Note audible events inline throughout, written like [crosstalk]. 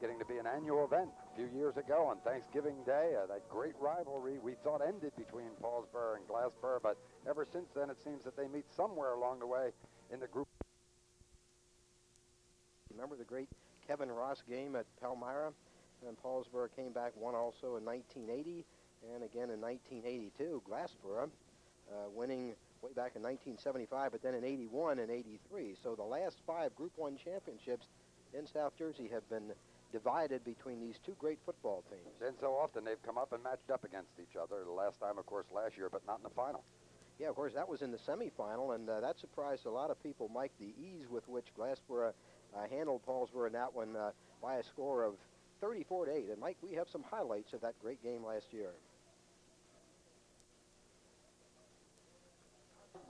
getting to be an annual event. A few years ago on Thanksgiving Day, uh, that great rivalry we thought ended between Paulsboro and Glassboro, but ever since then it seems that they meet somewhere along the way in the group. Remember the great Kevin Ross game at Palmyra? And Paulsboro came back, won also in 1980 and again in 1982. Glassboro uh, winning way back in 1975, but then in 81 and 83. So the last five Group 1 championships in South Jersey have been divided between these two great football teams. And so often they've come up and matched up against each other. The last time, of course, last year, but not in the final. Yeah, of course, that was in the semifinal, and uh, that surprised a lot of people, Mike, the ease with which Glassboro uh, handled Paulsboro in that one uh, by a score of 34 to 8. And Mike, we have some highlights of that great game last year.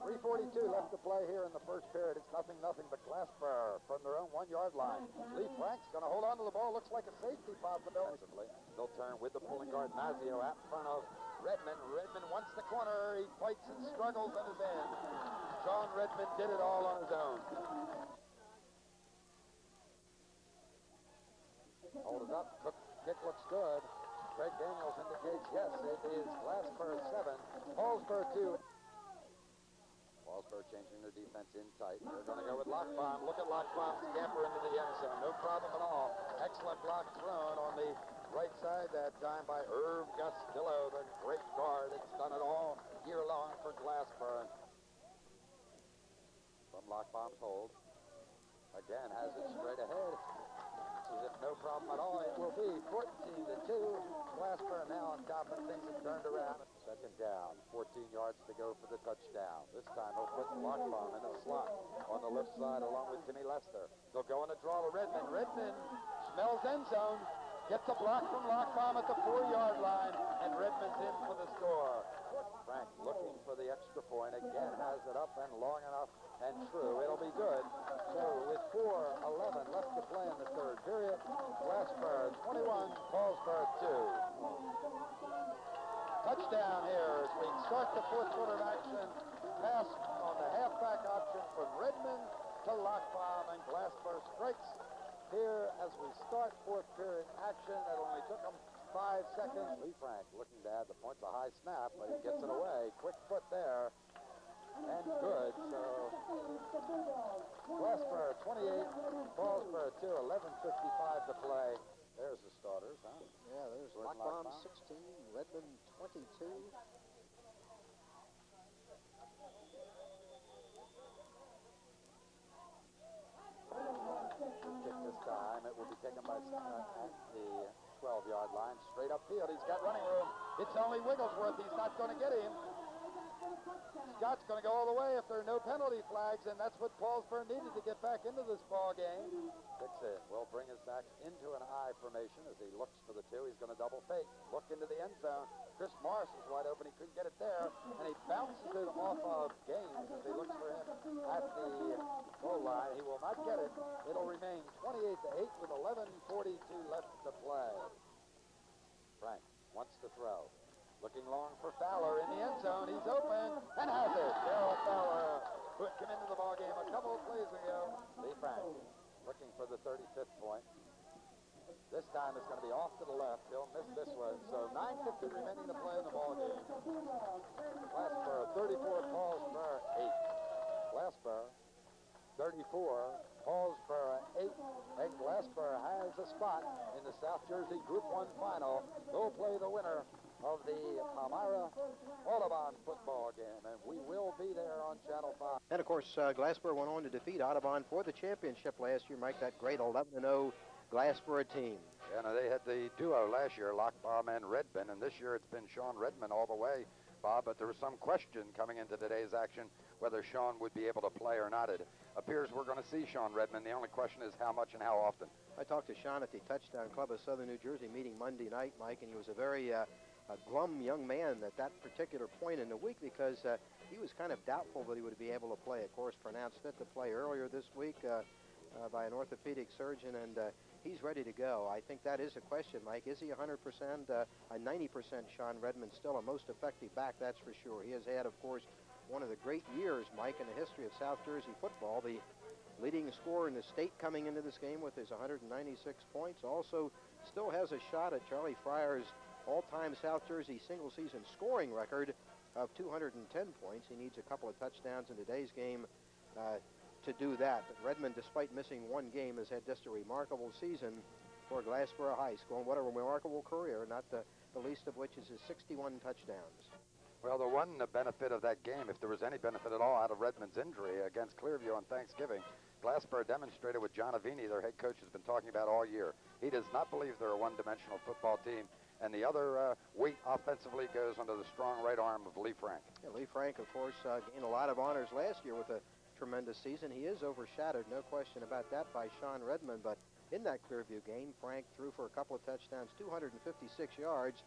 342 left to play here in the first period. It's nothing, nothing but Glassboro from their own one-yard line. Lee Frank's going to hold on to the ball. Looks like a safety possibility. They'll turn with the pulling guard Mazio out in front of Redmond. Redmond wants the corner. He fights and struggles and is in. John Redmond did it all on his own. Hold it up. Cook kick looks good. Craig Daniels indicates yes, it is Glassboro 7, Paulsboro 2. Paulsboro changing their defense in tight. They're going to go with Lockbaum. Look at Lockbaum scamper into the end zone. No problem at all. Excellent block thrown on the right side that time by Irv Gustillo, the great guard. It's done it all year long for Glassboro. From Lockbaum's hold. Again, has it straight ahead. As if no problem at all. It will be 14 to 2. Glassboro now on top and things have turned around. Second down, 14 yards to go for the touchdown. This time he'll put Lockbaum in the slot on the left side along with Jimmy Lester. They'll go on a draw to Redmond. Redmond smells end zone, gets a block from Lockbaum at the four-yard line, and Redmond's in for the score. Frank looking for the extra point. Again, has it up and long enough and true. It'll be good. So with 4-11 left to play in the third period, Glassboro 21, Paulsboro 2. Touchdown here as we start the fourth quarter of action. Pass on the halfback option from Redmond to Lockbaum, and Glassboro strikes here as we start fourth period action. That only took them five seconds. Lee Frank looking to add the points. A high snap, but he gets it away. Quick foot there. And good, so Glassboro 28, Paulsboro 2, 11.55 to play. There's the starters, huh? Yeah, there's Lockbaum, 16, Redmond 22. Kick this time. It will be taken by Scott at the 12-yard line. Straight upfield. He's got running room. It's only Wigglesworth. He's not going to get him. Scott's going to go all the way if there are no penalty flags, and that's what Paulsboro needed to get back into this ball game. Fix it. Will bring us back into an I formation as he looks for the two. He's going to double fake. Look into the end zone. Chris Morris is wide open. He couldn't get it there, and he bounces it off of Gaines as he looks for him at the goal line. He will not get it. It'll remain 28 to 8 with 11:42 left to play. Frank wants to throw. Looking long for Fowler in the end zone. He's open and has it. Daryl Fowler put come into the ball game a couple of plays ago. Lee Frank looking for the 35th point. This time it's going to be off to the left. He'll miss this one. So 9.50 remaining to play in the ball game. Glassboro 34, Paulsboro 8. Glassboro 34, Paulsboro 8. And Glassboro has a spot in the South Jersey Group 1 final. They'll play the winner of the Palmyra Audubon football game, and we will be there on Channel 5. And of course, uh, Glassboro went on to defeat Audubon for the championship last year, Mike, that great 11-0 Glassboro team. Yeah, now they had the duo last year, Lockbaum and Redmond, and this year it's been Sean Redmond all the way, Bob, but there was some question coming into today's action whether Sean would be able to play or not. It appears we're going to see Sean Redmond. The only question is how much and how often. I talked to Sean at the Touchdown Club of Southern New Jersey meeting Monday night, Mike, and he was a very uh, a glum young man at that particular point in the week because uh, he was kind of doubtful that he would be able to play. Of course, pronounced fit to play earlier this week uh, uh, by an orthopedic surgeon, and uh, he's ready to go. I think that is a question, Mike. Is he 100%? Uh, a 90% Sean Redmond still a most effective back, that's for sure. He has had, of course, one of the great years, Mike, in the history of South Jersey football. The leading scorer in the state coming into this game with his 196 points. Also, still has a shot at Charlie Fryer's all-time South Jersey single-season scoring record of 210 points. He needs a couple of touchdowns in today's game uh, to do that. But Redmond, despite missing one game, has had just a remarkable season for Glassboro High School. And what a remarkable career, not the, the least of which is his 61 touchdowns. Well, the one benefit of that game, if there was any benefit at all out of Redmond's injury against Clearview on Thanksgiving, Glassboro demonstrated what John Aveni, their head coach, has been talking about all year. He does not believe they're a one-dimensional football team and the other uh, weight offensively goes under the strong right arm of Lee Frank. Yeah, Lee Frank, of course, uh, gained a lot of honors last year with a tremendous season. He is overshadowed, no question about that, by Sean Redmond, but in that Clearview game, Frank threw for a couple of touchdowns, 256 yards,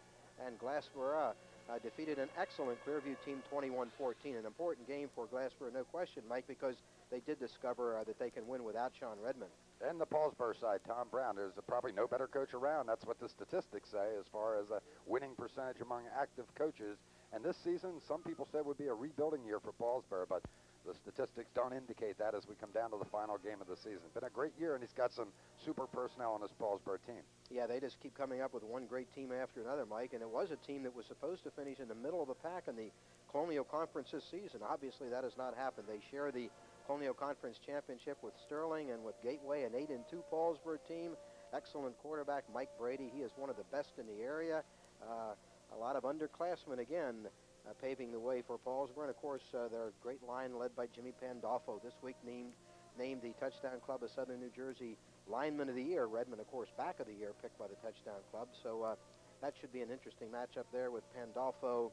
and Glassboro uh, defeated an excellent Clearview team 21-14. An important game for Glassboro, no question, Mike, because they did discover uh, that they can win without Sean Redmond. And the Paulsboro side, Tom Brown. There's probably no better coach around. That's what the statistics say as far as a winning percentage among active coaches. And this season, some people said would be a rebuilding year for Paulsboro, but the statistics don't indicate that as we come down to the final game of the season. Been a great year, and he's got some super personnel on his Paulsboro team. Yeah, they just keep coming up with one great team after another, Mike, and it was a team that was supposed to finish in the middle of the pack in the Colonial Conference this season. Obviously, that has not happened. They share the Colonial Conference Championship with Sterling and with Gateway, an 8 and 2 Paulsboro team. Excellent quarterback Mike Brady. He is one of the best in the area. Uh, a lot of underclassmen again uh, paving the way for Paulsboro. And of course, uh, their great line led by Jimmy Pandolfo this week named named the Touchdown Club of Southern New Jersey Lineman of the Year. Redmond, of course, back of the year picked by the Touchdown Club. So uh, that should be an interesting matchup there with Pandolfo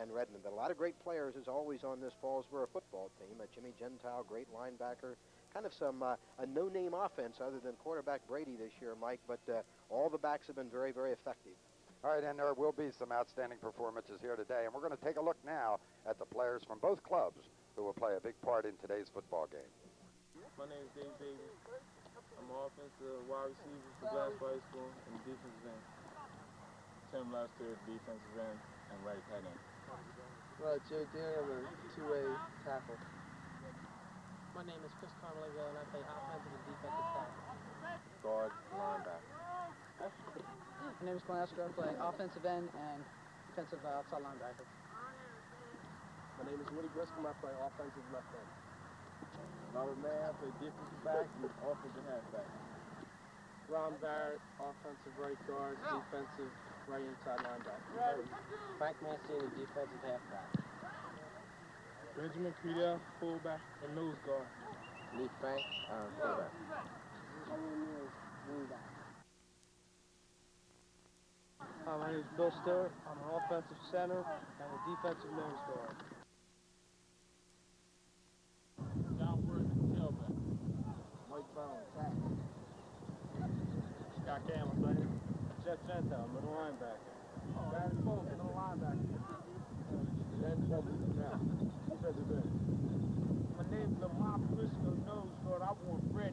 and Redmond. But a lot of great players as always on this Paulsboro football team. A Jimmy Gentile, great linebacker. Kind of some uh, a no-name offense other than quarterback Brady this year, Mike. But uh, all the backs have been very, very effective. All right, and there will be some outstanding performances here today. And we're going to take a look now at the players from both clubs who will play a big part in today's football game. My name is Dave Davis. I'm an offensive wide receiver for Glass High School and defensive end. Tim Lester, defensive end, and right tight end. Well, Joe Deere, a two-way tackle. My name is Chris Carmeligo, and I play offensive and defensive tackle. Guard, linebacker. My name is Glenn Esker. I play offensive end and defensive uh, outside linebacker. My name is Woody Griscom. I play offensive left end. Robert May, I play defensive back and offensive halfback. Ron Barrett, offensive right guard, defensive right inside linebacker. Frank Mancini, defensive halfback. Benjamin Creedell, fullback and nose guard. Lee Frank, uh, quarterback. Uh, my name is Bill Stewart. I'm an offensive center and a defensive nose guard. John Worthy, tailback. Mike Brown, tackle. Scott Campbell, player. Middle linebacker. Oh, Middle linebacker. Dan W. Now. My name's Lamar Briscoe, nose. I want red.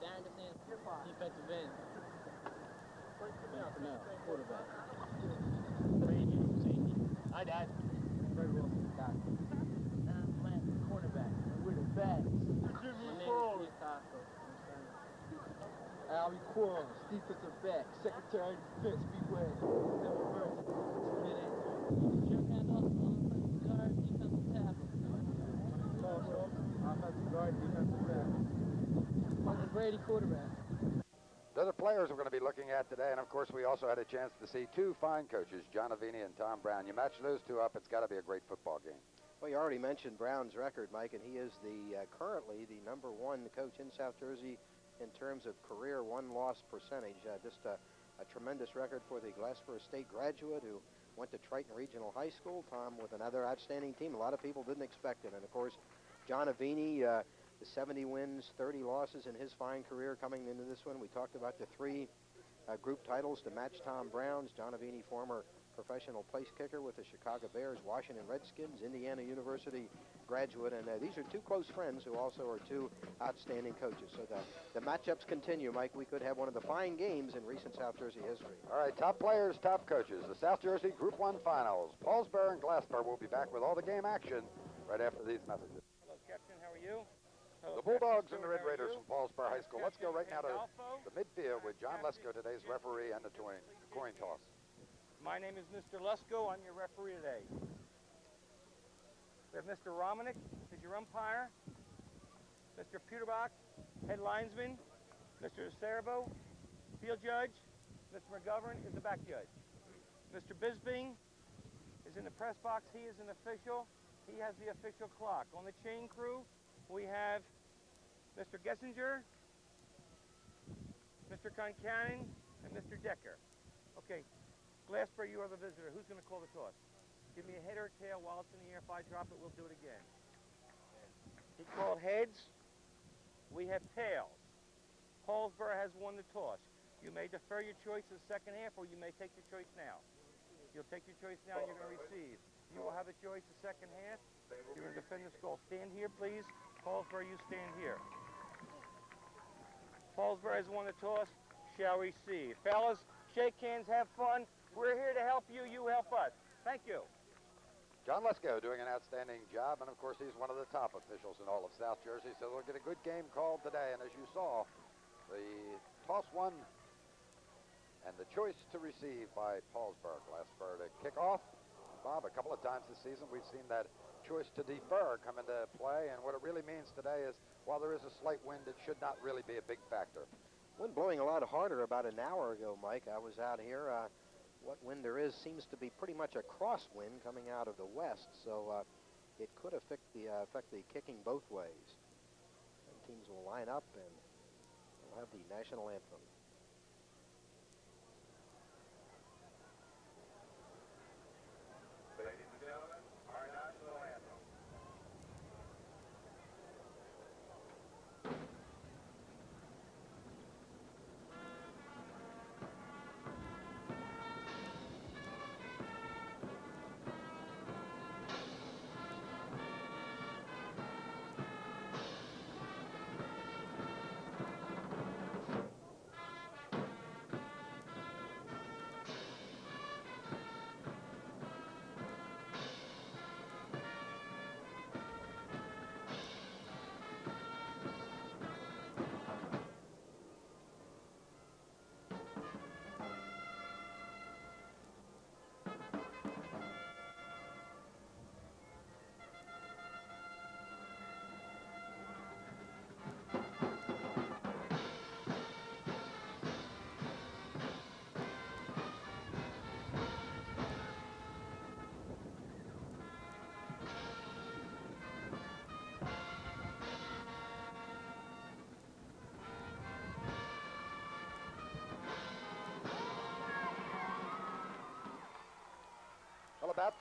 Darren DeSantis, defensive end. Now, quarterback. Brady, safety. Hi, Dad. Fred Wilson, tackle. Aaron Plant, quarterback. With the backs. My name is Steve Costco. Albie Quarles, defensive back. Secretary of Defense, beware. Never first. Split it. Jim offensive guard, defensive tackle. Offensive guard, defensive tackle. Michael Brady, quarterback. Those are players we're going to be looking at today, and of course we also had a chance to see two fine coaches, John Aveni and Tom Brown. You match those two up, it's got to be a great football game. Well, you already mentioned Brown's record, Mike, and he is the uh, currently the number one coach in South Jersey in terms of career one-loss percentage. Uh, just a, a tremendous record for the Glassboro State graduate who went to Triton Regional High School. Tom with another outstanding team. A lot of people didn't expect it, and of course, John Aveni. Uh, the 70 wins, 30 losses in his fine career coming into this one. We talked about the three uh, group titles to match Tom Brown's. John Aveni, former professional place kicker with the Chicago Bears, Washington Redskins, Indiana University graduate, and uh, these are two close friends who also are two outstanding coaches. So the, the matchups continue, Mike. We could have one of the fine games in recent South Jersey history. All right, top players, top coaches. The South Jersey Group 1 Finals. Paulsboro and Glassboro will be back with all the game action right after these messages. Hello, Captain. How are you? The Bulldogs and the Red Raiders from Paulsboro High School. Let's go right now to the midfield with John Lesko, today's referee, and the coin, coin toss. My name is Mr. Lesko. I'm your referee today. We have Mr. Romanek as your umpire, Mr. Peterbach, head linesman, Mr. Cervo, field judge, Mr. McGovern is the back judge. Mr. Bisbing is in the press box. He is an official. He has the official clock. On the chain crew, we have Mr. Gessinger, Mr. Concanon, and Mr. Decker. Okay, Glassboro, you are the visitor. Who's going to call the toss? Give me a head or a tail while it's in the air. If I drop it, we'll do it again. He called heads. We have tails. Paulsboro has won the toss. You may defer your choice to the second half, or you may take your choice now. You'll take your choice now, and you're going to receive. You will have a choice the second half. You're going to defend the goal. Stand here, please. Paulsboro, you stand here. Paulsboro has won the toss. Shall receive. Fellas, shake hands, have fun. We're here to help you. You help us. Thank you. John Lesko doing an outstanding job, and of course he's one of the top officials in all of South Jersey, so we'll get a good game called today. And as you saw, the toss won and the choice to receive by Paulsboro. Glassboro to kick off. Bob, a couple of times this season we've seen that choice to defer come into play, and what it really means today is while there is a slight wind, it should not really be a big factor. Wind blowing a lot harder about an hour ago, Mike. I was out here. Uh, what wind there is seems to be pretty much a crosswind coming out of the west, so uh, it could affect the uh, affect the kicking both ways. And teams will line up and we'll have the national anthem.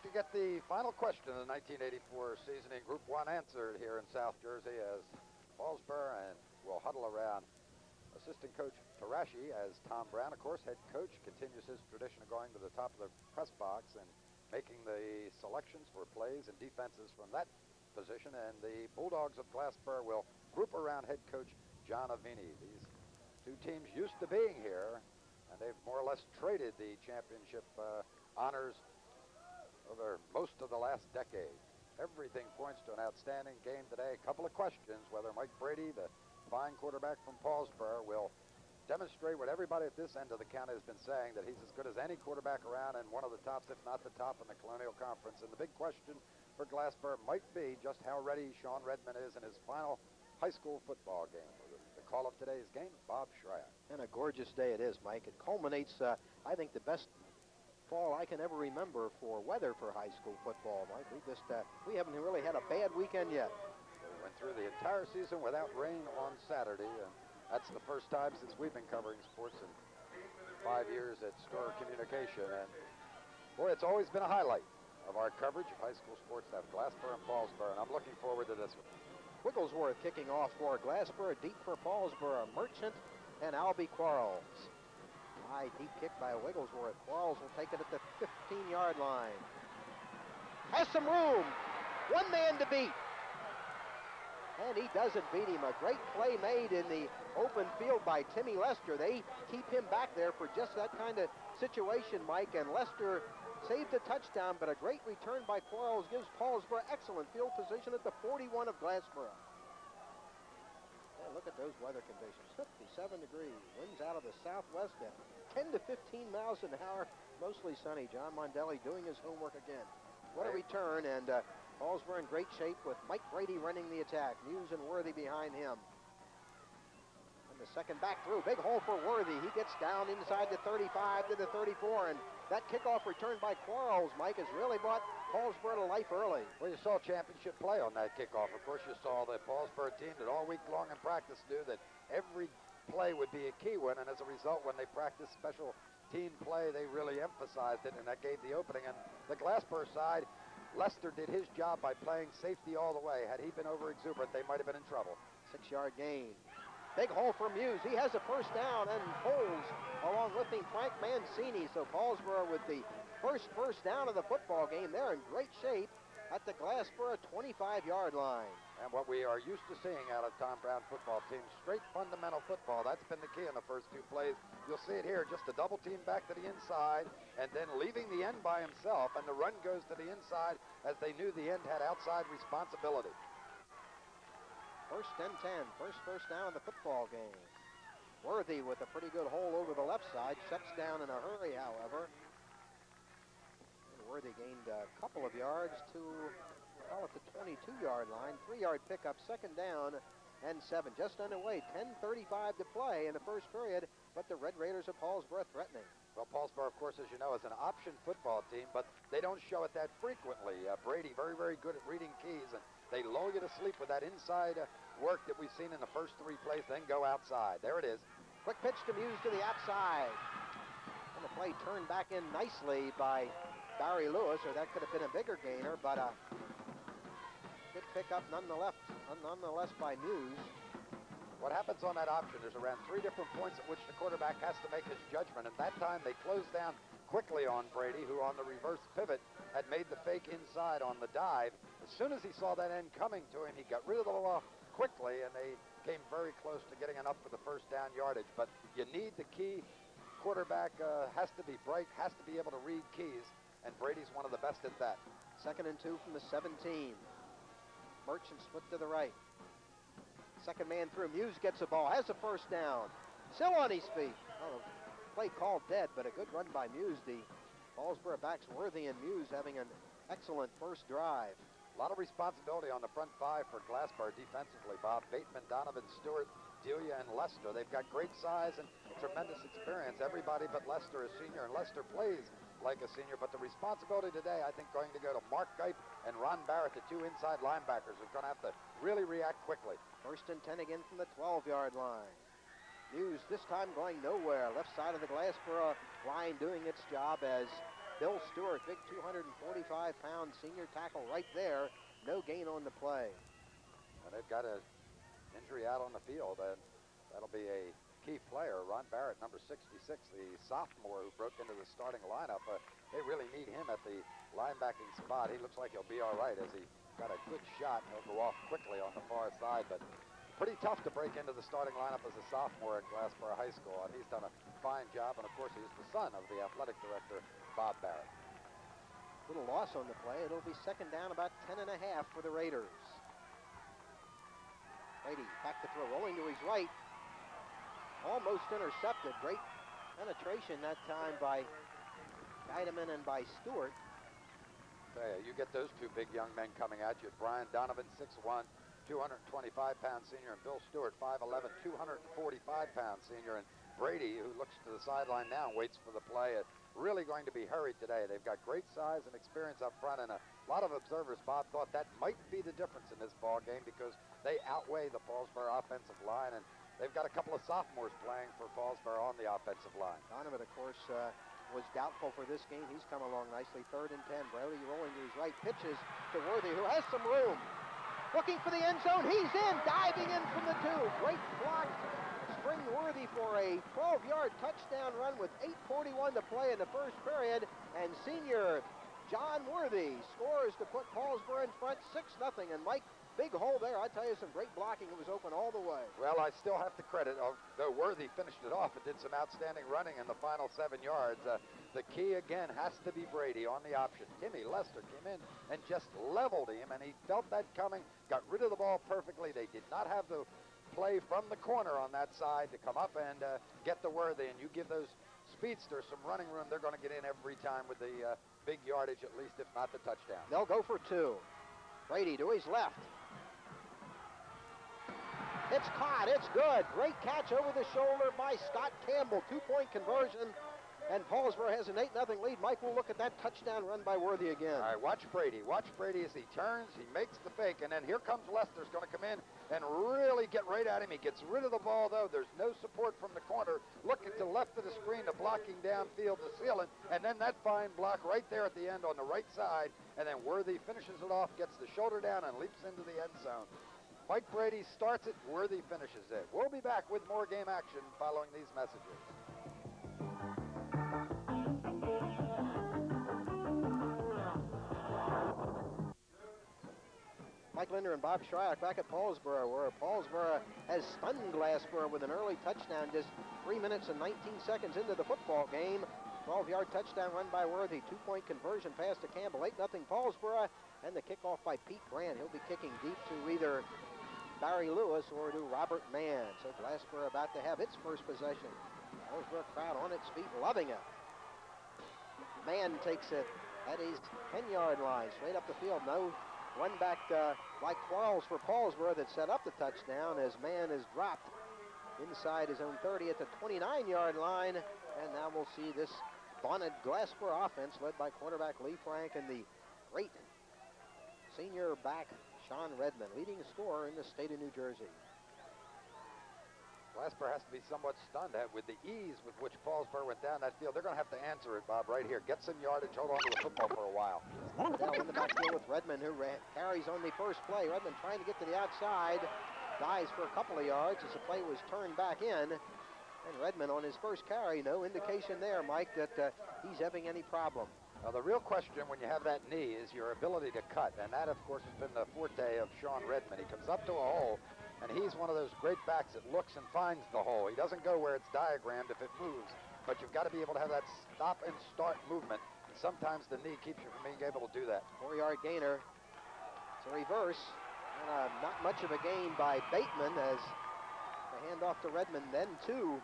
To get the final question of the 1984 season in Group 1 answered here in South Jersey as Paulsboro and will huddle around assistant coach Tarashi as Tom Brown, of course, head coach, continues his tradition of going to the top of the press box and making the selections for plays and defenses from that position. And the Bulldogs of Glassboro will group around head coach John Aveni. These two teams used to being here, and they've more or less traded the championship uh, honors over most of the last decade. Everything points to an outstanding game today. A couple of questions whether Mike Brady, the fine quarterback from Paulsboro, will demonstrate what everybody at this end of the county has been saying that he's as good as any quarterback around and one of the tops, if not the top, in the Colonial Conference. And the big question for Glassboro might be just how ready Sean Redmond is in his final high school football game. The call of today's game, Bob Shryock. And a gorgeous day it is, Mike. It culminates, uh, I think, the best fall I can ever remember for weather for high school football, Mike. We just, uh, we haven't really had a bad weekend yet. We went through the entire season without rain on Saturday, and that's the first time since we've been covering sports in five years at Star Communication. And boy, it's always been a highlight of our coverage of high school sports to have Glassboro and Paulsboro, and I'm looking forward to this one. Wigglesworth kicking off for Glassboro, deep for Paulsboro, Merchant and Albie Quarles. High deep kick by Wigglesworth. Quarles will take it at the 15-yard line. Has some room. One man to beat. And he doesn't beat him. A great play made in the open field by Timmy Lester. They keep him back there for just that kind of situation, Mike. And Lester saved a touchdown, but a great return by Quarles gives Paulsboro excellent field position at the 41 of Glassboro. And look at those weather conditions. 57 degrees. Winds out of the southwest at 10 to 15 miles an hour. Mostly sunny. John Mondelli doing his homework again. What a return. And uh, Paulsboro in great shape with Mike Brady running the attack. Muse and Worthy behind him. And the second back through. Big hole for Worthy. He gets down inside the 35 to the 34. And that kickoff return by Quarles, Mike, has really brought Paulsboro to life early. Well, you saw championship play on that kickoff. Of course, you saw the Paulsboro team that all week long in practice knew that every play would be a key one, and as a result, when they practiced special team play, they really emphasized it, and that gave the opening. And the Glassboro side, Lester did his job by playing safety all the way. Had he been over exuberant, they might have been in trouble. Six-yard gain. Big hole for Muse. He has a first down and holds along with him Frank Mancini. So Paulsboro with the first first down of the football game. They're in great shape at the Glassboro 25-yard line. And what we are used to seeing out of Tom Brown football team, straight fundamental football. That's been the key in the first two plays. You'll see it here, just a double team back to the inside, and then leaving the end by himself, and the run goes to the inside as they knew the end had outside responsibility. First and 10, first first down in the football game. Worthy with a pretty good hole over the left side, shuts down in a hurry, however. Worthy gained a couple of yards to, call it the 22-yard line. Three-yard pickup, second down and seven. Just underway, 10.35 to play in the first period, but the Red Raiders of Paulsboro threatening. Well, Paulsboro, of course, as you know, is an option football team, but they don't show it that frequently. Uh, Brady, very, very good at reading keys, and they lull you to sleep with that inside uh, work that we've seen in the first three plays, then go outside. There it is. Quick pitch to Muse to the outside. And the play turned back in nicely by Barry Lewis, or that could have been a bigger gainer, but good pickup nonetheless, nonetheless by Muse. What happens on that option, there's around three different points at which the quarterback has to make his judgment. At that time, they closed down quickly on Brady, who on the reverse pivot had made the fake inside on the dive. As soon as he saw that end coming to him, he got rid of the ball quickly, and they came very close to getting enough for the first down yardage. But you need the key. Quarterback uh, has to be bright, has to be able to read keys, and Brady's one of the best at that. Second and two from the 17. Merchant split to the right. Second man through. Muse gets the ball, has the first down. Still on his feet. Oh, play called dead, but a good run by Muse. The Paulsboro backs Worthy and Muse having an excellent first drive. A lot of responsibility on the front five for Glassboro defensively, Bob. Bateman, Donovan, Stewart, Delia, and Lester. They've got great size and tremendous experience. Everybody but Lester is senior, and Lester plays like a senior. But the responsibility today, I think, going to go to Mark Geip and Ron Barrett, the two inside linebackers, who're going to have to really react quickly. First and 10 again from the 12-yard line. Muse this time going nowhere. Left side of the Glassboro line doing its job as Bill Stewart, big 245-pound senior tackle right there. No gain on the play. And they've got an injury out on the field, and that'll be a key player. Ron Barrett, number 66, the sophomore who broke into the starting lineup. Uh, they really need him at the linebacking spot. He looks like he'll be all right as he got a good shot. He'll go off quickly on the far side, but pretty tough to break into the starting lineup as a sophomore at Glassboro High School, and he's done a fine job. And of course, he's the son of the athletic director, Bob Barrett. Little loss on the play. It'll be second down about 10 and a half for the Raiders. Brady back to throw, rolling to his right. Almost intercepted. Great penetration that time by Geideman and by Stewart. Hey, you get those two big young men coming at you. Brian Donovan, 6'1", 225-pound senior, and Bill Stewart, 5'11", 245-pound senior. And Brady, who looks to the sideline now, waits for the play. It really going to be hurried today. They've got great size and experience up front, and a lot of observers, Bob, thought that might be the difference in this ball game because they outweigh the Paulsboro offensive line, and they've got a couple of sophomores playing for Paulsboro on the offensive line. Donovan, of course, uh, was doubtful for this game. He's come along nicely. Third and 10. Brady rolling to his right. Pitches to Worthy, who has some room. Looking for the end zone. He's in. Diving in from the two. Great block. Spring Worthy for a 12-yard touchdown run with 8.41 to play in the first period. And senior John Worthy scores to put Paulsboro in front 6-0. And Mike big hole there. I tell you, some great blocking. It was open all the way. Well, I still have to credit, though Worthy finished it off and did some outstanding running in the final seven yards. Uh, the key again has to be Brady on the option. Timmy Lester came in and just leveled him, and he felt that coming, got rid of the ball perfectly. They did not have the play from the corner on that side to come up and uh, get the Worthy, and you give those speedsters some running room, they're going to get in every time with the uh, big yardage, at least, if not the touchdown. They'll go for two. Brady to his left. It's caught. It's good. Great catch over the shoulder by Scott Campbell. Two-point conversion. And Paulsboro has an 8-0 lead. Mike we'll look at that touchdown run by Worthy again. All right, watch Brady. Watch Brady as he turns. He makes the fake, and then here comes Lester's going to come in and really get right at him. He gets rid of the ball, though. There's no support from the corner. Looking to the left of the screen, the blocking downfield seal it, and then that fine block right there at the end on the right side, and then Worthy finishes it off, gets the shoulder down, and leaps into the end zone. Mike Brady starts it, Worthy finishes it. We'll be back with more game action following these messages. Mike Linder and Bob Shryock back at Paulsboro, where Paulsboro has stunned Glassboro with an early touchdown just 3 minutes and 19 seconds into the football game. 12-yard touchdown run by Worthy, two-point conversion pass to Campbell, 8-0 Paulsboro, and the kickoff by Pete Grant. He'll be kicking deep to either Barry Lewis or to Robert Mann. So Glassboro about to have its first possession. Paulsboro crowd on its feet, loving it. Mann takes it at his 10-yard line, straight up the field. No one back uh, like Quarles for Paulsboro that set up the touchdown as Mann is dropped inside his own 30 at the 29-yard line. And now we'll see this Bonnet Glassboro offense led by quarterback Lee Frank and the great senior back Sean Redmond, leading scorer in the state of New Jersey. Glassboro has to be somewhat stunned at with the ease with which Paulsboro went down that field. They're going to have to answer it, Bob, right here. Get some yardage, hold on to the football for a while. Now in the backfield with Redmond, who carries on the first play. Redmond trying to get to the outside, dies for a couple of yards as the play was turned back in. And Redmond on his first carry, no indication there, Mike, that uh, he's having any problem. Now, the real question when you have that knee is your ability to cut, and that, of course, has been the forte of Sean Redmond. He comes up to a hole, and he's one of those great backs that looks and finds the hole. He doesn't go where it's diagrammed if it moves, but you've got to be able to have that stop and start movement. And sometimes the knee keeps you from being able to do that. Four-yard gainer. A reverse. And uh, not much of a gain by Bateman as the handoff to Redmond, then to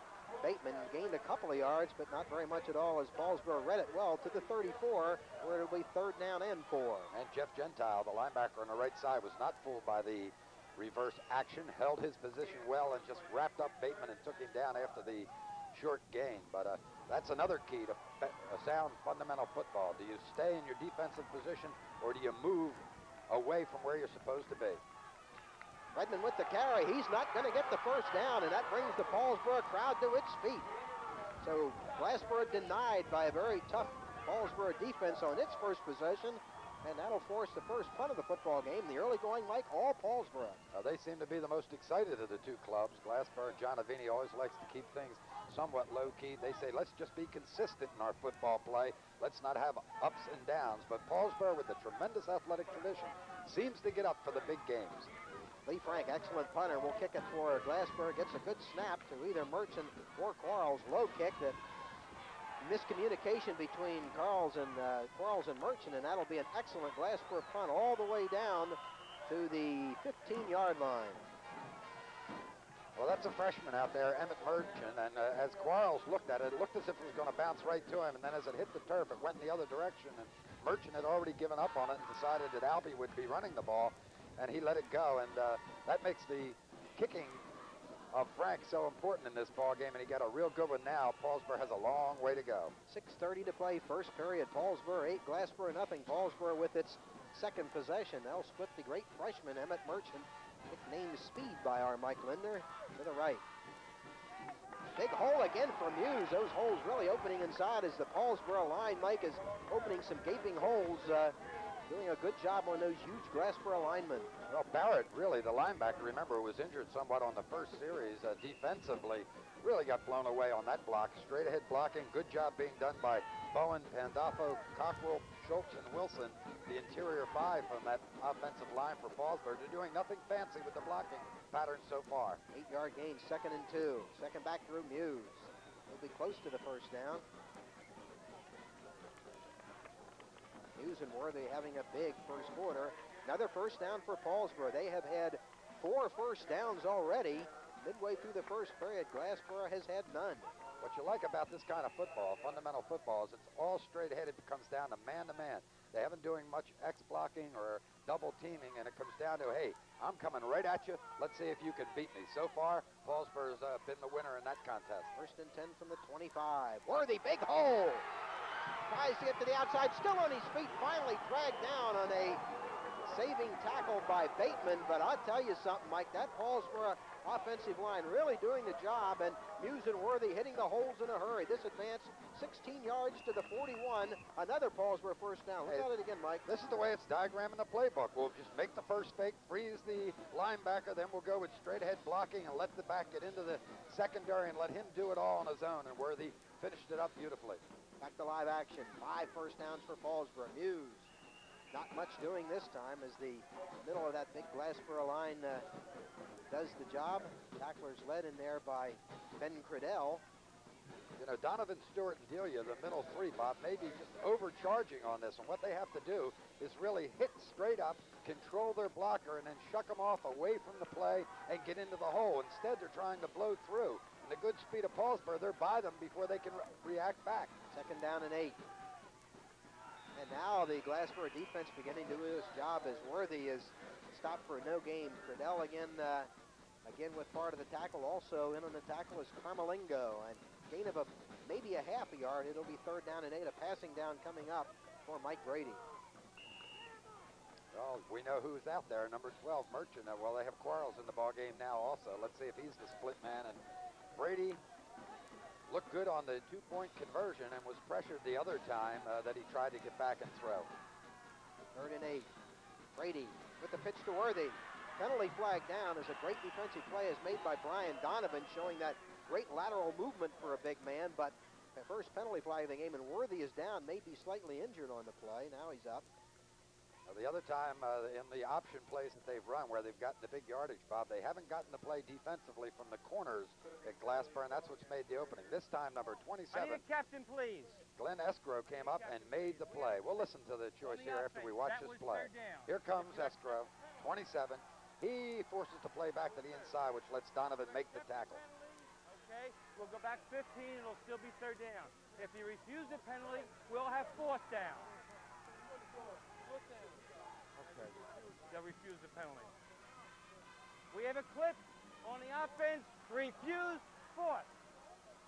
Bateman gained a couple of yards, but not very much at all as Paulsboro read it well to the 34, where it'll be third down and four. And Jeff Gentile, the linebacker on the right side, was not fooled by the reverse action, held his position well, and just wrapped up Bateman and took him down after the short gain. But uh, that's another key to a sound fundamental football. Do you stay in your defensive position, or do you move away from where you're supposed to be? Redmond with the carry. He's not going to get the first down, and that brings the Paulsboro crowd to its feet. So Glassboro denied by a very tough Paulsboro defense on its first possession and that'll force the first punt of the football game. The early going, Mike, all Paulsboro. They seem to be the most excited of the two clubs. Glassboro, John Aveni always likes to keep things somewhat low-key. They say, let's just be consistent in our football play. Let's not have ups and downs. But Paulsboro, with a tremendous athletic tradition, seems to get up for the big games. Lee Frank, excellent punter, will kick it for Glassboro. Gets a good snap to either Merchant or Quarles. Low kick that miscommunication between Carls and uh, Quarles and Merchant, and that'll be an excellent Glassboro punt all the way down to the 15-yard line. Well, that's a freshman out there, Emmett Merchant, and uh, as Quarles looked at it, it looked as if it was going to bounce right to him, and then as it hit the turf, it went in the other direction, and Merchant had already given up on it and decided that Albie would be running the ball, and he let it go, and uh, that makes the kicking of Frank so important in this ball game, and he got a real good one now. Paulsboro has a long way to go. 6.30 to play, first period. Paulsboro 8, Glassboro nothing. Paulsboro with its second possession. They'll split the great freshman Emmett Merchant, nicknamed Speed by our Mike Linder, to the right. Big hole again for Muse. Those holes really opening inside as the Paulsboro line, Mike, is opening some gaping holes. Uh, doing a good job on those huge Glassboro alignment. Well, Barrett, really, the linebacker, remember, was injured somewhat on the first series uh, defensively. Really got blown away on that block. Straight ahead blocking. Good job being done by Bowen, Pandolfo, Cockrell, Schultz, and Wilson, the interior five from that offensive line for Paulsboro. They're doing nothing fancy with the blocking pattern so far. Eight-yard gain, second and two. Second back through Muse. He'll be close to the first down. And Worthy having a big first quarter. Another first down for Paulsboro. They have had four first downs already midway through the first period, Glassboro has had none. What you like about this kind of football, fundamental football, is it's all straight ahead. It comes down to man to man. They haven't doing much X blocking or double teaming, and it comes down to, hey, I'm coming right at you. Let's see if you can beat me. So far, Paulsboro's uh, been the winner in that contest. First and 10 from the 25. Worthy, big hole. Tries to get to the outside, still on his feet, finally dragged down on a saving tackle by Bateman, but I'll tell you something, Mike, that Paulsboro offensive line really doing the job, and Muse and Worthy hitting the holes in a hurry. This advance 16 yards to the 41. Another Paulsboro first down. Look Hey, at it again, Mike. This is the way it's diagrammed in the playbook. We'll just make the first fake, freeze the linebacker, then we'll go with straight ahead blocking and let the back get into the secondary and let him do it all on his own. And Worthy finished it up beautifully. Back to live action. Five first downs for Paulsboro. Muse. Not much doing this time as the middle of that big Glassboro line uh, does the job. Tacklers led in there by Ben Cradell. You know, Donovan Stewart and Delia, the middle three, Bob, may be just overcharging on this. And what they have to do is really hit straight up, control their blocker, and then shuck them off away from the play and get into the hole. Instead, they're trying to blow through. And the good speed of Paulsboro, they're by them before they can re- react back. Second down and eight. And now the Glassboro defense beginning to do its job as Worthy is stopped for a no game. Cradell again, uh, again with part of the tackle. Also in on the tackle is Carmelingo. And gain of a maybe a half a yard. It'll be third down and eight. A passing down coming up for Mike Brady. Well, we know who's out there. Number 12, Merchant. Well, they have Quarles in the ball game now also. Let's see if he's the split man. And Brady looked good on the two-point conversion and was pressured the other time uh, that he tried to get back and throw. Third and eight. Brady with the pitch to Worthy. Penalty flag down as a great defensive play is made by Brian Donovan, showing that great lateral movement for a big man. But the first penalty flag of the game, and Worthy is down, may be slightly injured on the play. Now he's up. The other time uh, in the option plays that they've run where they've gotten the big yardage, Bob, they haven't gotten the play defensively from the corners at Glassboro. that's what's made the opening. This time, number I 27, need a captain, please. Glenn Esker came up and made the play. We'll listen to the choice here after we watch this play. Here comes Esker, 27. He forces the play back to the inside, which lets Donovan make the tackle. Okay, we'll go back 15. It'll still be third down. If he refuses the penalty, we'll have fourth down. Okay, they'll refuse the penalty. We have a clip on the offense. Refuse fourth.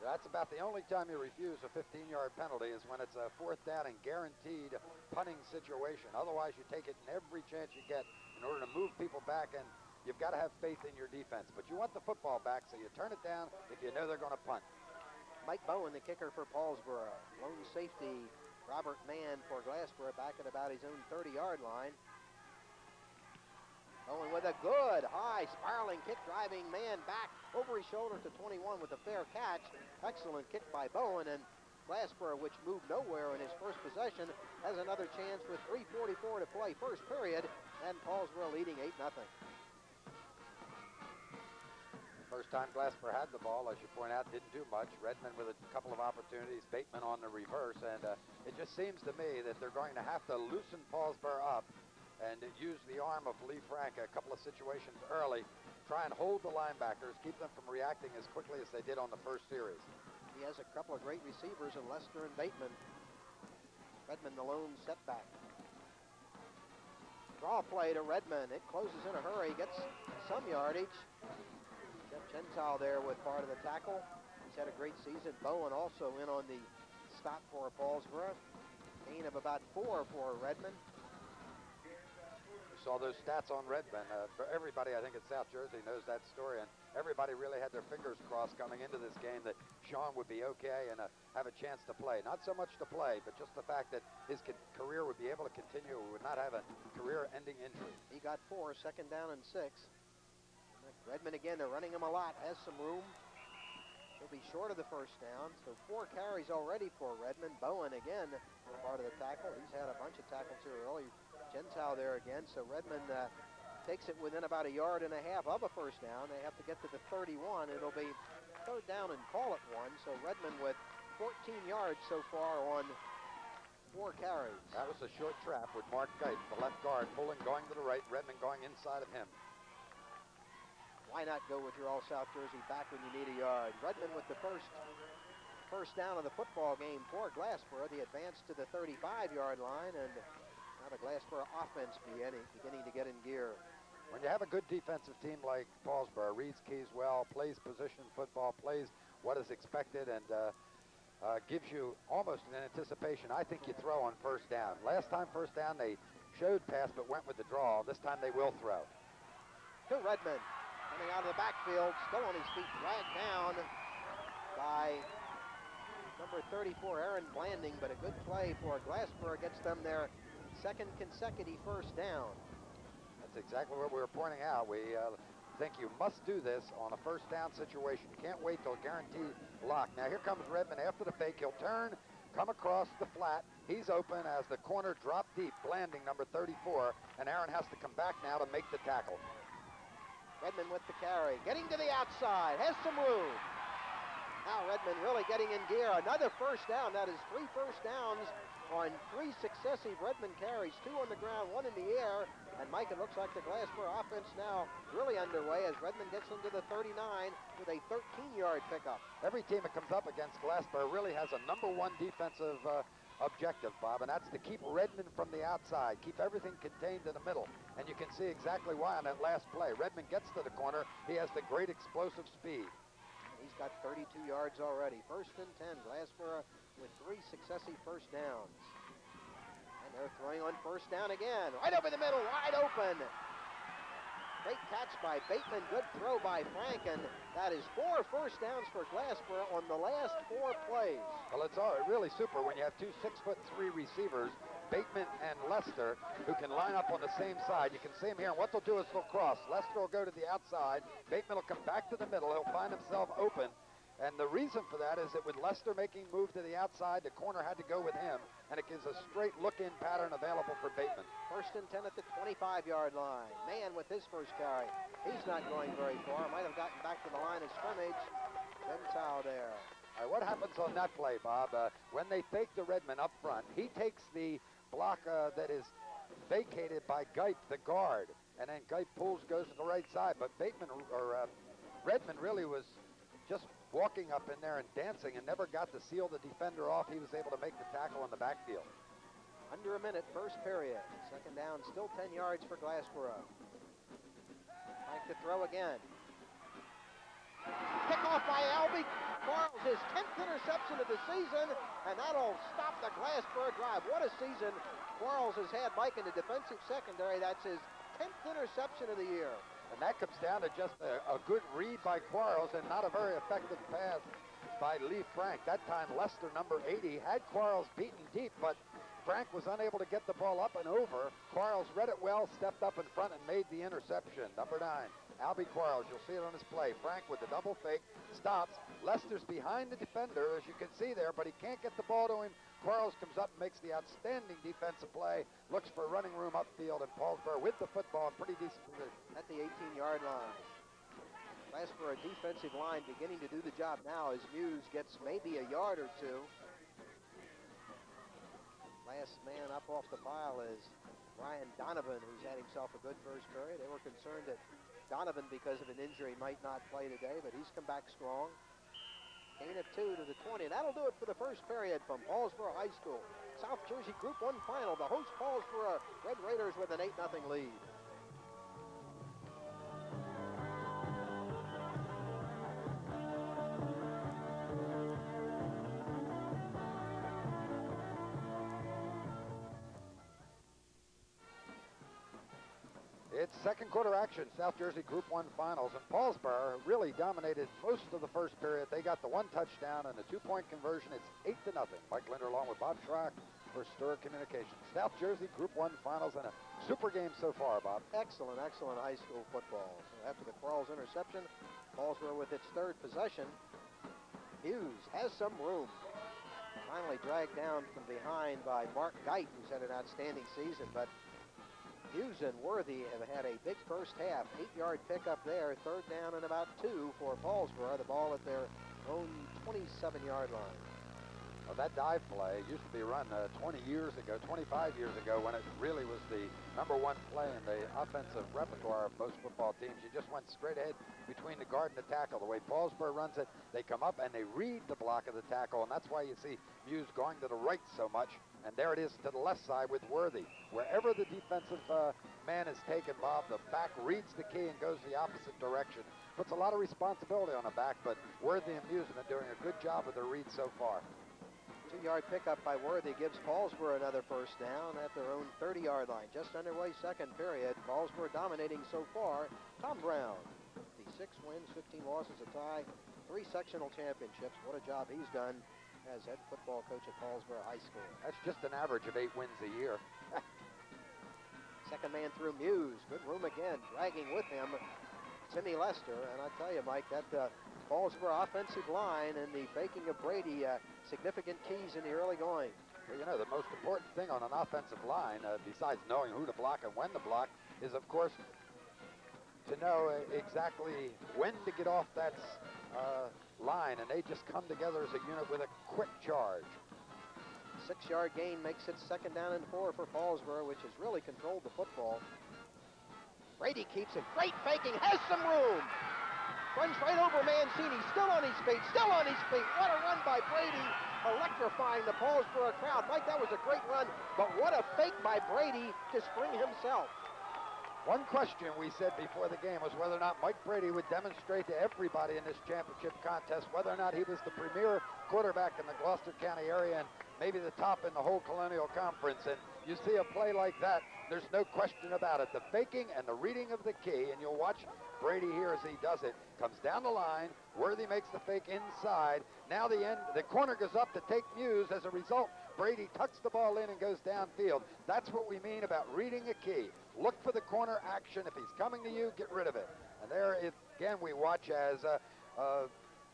That's about the only time you refuse a 15-yard penalty is when it's a fourth down and guaranteed punting situation. Otherwise, you take it in every chance you get in order to move people back, and you've got to have faith in your defense. But you want the football back, so you turn it down if you know they're going to punt. Mike Bowen, the kicker for Paulsboro. Lone safety, Robert Mann for Glassboro back at about his own 30-yard line. Bowen with a good high spiraling kick driving Mann back over his shoulder to 21 with a fair catch. Excellent kick by Bowen and Glassboro, which moved nowhere in his first possession, has another chance with 3.44 to play first period and Paulsboro leading 8-0. First time Glassboro had the ball, as you point out, didn't do much. Redmond with a couple of opportunities, Bateman on the reverse, and uh, it just seems to me that they're going to have to loosen Paulsboro up and use the arm of Lee Frank a couple of situations early, try and hold the linebackers, keep them from reacting as quickly as they did on the first series. He has a couple of great receivers in Lester and Bateman. Redmond the lone setback. Draw play to Redmond. It closes in a hurry, gets some yardage. Jeff Gentile there with part of the tackle. He's had a great season. Bowen also in on the stop for Paulsboro. Gain of about four for Redmond. Saw those stats on Redmond. Uh, for everybody, I think in South Jersey knows that story, and everybody really had their fingers crossed coming into this game that Sean would be okay and uh, have a chance to play. Not so much to play, but just the fact that his career would be able to continue, would not have a career-ending injury. He got four, second down and six. Redmond again, they're running him a lot, has some room. He'll be short of the first down, so four carries already for Redmond. Bowen again, part of the tackle. He's had a bunch of tackles here early. Gentile there again, so Redmond uh, takes it within about a yard and a half of a first down. They have to get to the 31. It'll be third down and call it one, so Redmond with 14 yards so far on four carries. That was a short trap with Mark Kite, the left guard, pulling, going to the right, Redmond going inside of him. why not go with your all South jersey back when you need a yard? Redmond with the first first down of the football game for Glassboro. The advance to the 35-yard line, and now the Glassboro offense beginning, beginning to get in gear. When you have a good defensive team like Paulsboro, reads keys well, plays position football, plays what is expected, and uh, uh, gives you almost an anticipation. I think you throw on first down. Last time first down, they showed pass but went with the draw. This time they will throw. To Redmond, coming out of the backfield, still on his feet, dragged down by number 34, Aaron Blanding, but a good play for Glassboro gets them their second consecutive first down. That's exactly what we were pointing out. We uh, think you must do this on a first down situation. You can't wait till guaranteed block. Now here comes Redmond after the fake. He'll turn, come across the flat. He's open as the corner drop deep, Blanding number 34, and Aaron has to come back now to make the tackle. Redmond with the carry, getting to the outside, has some room. Now Redmond really getting in gear. Another first down. That is three first downs on three successive Redmond carries. Two on the ground, one in the air. And Mike, it looks like the Glassboro offense now really underway as Redmond gets into the 39 with a 13-yard pickup. Every team that comes up against Glassboro really has a number one defensive uh, objective, Bob, and that's to keep Redmond from the outside, keep everything contained in the middle. And you can see exactly why on that last play. Redmond gets to the corner. He has the great explosive speed. He's got 32 yards already. First and 10. Glassboro with three successive first downs. And they're throwing on first down again. Right over the middle, wide open. Great catch by Bateman. Good throw by Franken. That is four first downs for Glassboro on the last four plays. Well, it's all really super when you have two six foot three receivers, Bateman and Lester, who can line up on the same side. You can see them here. And what they'll do is they'll cross. Lester will go to the outside. Bateman will come back to the middle. He'll find himself open. And the reason for that is that with Lester making move to the outside, the corner had to go with him, and it gives a straight look-in pattern available for Bateman. First and 10 at the 25-yard line. Mann with his first carry. He's not going very far. Might have gotten back to the line of scrimmage. Gentile there. Right, what happens on that play, Bob? Uh, when they fake the Redmond up front, he takes the block uh, that is vacated by Geip, the guard, and then Geip pulls, goes to the right side. But Bateman or uh, Redmond really was just walking up in there and dancing and never got to seal the defender off. He was able to make the tackle in the backfield. Under a minute, first period. Second down, still 10 yards for Glassboro. Mike to throw again. Pick off by Albie Quarles, his 10th interception of the season, and that'll stop the Glassboro drive. What a season Quarles has had, Mike, in the defensive secondary. That's his 10th interception of the year. And that comes down to just a, a good read by Quarles and not a very effective pass by Lee Frank. That time, Lester, number 80, had Quarles beaten deep, but Frank was unable to get the ball up and over. Quarles read it well, stepped up in front, and made the interception. Number nine, Albie Quarles. You'll see it on his play. Frank with the double fake, stops. Lester's behind the defender, as you can see there, but he can't get the ball to him. Quarles comes up and makes the outstanding defensive play, looks for running room upfield, and Paulsboro with the football in pretty decent position. At the 18-yard line. Last for a defensive line beginning to do the job now as Muse gets maybe a yard or two. Last man up off the pile is Ryan Donovan, who's had himself a good first period. They were concerned that Donovan, because of an injury, might not play today, but he's come back strong. Gain of two to the 20. That'll do it for the first period from Paulsboro High School. South Jersey Group 1 final. The host Paulsboro Red Raiders with an 8-0 lead. Second quarter action, South Jersey Group 1 finals, and Paulsboro really dominated most of the first period. They got the one touchdown and the two-point conversion. It's 8 to nothing. Mike Linder along with Bob Shryock for Stir Communications. South Jersey Group 1 finals and a super game so far, Bob. Excellent, excellent high school football. So after the Quarles interception, Paulsboro with its third possession. Muse has some room. Finally dragged down from behind by Mark Geit, who's had an outstanding season, but Muse and Worthy have had a big first half. Eight-yard pickup there, third down and about two for Paulsboro. The ball at their own 27-yard line. Well, that dive play used to be run uh, 20 years ago, 25 years ago, when it really was the number one play in the offensive repertoire of most football teams. You just went straight ahead between the guard and the tackle. The way Paulsboro runs it, they come up and they read the block of the tackle, and that's why you see Muse going to the right so much. And there it is to the left side with Worthy. Wherever the defensive uh, man is taken, Bob, the back reads the key and goes the opposite direction. Puts a lot of responsibility on the back, but Worthy have doing a good job with the read so far. Two-yard pickup by Worthy gives Paulsboro another first down at their own 30-yard line. Just underway second period. Paulsboro dominating so far. Tom Brown, the six wins, 15 losses, a tie, three sectional championships. What a job he's done as head football coach at Paulsboro High School. That's just an average of eight wins a year. Second man through Muse. Good room again, dragging with him Timmy Lester. And I tell you, Mike, that uh, Paulsboro offensive line and the faking of Brady, uh, significant keys in the early going. Well, you know, the most important thing on an offensive line, uh, besides knowing who to block and when to block, is, of course, to know exactly when to get off that uh, line, and they just come together as a unit with a quick charge. Six-yard gain makes it second down and four for Paulsboro, which has really controlled the football. Brady keeps it. Great faking, has some room. Runs right over Mancini, still on his feet, still on his feet. What a run by Brady, electrifying the Paulsboro crowd. Mike, that was a great run, but what a fake by Brady to spring himself. One question we said before the game was whether or not Mike Brady would demonstrate to everybody in this championship contest whether or not he was the premier quarterback in the Gloucester County area and maybe the top in the whole Colonial Conference. And you see a play like that, there's no question about it. The faking and the reading of the key, and you'll watch Brady here as he does it. Comes down the line. Worthy makes the fake inside. Now the end, the corner goes up to take Muse. As a result, Brady tucks the ball in and goes downfield. That's what we mean about reading a key. Look for the corner action. If he's coming to you, get rid of it. And there, again, we watch as uh, uh,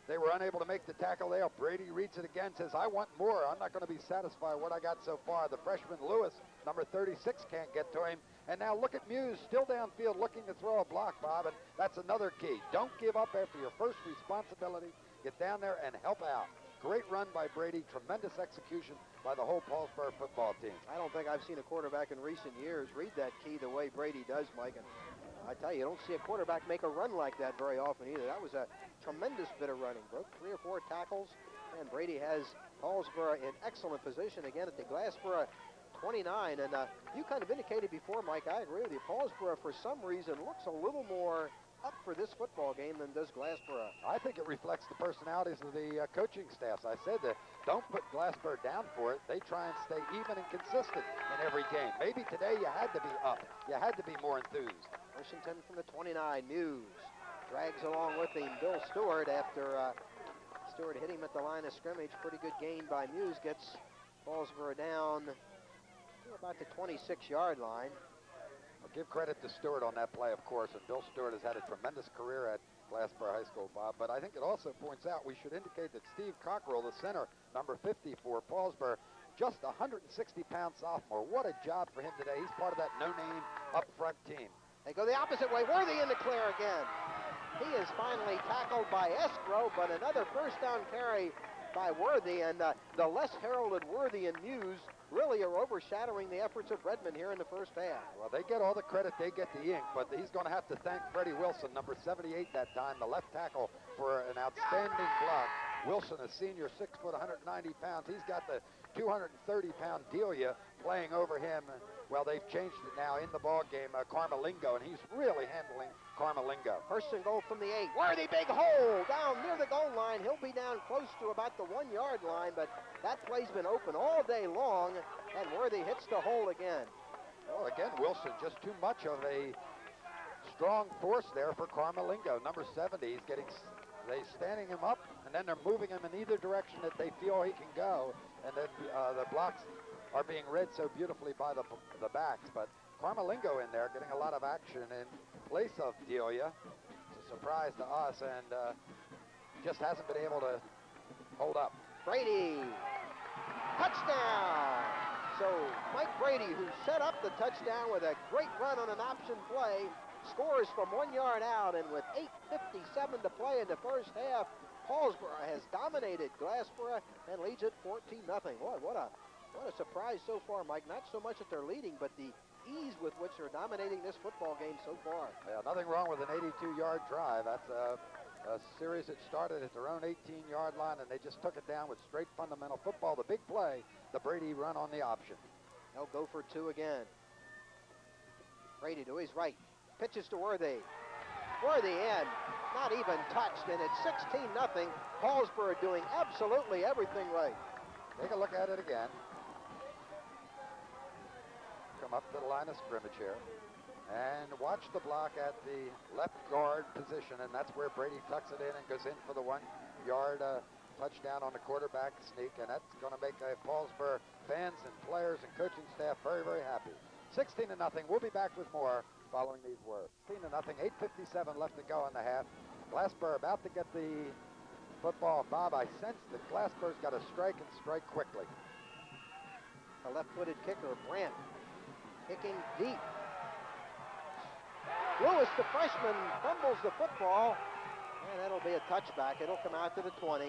they were unable to make the tackle there. Brady reads it again, says, I want more. I'm not going to be satisfied with what I got so far. The freshman Lewis, number 36, can't get to him. And now look at Muse, still downfield, looking to throw a block, Bob, and that's another key. Don't give up after your first responsibility. Get down there and help out. Great run by Brady, tremendous execution by the whole Paulsboro football team. I don't think I've seen a quarterback in recent years read that key the way Brady does, Mike. And I tell you, you don't see a quarterback make a run like that very often either. That was a tremendous bit of running. Broke three or four tackles, and Brady has Paulsboro in excellent position again at the Glassboro 29. And uh, you kind of indicated before, Mike, I agree with you. Paulsboro, for some reason, looks a little more up for this football game than does Glassboro. I think it reflects the personalities of the uh, coaching staffs. I said that don't put Glassboro down for it. They try and stay even and consistent in every game. Maybe today you had to be up. You had to be more enthused. Washington from the 29, Muse drags along with him Bill Stewart after uh, Stewart hit him at the line of scrimmage. Pretty good gain by Muse. Gets Paulsboro down about the 26-yard line. I'll give credit to Stewart on that play, of course, and Bill Stewart has had a tremendous career at Glassboro High School, Bob. But I think it also points out we should indicate that Steve Cockrell, the center, number 50 for Paulsboro, just a 160-pound sophomore. What a job for him today. He's part of that no-name up-front team. They go the opposite way. Worthy in the clear again. He is finally tackled by Esker, but another first down carry by Worthy, and uh, the less heralded Worthy and Muse really are overshadowing the efforts of Redmond here in the first half. Well, they get all the credit, they get the ink, but he's going to have to thank Freddie Wilson, number 78 that time, the left tackle, for an outstanding block. Wilson, a senior, 6 foot, 190 pounds. He's got the 230-pound Delia playing over him. Well, they've changed it now in the ball game, uh, Carmalingo, and he's really handling Carmalingo. First and goal from the eight. Worthy big hole down near the goal line. He'll be down close to about the one-yard line, but that play's been open all day long, and Worthy hits the hole again. Well, again, Wilson, just too much of a strong force there for Carmalingo. Number 70, he's getting, they standing him up, and then they're moving him in either direction that they feel he can go, and then uh, the blocks are being read so beautifully by the, the backs, but Carmalingo in there getting a lot of action in place of Delia. It's a surprise to us and uh, just hasn't been able to hold up. Brady, touchdown! So Mike Brady, who set up the touchdown with a great run on an option play, scores from one yard out, and with 8.57 to play in the first half, Paulsboro has dominated Glassboro and leads it 14-0. What what a what a surprise so far, Mike. Not so much that they're leading, but the ease with which they're dominating this football game so far. Yeah, nothing wrong with an 82-yard drive. That's a, a series that started at their own 18-yard line, and they just took it down with straight fundamental football. The big play, the Brady run on the option. They'll go for two again. Brady to his right. Pitches to Worthy. Worthy in. Not even touched, and it's 16 nothing. Paulsboro doing absolutely everything right. Take a look at it again. Up the line of scrimmage here. And watch the block at the left guard position, and that's where Brady tucks it in and goes in for the one-yard uh, touchdown on the quarterback sneak, and that's going to make uh, Paulsboro fans and players and coaching staff very, very happy. 16 to nothing. We'll be back with more following these words. 16 to nothing. 8:57 left to go in the half. Glassboro about to get the football. Bob, I sense that Glassboro's got to strike and strike quickly. A left-footed kicker, Brandt, kicking deep. Lewis, the freshman, fumbles the football, and that'll be a touchback. It'll come out to the 20.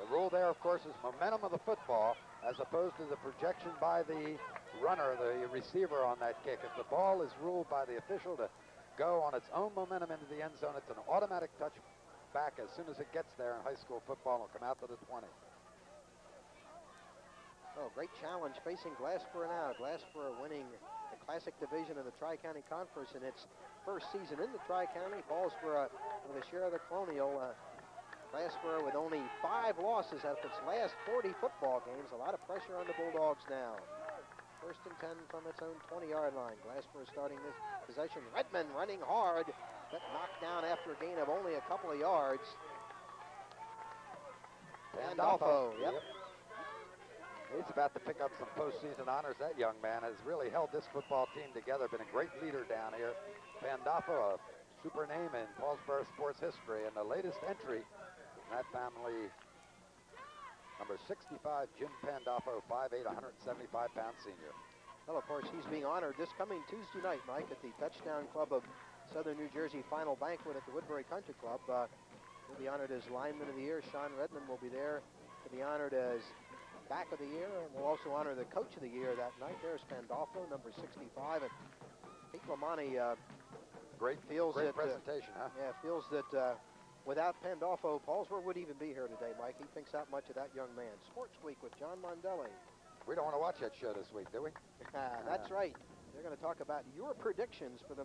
The rule there, of course, is momentum of the football as opposed to the projection by the runner, the receiver on that kick. If the ball is ruled by the official to go on its own momentum into the end zone, it's an automatic touch back as soon as it gets there in high school football and will come out to the 20. Oh, great challenge facing Glassboro now. Glassboro winning Classic Division of the Tri-County Conference in its first season in the Tri-County. Paulsboro with a share of the Colonial. Uh, Glassboro with only five losses out of its last 40 football games. A lot of pressure on the Bulldogs now. First and 10 from its own 20-yard line. Glassboro starting this possession. Redmond running hard, but knocked down after a gain of only a couple of yards. Pandolfo, yep. yep. He's about to pick up some postseason honors. That young man has really held this football team together, been a great leader down here. Pandolfo, a super name in Paulsboro sports history, and the latest entry in that family, number 65, Jim Pandolfo, 5'8", 175-pound senior. Well, of course, he's being honored this coming Tuesday night, Mike, at the Touchdown Club of Southern New Jersey final banquet at the Woodbury Country Club. Uh, he'll be honored as Lineman of the Year. Sean Redmond will be there to be honored as back of the year, and we'll also honor the coach of the year that night. There's Pandolfo, number 65, and Pete Lamani uh, great feels great that, presentation, uh, huh? Yeah, feels that uh, without Pandolfo, Paulsboro would even be here today, Mike. He thinks that much of that young man. Sports Week with John Mondelli. We don't want to watch that show this week, do we? [laughs] That's right. They're going to talk about your predictions for the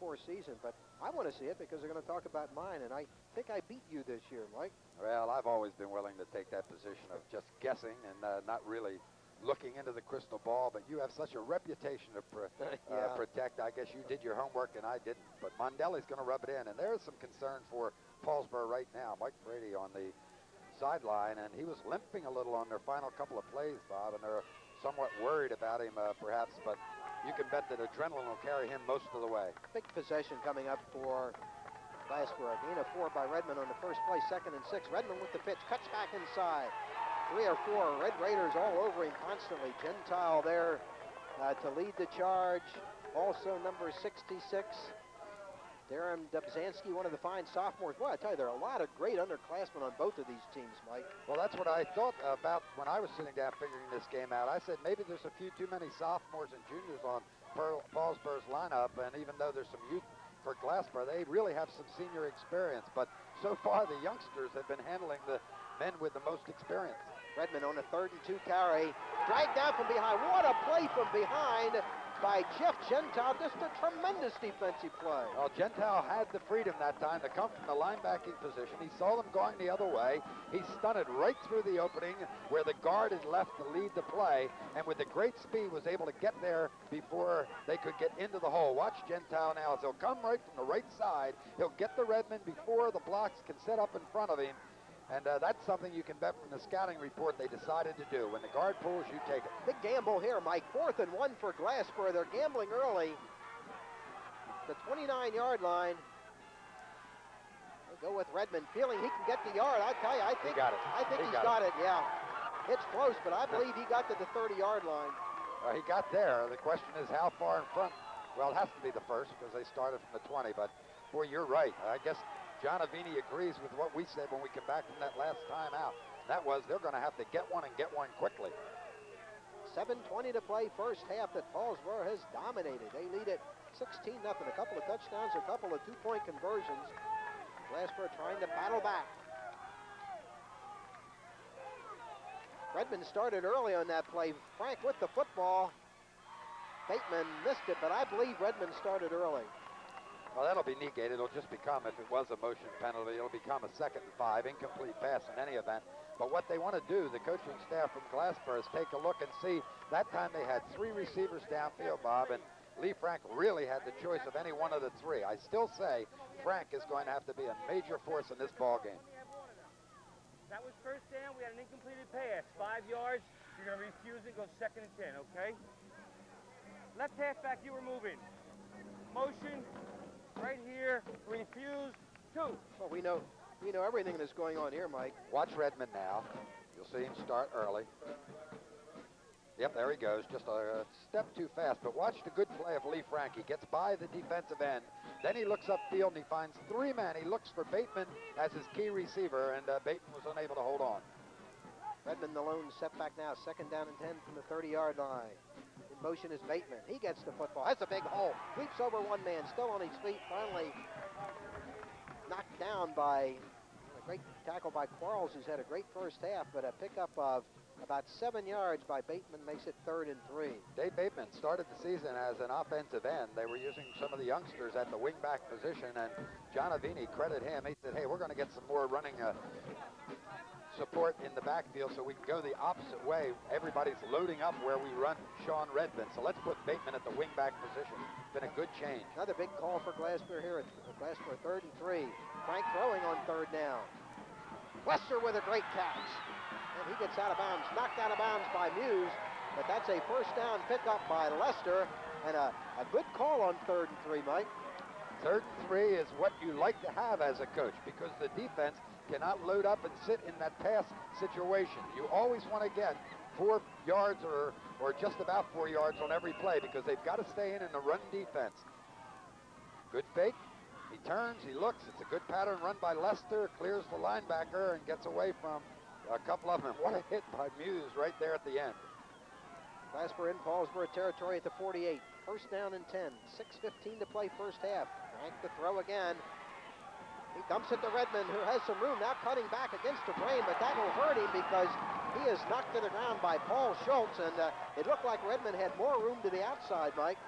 1984 season, but I want to see it because they're going to talk about mine, and I think I beat you this year, Mike. Well, I've always been willing to take that position of just guessing and uh, not really looking into the crystal ball, but you have such a reputation to pr [laughs] yeah. uh, protect. I guess you did your homework and I didn't, but Mondelli's going to rub it in, and there's some concern for Paulsboro right now. Mike Brady on the sideline, and he was limping a little on their final couple of plays, Bob, and they're somewhat worried about him, uh, perhaps, but you can bet that adrenaline will carry him most of the way. Big possession coming up for Glassboro. Gain of four by Redmond on the first play, second and six. Redmond with the pitch, cuts back inside. Three or four Red Raiders all over him constantly. Gentile there uh, to lead the charge. Also number 66, Darren Dubzanski, one of the fine sophomores. Well, I tell you, there are a lot of great underclassmen on both of these teams, Mike. Well, that's what I thought about when I was sitting down figuring this game out. I said maybe there's a few too many sophomores and juniors on Pearl, Paulsboro's lineup, and even though there's some youth for Glassboro, they really have some senior experience. But so [laughs] far, the youngsters have been handling the men with the most experience. Redmond on a third and two carry, dragged down from behind. What a play from behind by Jeff Gentile. Just a tremendous defensive play. Well, Gentile had the freedom that time to come from the linebacking position. He saw them going the other way. He stunted right through the opening where the guard is left to lead the play, and with the great speed was able to get there before they could get into the hole. Watch Gentile now as he'll come right from the right side. He'll get the Redmond before the blocks can set up in front of him. And uh, that's something you can bet from the scouting report they decided to do. When the guard pulls, you take it. Big gamble here, Mike. Fourth and one for Glassboro. They're gambling early. The 29-yard line. They go with Redmond, feeling he can get the yard. I tell you, I think he got it. I think he has got, got it. it. Yeah, it's close, but I believe he got to the 30-yard line. Uh, he got there. The question is how far in front. Well, it has to be the first because they started from the 20. But boy, you're right. I guess John Aveni agrees with what we said when we come back from that last time out. That was they're going to have to get one and get one quickly. 7.20 to play first half that Paulsboro has dominated. They lead it 16 nothing. A couple of touchdowns, a couple of two-point conversions. Glassboro trying to battle back. Redmond started early on that play. Frank with the football. Bateman missed it, but I believe Redmond started early. Well, that'll be negated. It'll just become, if it was a motion penalty, it'll become a second and five, incomplete pass in any event. But what they want to do, the coaching staff from Glassboro, is take a look and see. That time they had three receivers downfield, Bob, and Lee Frank really had the choice of any one of the three. I still say Frank is going to have to be a major force in this ball game. That was first down. We had an incompleted pass. Five yards. You're going to refuse it. Go second and ten, okay? Left halfback, you were moving. Motion, right here, refuse, two. Well, we know we know everything that's going on here, Mike. Watch Redmond now. You'll see him start early. Yep, there he goes. Just a step too fast. But watch the good play of Lee Frank. He gets by the defensive end. Then he looks upfield and he finds three men. He looks for Bateman as his key receiver, and uh, Bateman was unable to hold on. Redmond the lone setback now, second down and 10 from the 30-yard line. Motion is Bateman. He gets the football. That's a big hole. Leaps over one man, still on his feet. Finally knocked down by a great tackle by Quarles, who's had a great first half, but a pickup of about seven yards by Bateman makes it third and three. Dave Bateman started the season as an offensive end. They were using some of the youngsters at the wingback position, and John Aveni credited him. He said, hey, we're going to get some more running uh, support in the backfield so we can go the opposite way. Everybody's loading up where we run Sean Redmond. So let's put Bateman at the wingback position. Been a good change. Another big call for Glassboro here at uh, Glassboro third and three. Frank throwing on third down. Lester with a great catch. And he gets out of bounds, knocked out of bounds by Muse. But that's a first down pickup by Lester. And a, a good call on third and three, Mike. Third and three is what you like to have as a coach because the defense cannot load up and sit in that pass situation. You always want to get four yards or, or just about four yards on every play because they've got to stay in in the run defense. Good fake. He turns, he looks. It's a good pattern run by Lester, clears the linebacker and gets away from a couple of them. What a hit by Muse right there at the end. Glassboro in Paulsboro territory at the 48. First down and 10. 6.15 to play first half. Frank the throw again. He dumps it to Redmond, who has some room now cutting back against the brain, but that will hurt him because he is knocked to the ground by Paul Schultz, and uh, it looked like Redmond had more room to the outside, Mike.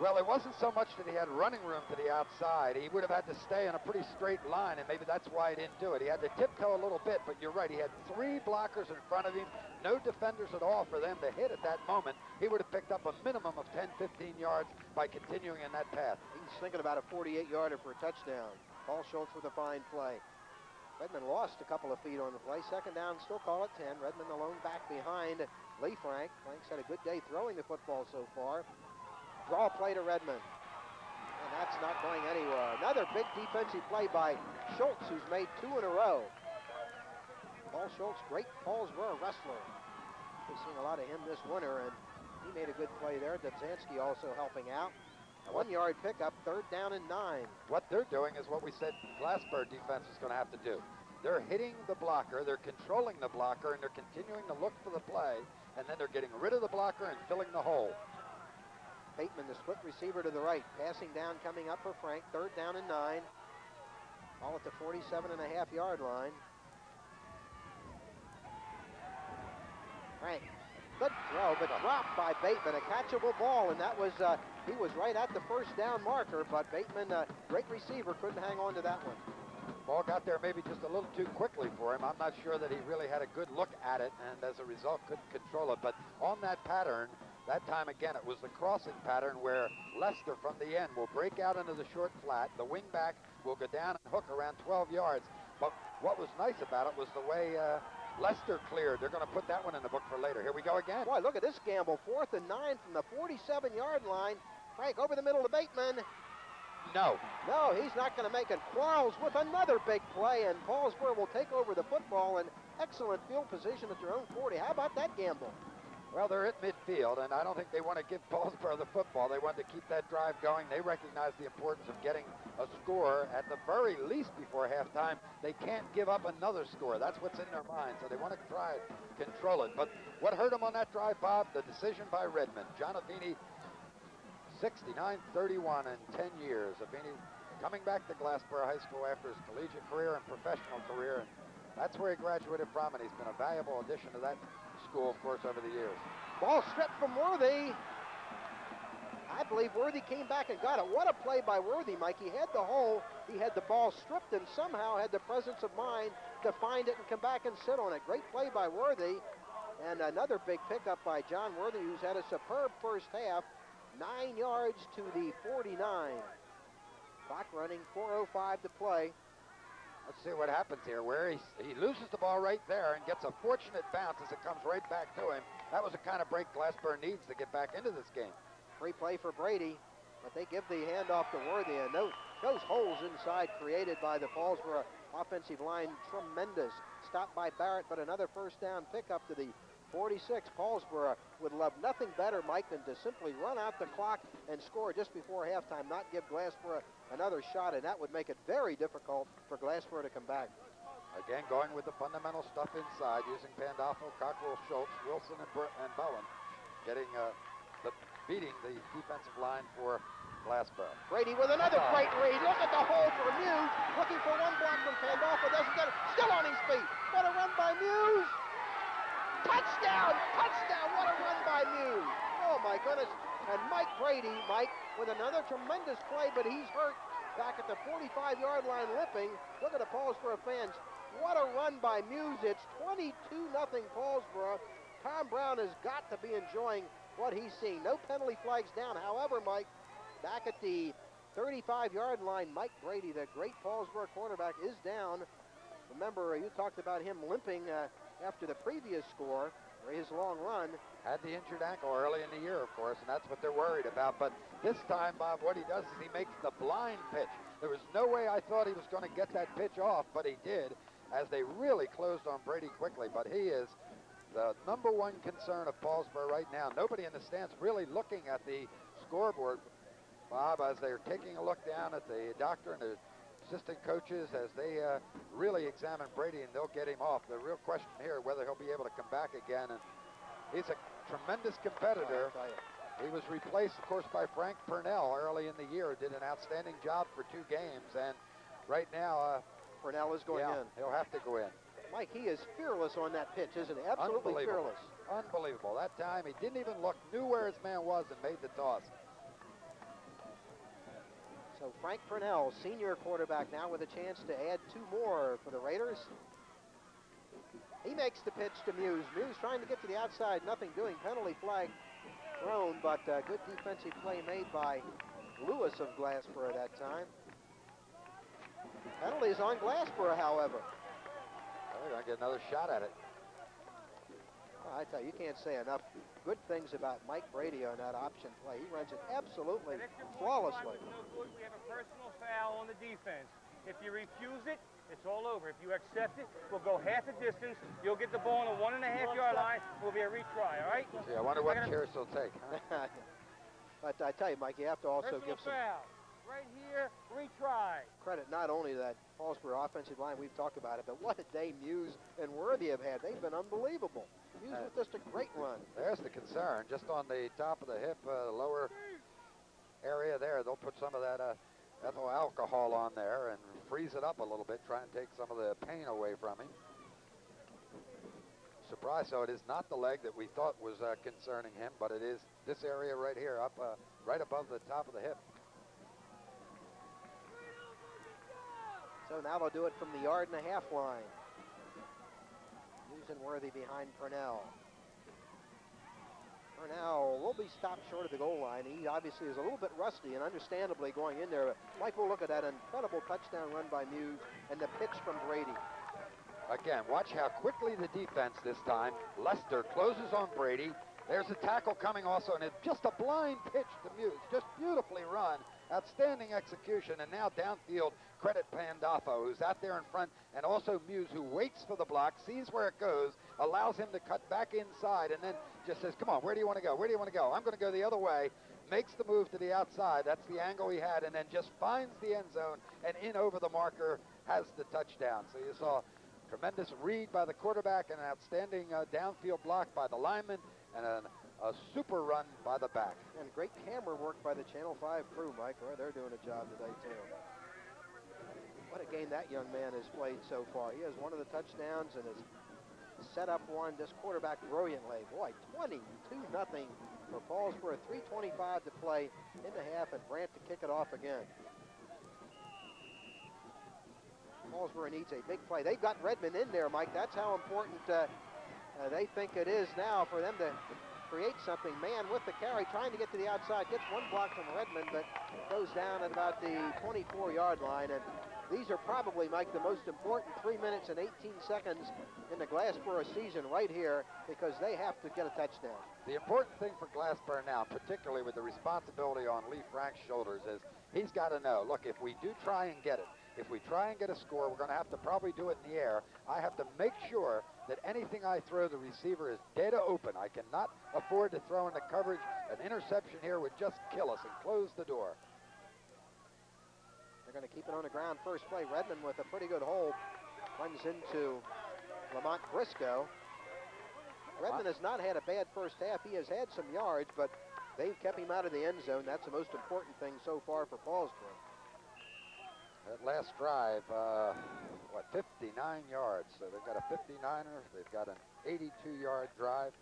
Well, it wasn't so much that he had running room to the outside. He would have had to stay in a pretty straight line, and maybe that's why he didn't do it. He had to tiptoe a little bit, but you're right. He had three blockers in front of him, no defenders at all for them to hit at that moment. He would have picked up a minimum of 10, 15 yards by continuing in that path. He's thinking about a 48-yarder for a touchdown. Paul Schultz with a fine play. Redmond lost a couple of feet on the play. Second down, still call it 10. Redmond alone back behind Lee Frank. Frank's had a good day throwing the football so far. Draw play to Redmond. And that's not going anywhere. Another big defensive play by Schultz, who's made two in a row. Paul Schultz, great Paulsboro wrestler. We've seen a lot of him this winter, and he made a good play there. Dubzansky also helping out. One-yard pickup, third down and nine. What they're doing is what we said Glassboro defense is going to have to do. They're hitting the blocker, they're controlling the blocker, and they're continuing to look for the play, and then they're getting rid of the blocker and filling the hole. Bateman, the split receiver to the right. Passing down coming up for Frank. Third down and nine. All at the 47 and a half yard line. Frank, good throw, but dropped by Bateman. A catchable ball, and that was, uh, he was right at the first down marker, but Bateman, uh, great receiver, couldn't hang on to that one. Ball got there maybe just a little too quickly for him. I'm not sure that he really had a good look at it, and as a result couldn't control it. But on that pattern, that time again, it was the crossing pattern where Lester from the end will break out into the short flat. The wingback will go down and hook around 12 yards. But what was nice about it was the way uh, Lester cleared. They're going to put that one in the book for later. Here we go again. Boy, look at this gamble. Fourth and nine from the 47-yard line. Frank over the middle to Bateman. No. No, he's not going to make it. Quarles with another big play, and Paulsboro will take over the football and excellent field position at their own 40. How about that gamble? Well, they're at midfield, and I don't think they want to give [laughs] Paulsboro the football. They want to keep that drive going. They recognize the importance of getting a score at the very least before halftime. They can't give up another score. That's what's in their mind, so they want to try to control it. But what hurt them on that drive, Bob? The decision by Redmond. John Aveni, 69-31 in 10 years. Aveni coming back to Glassboro High School after his collegiate career and professional career. And that's where he graduated from, and he's been a valuable addition to that school, of course, over the years. Ball stripped from Worthy. I believe Worthy came back and got it. What a play by Worthy, Mike. He had the hole, he had the ball stripped, and somehow had the presence of mind to find it and come back and sit on it. Great play by Worthy. And another big pickup by John Worthy, who's had a superb first half. Nine yards to the 49. Clock running, 4.05 to play. Let's see what happens here, where he, he loses the ball right there and gets a fortunate bounce as it comes right back to him. That was the kind of break Glassboro needs to get back into this game. Free play for Brady, but they give the handoff to Worthy, and those, those holes inside created by the Paulsboro offensive line, tremendous. Stopped by Barrett, but another first down pickup to the 46. Paulsboro would love nothing better, Mike, than to simply run out the clock and score just before halftime, not give Glassboro another shot, and that would make it very difficult for Glassboro to come back. Again, going with the fundamental stuff inside, using Pandolfo, Cockrell, Schultz, Wilson, and, Bur and Bowen, getting uh, the beating the defensive line for Glassboro. Brady with another great read. Look at the hole for Muse, looking for one block from Pandolfo, doesn't get it. Still on his feet. What a run by Muse! Touchdown! Touchdown! What a run by Muse! Oh my goodness! And Mike Brady, Mike, with another tremendous play, but he's hurt back at the 45-yard line limping. Look at the Paulsboro fans. What a run by Muse. It's 22-0 Paulsboro. Tom Brown has got to be enjoying what he's seeing. No penalty flags down. However, Mike, back at the 35-yard line, Mike Brady, the great Paulsboro quarterback, is down. Remember, you talked about him limping uh, after the previous score, or his long run. Had the injured ankle early in the year, of course, and that's what they're worried about. But this time, Bob, what he does is he makes the blind pitch. There was no way I thought he was going to get that pitch off, but he did, as they really closed on Brady quickly. But he is the number one concern of Paulsboro right now. Nobody in the stands really looking at the scoreboard, Bob, as they're taking a look down at the doctor and the assistant coaches as they uh, really examine Brady and they'll get him off. The real question here whether he'll be able to come back again. And he's a tremendous competitor. He was replaced, of course, by Frank Purnell early in the year. Did an outstanding job for two games. And right now, uh, Purnell is going yeah, in. He'll have to go in. Mike, he is fearless on that pitch, isn't he? Absolutely Unbelievable. fearless. Unbelievable. That time, he didn't even look, knew where his man was and made the toss. So Frank Purnell, senior quarterback now with a chance to add two more for the Raiders. He makes the pitch to Muse. Muse trying to get to the outside, nothing doing. Penalty flag thrown, but uh, good defensive play made by Lewis of Glassboro that time. Penalty is on Glassboro, however. Well, they're going to get another shot at it. I tell you, you can't say enough good things about Mike Brady on that option play. He runs it absolutely flawlessly. No good. We have a personal foul on the defense. If you refuse it, it's all over. If you accept it, we'll go half the distance. You'll get the ball on the one and a half yard line. We'll be a retry, all right? See, I wonder what Kears will take. Huh? [laughs] but I tell you, Mike, you have to also personal give some foul. Right here, retry. credit not only to that Paulsboro offensive line, we've talked about it, but what a day Muse and Worthy have had. They've been unbelievable. Muse Uh, with just a great run. There's the concern. Just on the top of the hip, uh, lower area there, they'll put some of that uh, ethyl alcohol on there and freeze it up a little bit, try and take some of the pain away from him. Surprise, so it is not the leg that we thought was uh, concerning him, but it is this area right here, up uh, right above the top of the hip. So now they'll do it from the yard and a half line. Muse and Worthy behind Purnell. Purnell will be stopped short of the goal line. He obviously is a little bit rusty and understandably going in there. Mike will look at that incredible touchdown run by Muse and the pitch from Brady. Again, watch how quickly the defense this time. Lester closes on Brady. There's a tackle coming also, and it's just a blind pitch to Muse. Just beautifully run. Outstanding execution, and now downfield, credit Pandolfo, who's out there in front, and also Muse, who waits for the block, sees where it goes, allows him to cut back inside, and then just says, come on, where do you want to go? Where do you want to go? I'm going to go the other way, makes the move to the outside. That's the angle he had, and then just finds the end zone and in over the marker has the touchdown. So you saw tremendous read by the quarterback and an outstanding uh, downfield block by the lineman and an, a super run by the back. And great camera work by the Channel 5 crew, Mike. They're doing a job today, too. What a game that young man has played so far. He has one of the touchdowns and has set up one, this quarterback brilliantly. Boy, 22 nothing for Paulsboro. 3.25 to play in the half, and Brant to kick it off again. Paulsboro needs a big play. They've got Redmond in there, Mike. That's how important uh, uh, they think it is now for them to create something. Mann with the carry, trying to get to the outside. Gets one block from Redmond, but goes down at about the 24-yard line. And these are probably, Mike, the most important 3 minutes and 18 seconds in the Glassboro season right here because they have to get a touchdown. The important thing for Glassboro now, particularly with the responsibility on Lee Frank's shoulders, is he's got to know, look, if we do try and get it, if we try and get a score, we're going to have to probably do it in the air. I have to make sure that anything I throw, the receiver is dead open. I cannot afford to throw in the coverage. An interception here would just kill us and close the door. They're going to keep it on the ground first play. Redmond with a pretty good hold runs into Lamont Briscoe. Redmond has not had a bad first half. He has had some yards, but they've kept him out of the end zone. That's the most important thing so far for Paulsboro. That last drive, uh, what, 59 yards. So they've got a 59er. They've got an 82-yard drive.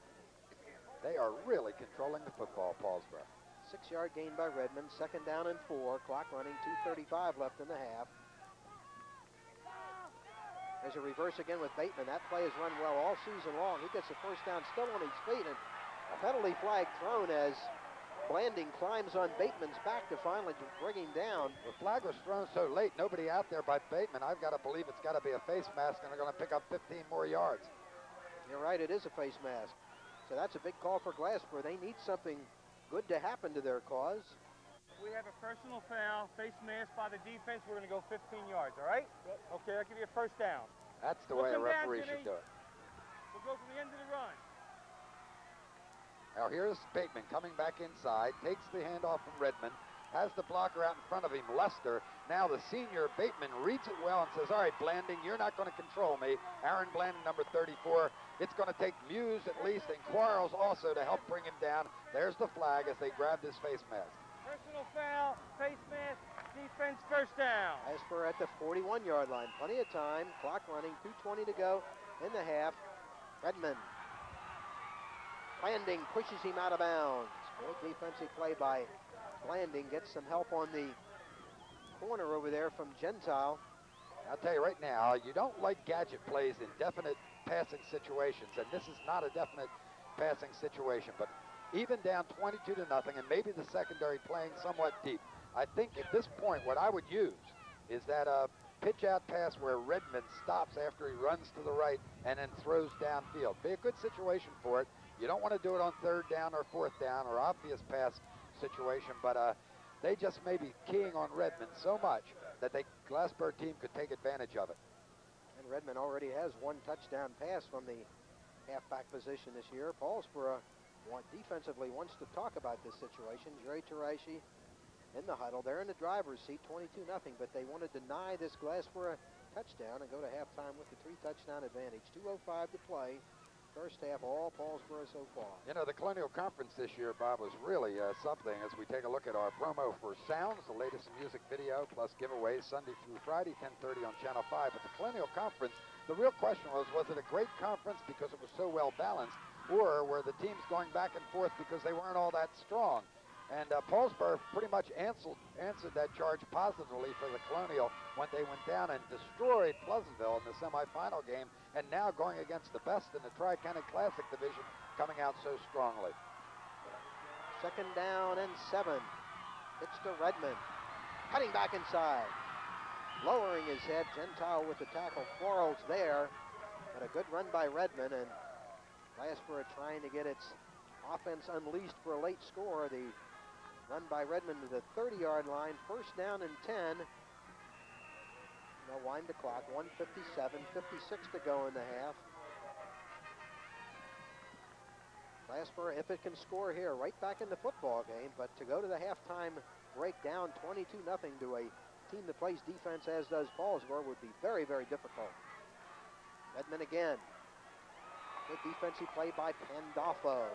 They are really controlling the football, Paulsboro. Six-yard gain by Redmond. Second down and four. Clock running. 2.35 left in the half. There's a reverse again with Bateman. That play has run well all season long. He gets the first down still on his feet, and a penalty flag thrown as Blanding climbs on Bateman's back to finally bring him down. The flag was thrown so late, nobody out there by Bateman. I've got to believe it's got to be a face mask, and they're going to pick up 15 more yards. You're right, it is a face mask. So that's a big call for Glassboro. They need something good to happen to their cause. We have a personal foul, face mask by the defense. We're going to go 15 yards, all right? Okay, I'll give you a first down. That's the We'll way a referee should do it. We'll go from the end of the run. Now here's Bateman coming back inside, takes the handoff from Redmond, has the blocker out in front of him, Lester. Now the senior Bateman reads it well and says, all right, Blanding, you're not going to control me. Aaron Blanding, number 34. It's going to take Muse at least and Quarles also to help bring him down. There's the flag as they grab this face mask. Personal foul, face mask, defense first down. Asper at the 41-yard line. Plenty of time. Clock running. 2.20 to go in the half. Redmond. Blanding pushes him out of bounds. Great defensive play by Blanding. Gets some help on the corner over there from Gentile. I'll tell you right now, you don't like gadget plays in definite passing situations, and this is not a definite passing situation. But even down 22 to nothing, and maybe the secondary playing somewhat deep, I think at this point what I would use is that uh, pitch out pass where Redmond stops after he runs to the right and then throws downfield. Be a good situation for it. You don't want to do it on third down or fourth down or obvious pass situation, but uh, they just may be keying on Redmond so much that the Glassboro team could take advantage of it. And Redmond already has one touchdown pass from the halfback position this year. Paulsboro want, defensively wants to talk about this situation. Jerry Tarashi in the huddle. They're in the driver's seat, 22 nothing, but they want to deny this Glassboro touchdown and go to halftime with the three touchdown advantage. 2.05 to play. First half, all Paulsboro so far. You know, the Colonial Conference this year, Bob, was really uh, something as we take a look at our promo for Sounds, the latest music video, plus giveaways Sunday through Friday, 10.30 on Channel 5. But the Colonial Conference, the real question was, was it a great conference because it was so well balanced, or were the teams going back and forth because they weren't all that strong? And uh, pretty much answered, answered that charge positively for the Colonial when they went down and destroyed Pleasantville in the semifinal game, and now going against the best in the Tri-County Classic division, coming out so strongly. Second down and seven. It's to Redmond. Cutting back inside. Lowering his head. Gentile with the tackle. Quarles there. But a good run by Redmond. And Glassboro trying to get its offense unleashed for a late score. The Run by Redmond to the 30-yard line. First down and 10. They'll wind the clock. 157, 56 to go in the half. Glassboro, if it can score here, right back in the football game, but to go to the halftime break down 22 nothing to a team that plays defense as does Paulsboro would be very, very difficult. Redmond again. Good defensive play by Pandolfo.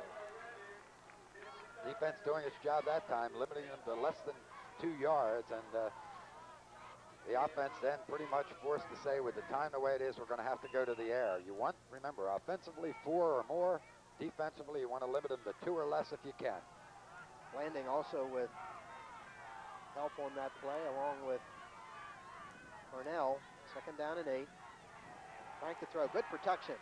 Defense doing its job that time, limiting them to less than two yards, and uh, the offense then pretty much forced to say, with the time the way it is, we're going to have to go to the air. You want, remember, offensively four or more, defensively you want to limit them to two or less if you can. Blanding also with help on that play, along with Cornell. Second down and eight. Frank to throw, good protection.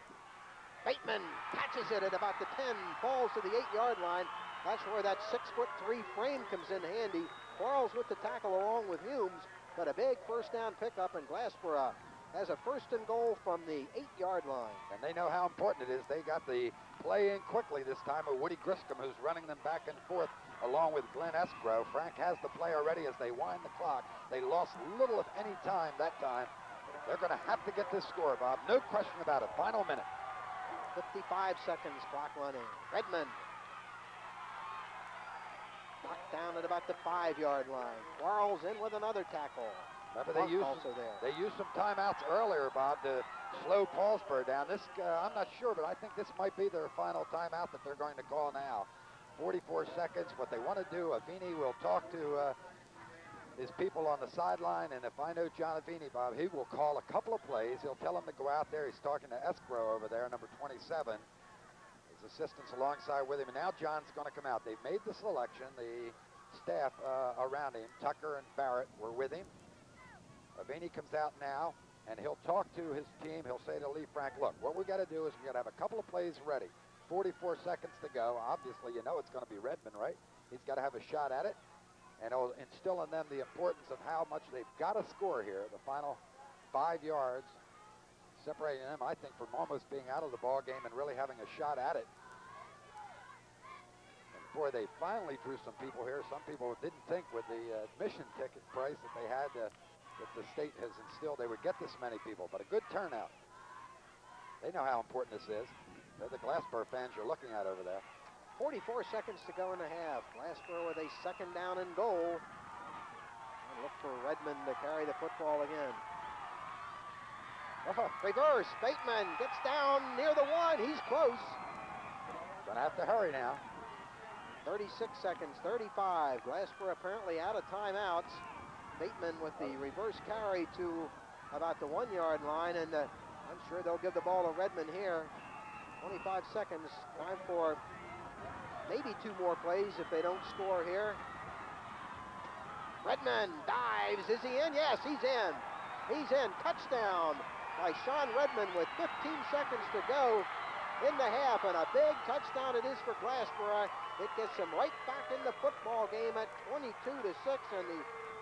Bateman catches it at about the 10, falls to the eight-yard line. That's where that six-foot three frame comes in handy. Quarles with the tackle along with Humes, but a big first down pickup, and Glassboro has a first and goal from the eight-yard line. And they know how important it is. They got the play in quickly this time with Woody Griscom, who's running them back and forth along with Glenn Esker. Frank has the play already as they wind the clock. They lost little, if any, time that time. They're going to have to get this score, Bob. No question about it. Final minute. 55 seconds, clock running. Redmond. Knocked down at about the five-yard line. Quarles in with another tackle. Remember, they used, also there. they used some timeouts earlier, Bob, to slow Paulsboro down. This, uh, I'm not sure, but I think this might be their final timeout that they're going to call now. 44 seconds. What they want to do, Aveni will talk to uh, his people on the sideline, and if I know John Aveni, Bob, he will call a couple of plays. He'll tell them to go out there. He's talking to Esker over there, number 27. His assistants alongside with him, and now John's going to come out. They've made the selection. The staff uh, around him, Tucker and Barrett, were with him. Aveni comes out now, and he'll talk to his team. He'll say to Lee Frank, look, what we got to do is we got to have a couple of plays ready. 44 seconds to go. Obviously, you know it's going to be Redmond, right? He's got to have a shot at it, and it'll instill in them the importance of how much they've got to score here. The final five yards separating them, I think, from almost being out of the ball game and really having a shot at it. And boy, they finally drew some people here. Some people didn't think with the uh, admission ticket price that they had to that the state has instilled they would get this many people, but a good turnout. They know how important this is. They're the Glassboro fans you're looking at over there. 44 seconds to go in the half. Glassboro with a second down and goal. And look for Redmond to carry the football again. Oh, reverse. Bateman gets down near the one. He's close. Gonna have to hurry now. 36 seconds, 35. Glassboro apparently out of timeouts. Bateman with the reverse carry to about the one-yard line, and uh, I'm sure they'll give the ball to Redmond here. 25 seconds, time for maybe two more plays if they don't score here. Redmond dives, is he in? Yes, he's in. He's in, touchdown by Sean Redmond with 15 seconds to go in the half, and a big touchdown it is for Glassboro. It gets them right back in the football game at 22 to 6, and the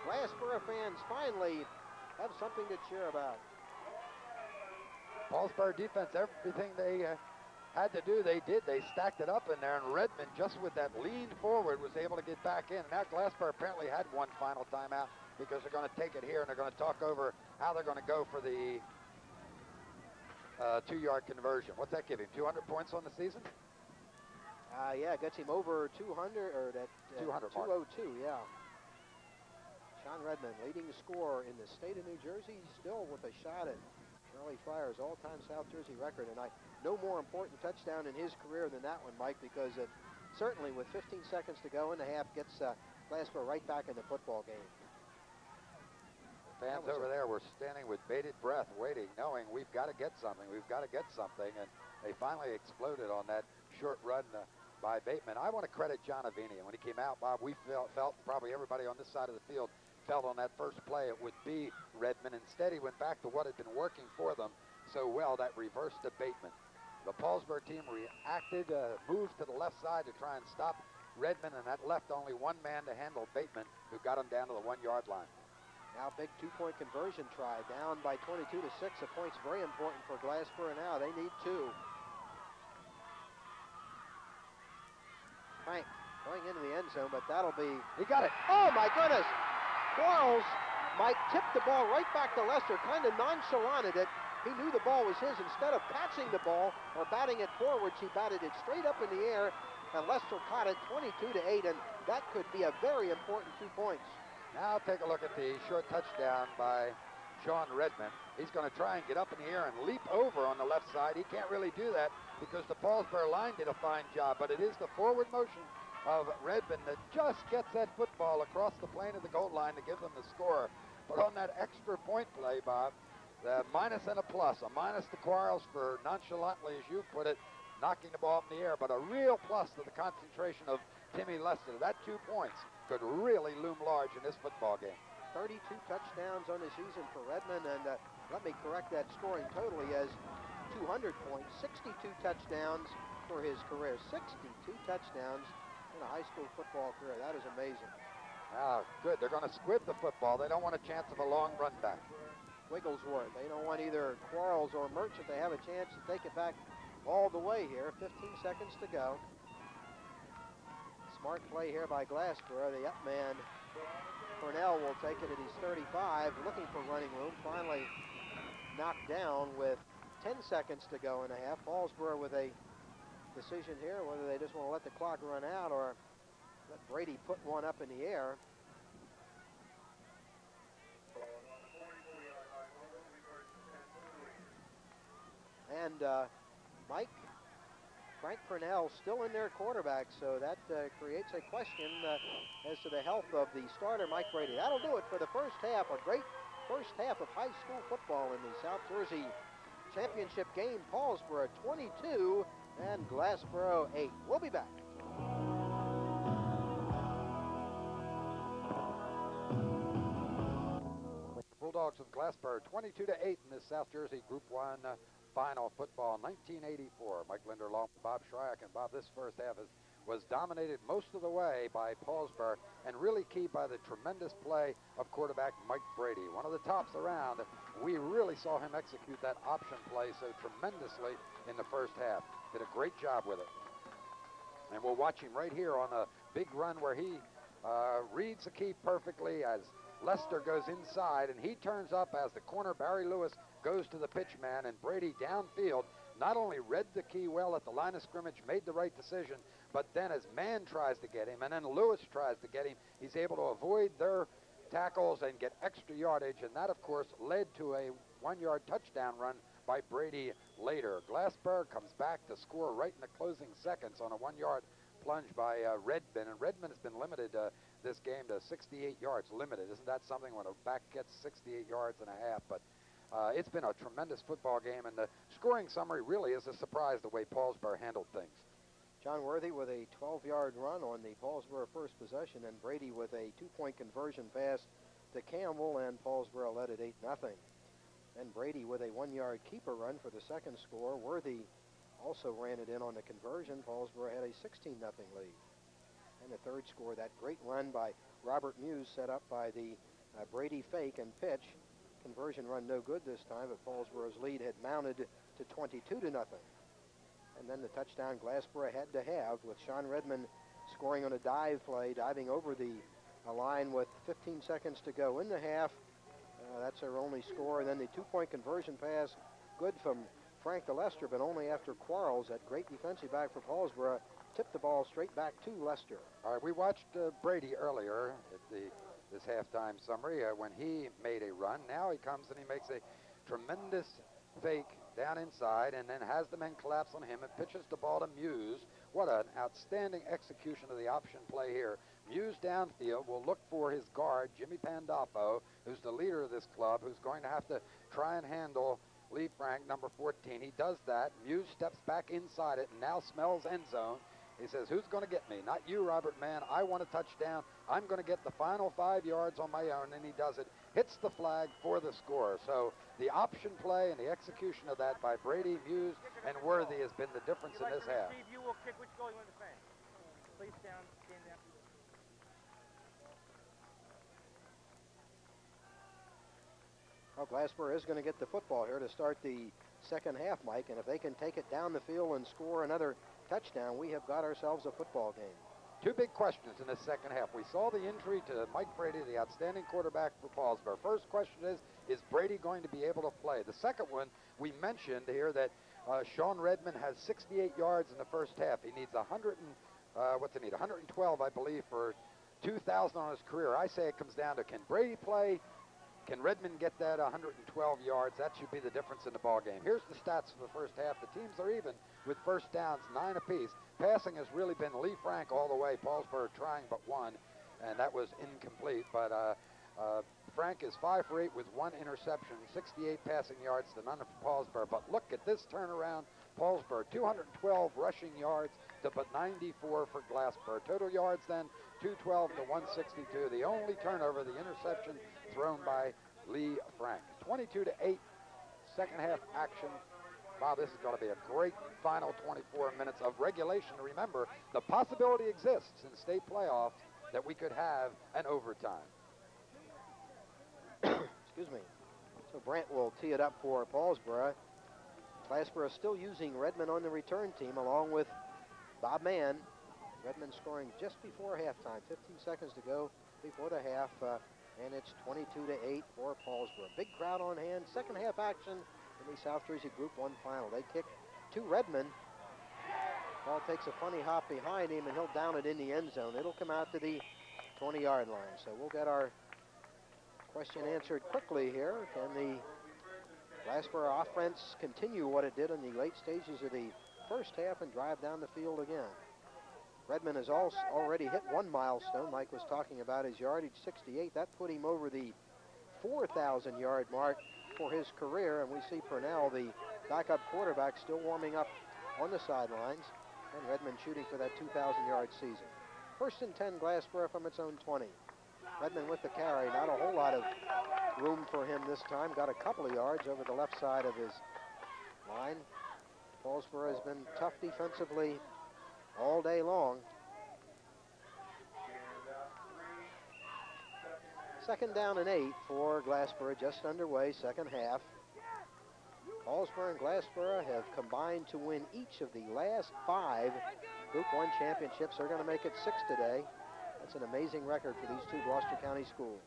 Glassboro fans finally have something to cheer about. Paulsboro defense, everything they uh, had to do, they did. They stacked it up in there, and Redmond, just with that lean forward, was able to get back in. Now Glassboro apparently had one final timeout because they're going to take it here, and they're going to talk over how they're going to go for the uh, two-yard conversion. What's that give him? 200 points on the season? Uh, yeah, gets him over 200 or that uh, 200 202. Yeah. Sean Redmond leading scorer in the state of New Jersey, still with a shot at Charlie Fryer's all-time South Jersey record. And I no more important touchdown in his career than that one, Mike, because it certainly with 15 seconds to go in the half gets uh, Glassboro right back in the football game. Fans over there were standing with bated breath, waiting, knowing we've got to get something. We've got to get something, and they finally exploded on that short run uh, by Bateman. I want to credit John Aveni. When he came out, Bob, we felt, felt probably everybody on this side of the field felt on that first play it would be Redmond. Instead, he went back to what had been working for them so well, that reverse to Bateman. The Paulsboro team reacted, uh, moved to the left side to try and stop Redmond, and that left only one man to handle Bateman, who got him down to the one-yard line. Now big two-point conversion try, down by 22 to 6. A point's very important for Glassboro now. They need two. Frank going into the end zone, but that'll be. He got it. Oh my goodness! Quarles, Mike tipped the ball right back to Lester, kind of nonchalanted it. He knew the ball was his. Instead of catching the ball or batting it forwards, he batted it straight up in the air, and Lester caught it 22 to 8, and that could be a very important two points. Now take a look at the short touchdown by Sean Redmond. He's going to try and get up in the air and leap over on the left side. He can't really do that because the Paulsboro line did a fine job, but it is the forward motion of Redmond that just gets that football across the plane of the goal line to give them the score. But on that extra point play, Bob, the minus and a plus, a minus to Quarles for nonchalantly, as you put it, knocking the ball up in the air, but a real plus to the concentration of Timmy Lester. That two points could really loom large in this football game. 32 touchdowns on the season for Redmond, and uh, let me correct that scoring total. He has 200 points, 62 touchdowns for his career. 62 touchdowns in a high school football career. That is amazing. Ah, good. They're going to squib the football. They don't want a chance of a long run back. Wigglesworth. They don't want either Quarles or Merchant. They have a chance to take it back all the way here. 15 seconds to go. Smart play here by Glassboro. The up man, Cornell, will take it at his 35, looking for running room. Finally knocked down with 10 seconds to go and a half. Paulsboro with a decision here, whether they just want to let the clock run out or let Brady put one up in the air. And uh, Mike, Frank Purnell still in their quarterback, so that uh, creates a question uh, as to the health of the starter, Mike Brady. That'll do it for the first half. A great first half of high school football in the South Jersey championship game. Paulsboro 22 and Glassboro 8. We'll be back. Bulldogs of Glassboro 22 to 8 in this South Jersey Group 1 uh, final football 1984. Mike Linder along with Bob Shryock. And Bob, this first half is, was dominated most of the way by Paulsboro and really key by the tremendous play of quarterback Mike Brady. One of the tops around. We really saw him execute that option play so tremendously in the first half. Did a great job with it. And we'll watch him right here on a big run where he uh, reads the key perfectly as Lester goes inside, and he turns up as the corner, Barry Lewis, goes to the pitch man, and Brady downfield not only read the key well at the line of scrimmage, made the right decision, but then as Mann tries to get him, and then Lewis tries to get him, he's able to avoid their tackles and get extra yardage, and that, of course, led to a one-yard touchdown run by Brady later. Glassboro comes back to score right in the closing seconds on a one-yard plunge by uh, and Redmond has been limited uh, this game to 68 yards, limited. Isn't that something when a back gets 68 yards and a half? But uh, it's been a tremendous football game, and the scoring summary really is a surprise the way Paulsboro handled things. John Worthy with a 12-yard run on the Paulsboro first possession, and Brady with a two-point conversion pass to Campbell, and Paulsboro led at 8 nothing. Then Brady with a one-yard keeper run for the second score. Worthy also ran it in on the conversion. Paulsboro had a 16 nothing lead. And the third score, that great run by Robert Muse set up by the uh, Brady fake and pitch. Conversion run no good this time, but Paulsboro's lead had mounted to 22 to nothing. And then the touchdown Glassboro had to have with Sean Redmond scoring on a dive play, diving over the uh, line with 15 seconds to go in the half. Uh, that's their only score. And then the two-point conversion pass, good from Frank DeLester, but only after Quarles, that great defensive back for Paulsboro, tipped the ball straight back to Lester. All right, we watched uh, Brady earlier at the this halftime summary uh, when he made a run. Now he comes and he makes a tremendous fake down inside and then has the men collapse on him and pitches the ball to Muse. What an outstanding execution of the option play here. Muse downfield will look for his guard, Jimmy Pandolfo, who's the leader of this club, who's going to have to try and handle Lee Frank, number 14. He does that. Muse steps back inside it and now smells end zone. He says, who's going to get me? Not you, Robert Mann. I want a touchdown. I'm going to get the final five yards on my own, and he does it. Hits the flag for the score. So the option play and the execution of that by Brady, Muse, and Worthy has been the difference in this half. Steve, you will kick which goal you want to defend. Please down, stand down. Well, Glassboro is going to get the football here to start the second half, Mike, and if they can take it down the field and score another touchdown, we have got ourselves a football game. Two big questions in the second half. We saw the injury to Mike Brady, the outstanding quarterback for Paulsboro. First question is, is Brady going to be able to play? The second one, we mentioned here that uh, Sean Redmond has 68 yards in the first half. He needs 100 and, uh, what's he need? 112, I believe, for 2,000 on his career. I say it comes down to can Brady play? Can Redmond get that 112 yards? That should be the difference in the ball game. Here's the stats for the first half. The teams are even with first downs, nine apiece. Passing has really been Lee Frank all the way. Paulsboro trying but one, and that was incomplete. But uh, uh, Frank is five for eight with one interception, 68 passing yards to none for Paulsboro. But look at this turnaround. Paulsboro, 212 rushing yards to but 94 for Glassboro. Total yards then, 212 to 162. The only turnover, the interception thrown by Lee Frank. 22 to 8, second half action. Wow, this is going to be a great final 24 minutes of regulation. Remember, the possibility exists in state playoffs that we could have an overtime. [coughs] Excuse me. So Brant will tee it up for Paulsboro. Glassboro still using Redmond on the return team along with Bob Mann. Redmond scoring just before halftime. 15 seconds to go before the half. Uh, and it's 22 to 8 for Paulsboro. Big crowd on hand. Second half action in the South Jersey Group 1 final. They kick to Redmond. Ball takes a funny hop behind him, and he'll down it in the end zone. It'll come out to the 20-yard line. So we'll get our question answered quickly here. Can the Glassboro offense continue what it did in the late stages of the first half and drive down the field again? Redmond has also already hit one milestone. Mike was talking about his yardage, 68. That put him over the 4,000 yard mark for his career. And we see Purnell, the backup quarterback, still warming up on the sidelines. And Redmond shooting for that 2,000 yard season. First and 10 Glassboro from its own 20. Redmond with the carry. Not a whole lot of room for him this time. Got a couple of yards over the left side of his line. Paulsboro has been tough defensively all day long. Second down and eight for Glassboro, just underway, second half. Paulsboro and Glassboro have combined to win each of the last five Group 1 championships. They're going to make it six today. That's an amazing record for these two Gloucester County schools.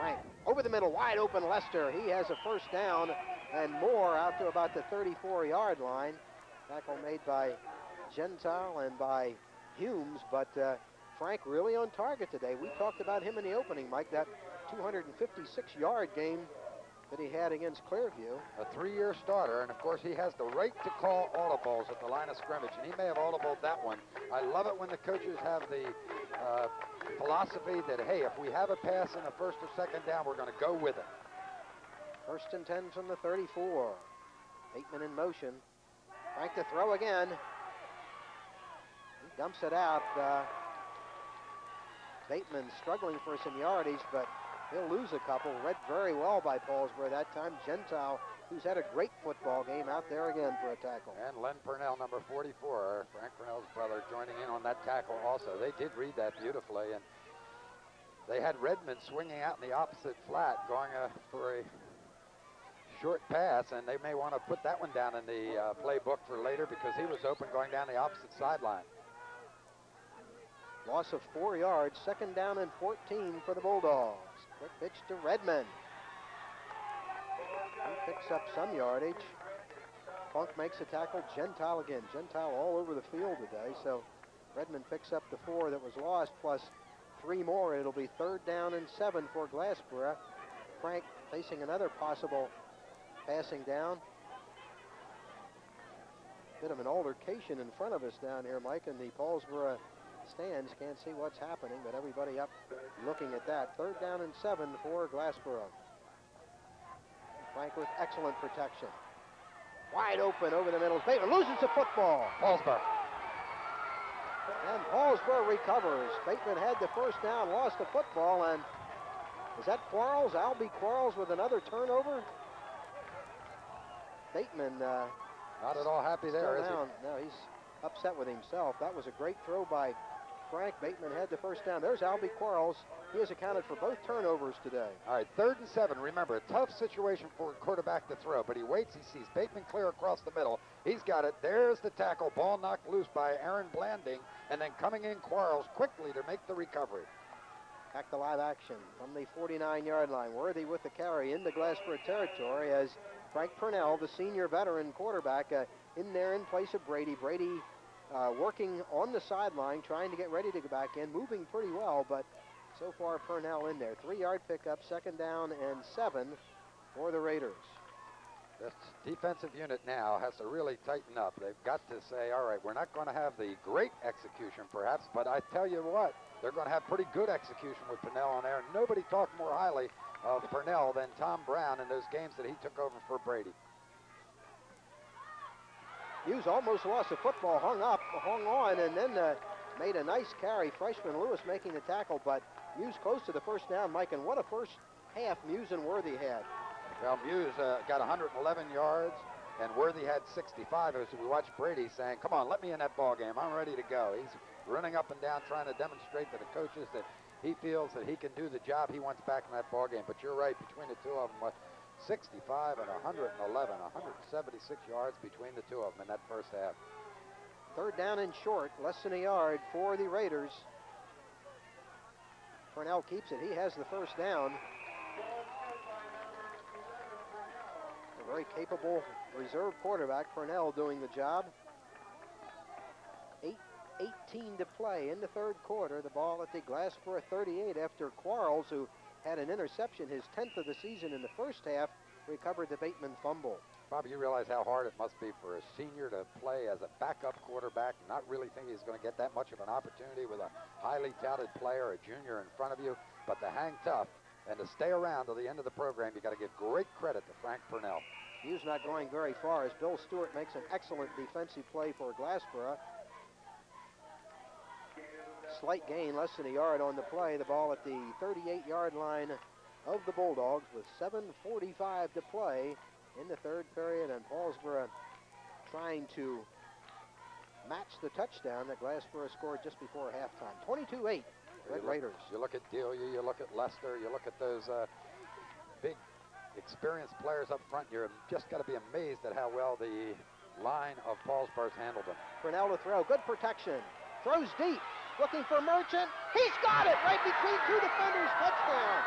Right, over the middle, wide open Lester. He has a first down and more out to about the 34-yard line. Tackle made by Gentile and by Humes, but uh, Frank really on target today. We talked about him in the opening, Mike, that 256-yard game that he had against Clearview. A three-year starter, and of course he has the right to call audibles at the line of scrimmage, and he may have audibled that one. I love it when the coaches have the uh, philosophy that, hey, if we have a pass in the first or second down, we're going to go with it. First and 10 from the 34. Bateman in motion. Frank to throw again. Dumps it out. Uh, Bateman struggling for some yardage, but he'll lose a couple. Read very well by Paulsboro that time. Gentile, who's had a great football game, out there again for a tackle. And Len Purnell, number 44, Frank Purnell's brother, joining in on that tackle also. They did read that beautifully, and they had Redmond swinging out in the opposite flat, going uh, for a short pass, and they may want to put that one down in the uh, playbook for later because he was open going down the opposite sideline. Loss of four yards, second down and 14 for the Bulldogs. Quick pitch to Redmond. He picks up some yardage. Funk makes a tackle. Gentile again. Gentile all over the field today. So Redmond picks up the four that was lost plus three more. It'll be third down and seven for Glassboro. Frank facing another possible passing down. Bit of an altercation in front of us down here, Mike, in the Paulsboro stands. Can't see what's happening, but everybody up looking at that. Third down and seven for Glassboro. Frank with excellent protection. Wide open over the middle. Bateman loses the football. Paulsboro. And Paulsboro recovers. Bateman had the first down, lost the football, and is that Quarles? Albie Quarles with another turnover? Bateman uh, Not at all happy there, is he? No, he's upset with himself. That was a great throw by Frank. Bateman had the first down. There's Albie Quarles. He has accounted for both turnovers today. All right, third and seven. Remember, a tough situation for a quarterback to throw, but he waits. He sees Bateman clear across the middle. He's got it. There's the tackle. Ball knocked loose by Aaron Blanding, and then coming in Quarles quickly to make the recovery. Back to live action from the 49-yard line. Worthy with the carry into Glassboro territory as Frank Purnell, the senior veteran quarterback, uh, in there in place of Brady. Brady uh, working on the sideline, trying to get ready to go back in, moving pretty well, but so far Purnell in there. Three-yard pickup, second down and seven for the Raiders. This defensive unit now has to really tighten up. They've got to say, all right, we're not going to have the great execution perhaps, but I tell you what, they're going to have pretty good execution with Purnell on there. Nobody talked more highly of Purnell than Tom Brown in those games that he took over for Brady. Muse almost lost the football, hung up, hung on, and then uh, made a nice carry. Freshman Lewis making the tackle, but Muse close to the first down, Mike, and what a first half Muse and Worthy had. Well, Muse uh, got 111 yards, and Worthy had 65 as we watched Brady saying, come on, let me in that ball game. I'm ready to go. He's running up and down trying to demonstrate to the coaches that he feels that he can do the job he wants back in that ball game. But you're right, between the two of them, 65 and 111, 176 yards between the two of them in that first half. Third down and short, less than a yard for the Raiders. Purnell keeps it. He has the first down. A very capable reserve quarterback, Purnell, doing the job. Eight, 18 to play in the third quarter. The ball at the glass Glassboro 38 after Quarles, who had an interception, his 10th of the season in the first half, recovered the Bateman fumble. Bobby, you realize how hard it must be for a senior to play as a backup quarterback, not really thinking he's going to get that much of an opportunity with a highly touted player, a junior in front of you, but to hang tough and to stay around to the end of the program, you got to give great credit to Frank Purnell. He's not going very far as Bill Stewart makes an excellent defensive play for Glassboro. Slight gain, less than a yard on the play. The ball at the 38-yard line of the Bulldogs with 7.45 to play in the third period, and Paulsboro trying to match the touchdown that Glassboro scored just before halftime. 22-8, Red you look, Raiders. You look at Delia, you look at Lester, you look at those uh, big experienced players up front. You're just got to be amazed at how well the line of Paulsboro's handled them. Purnell to throw, good protection. Throws deep, looking for Merchant. He's got it right between two defenders, touchdown.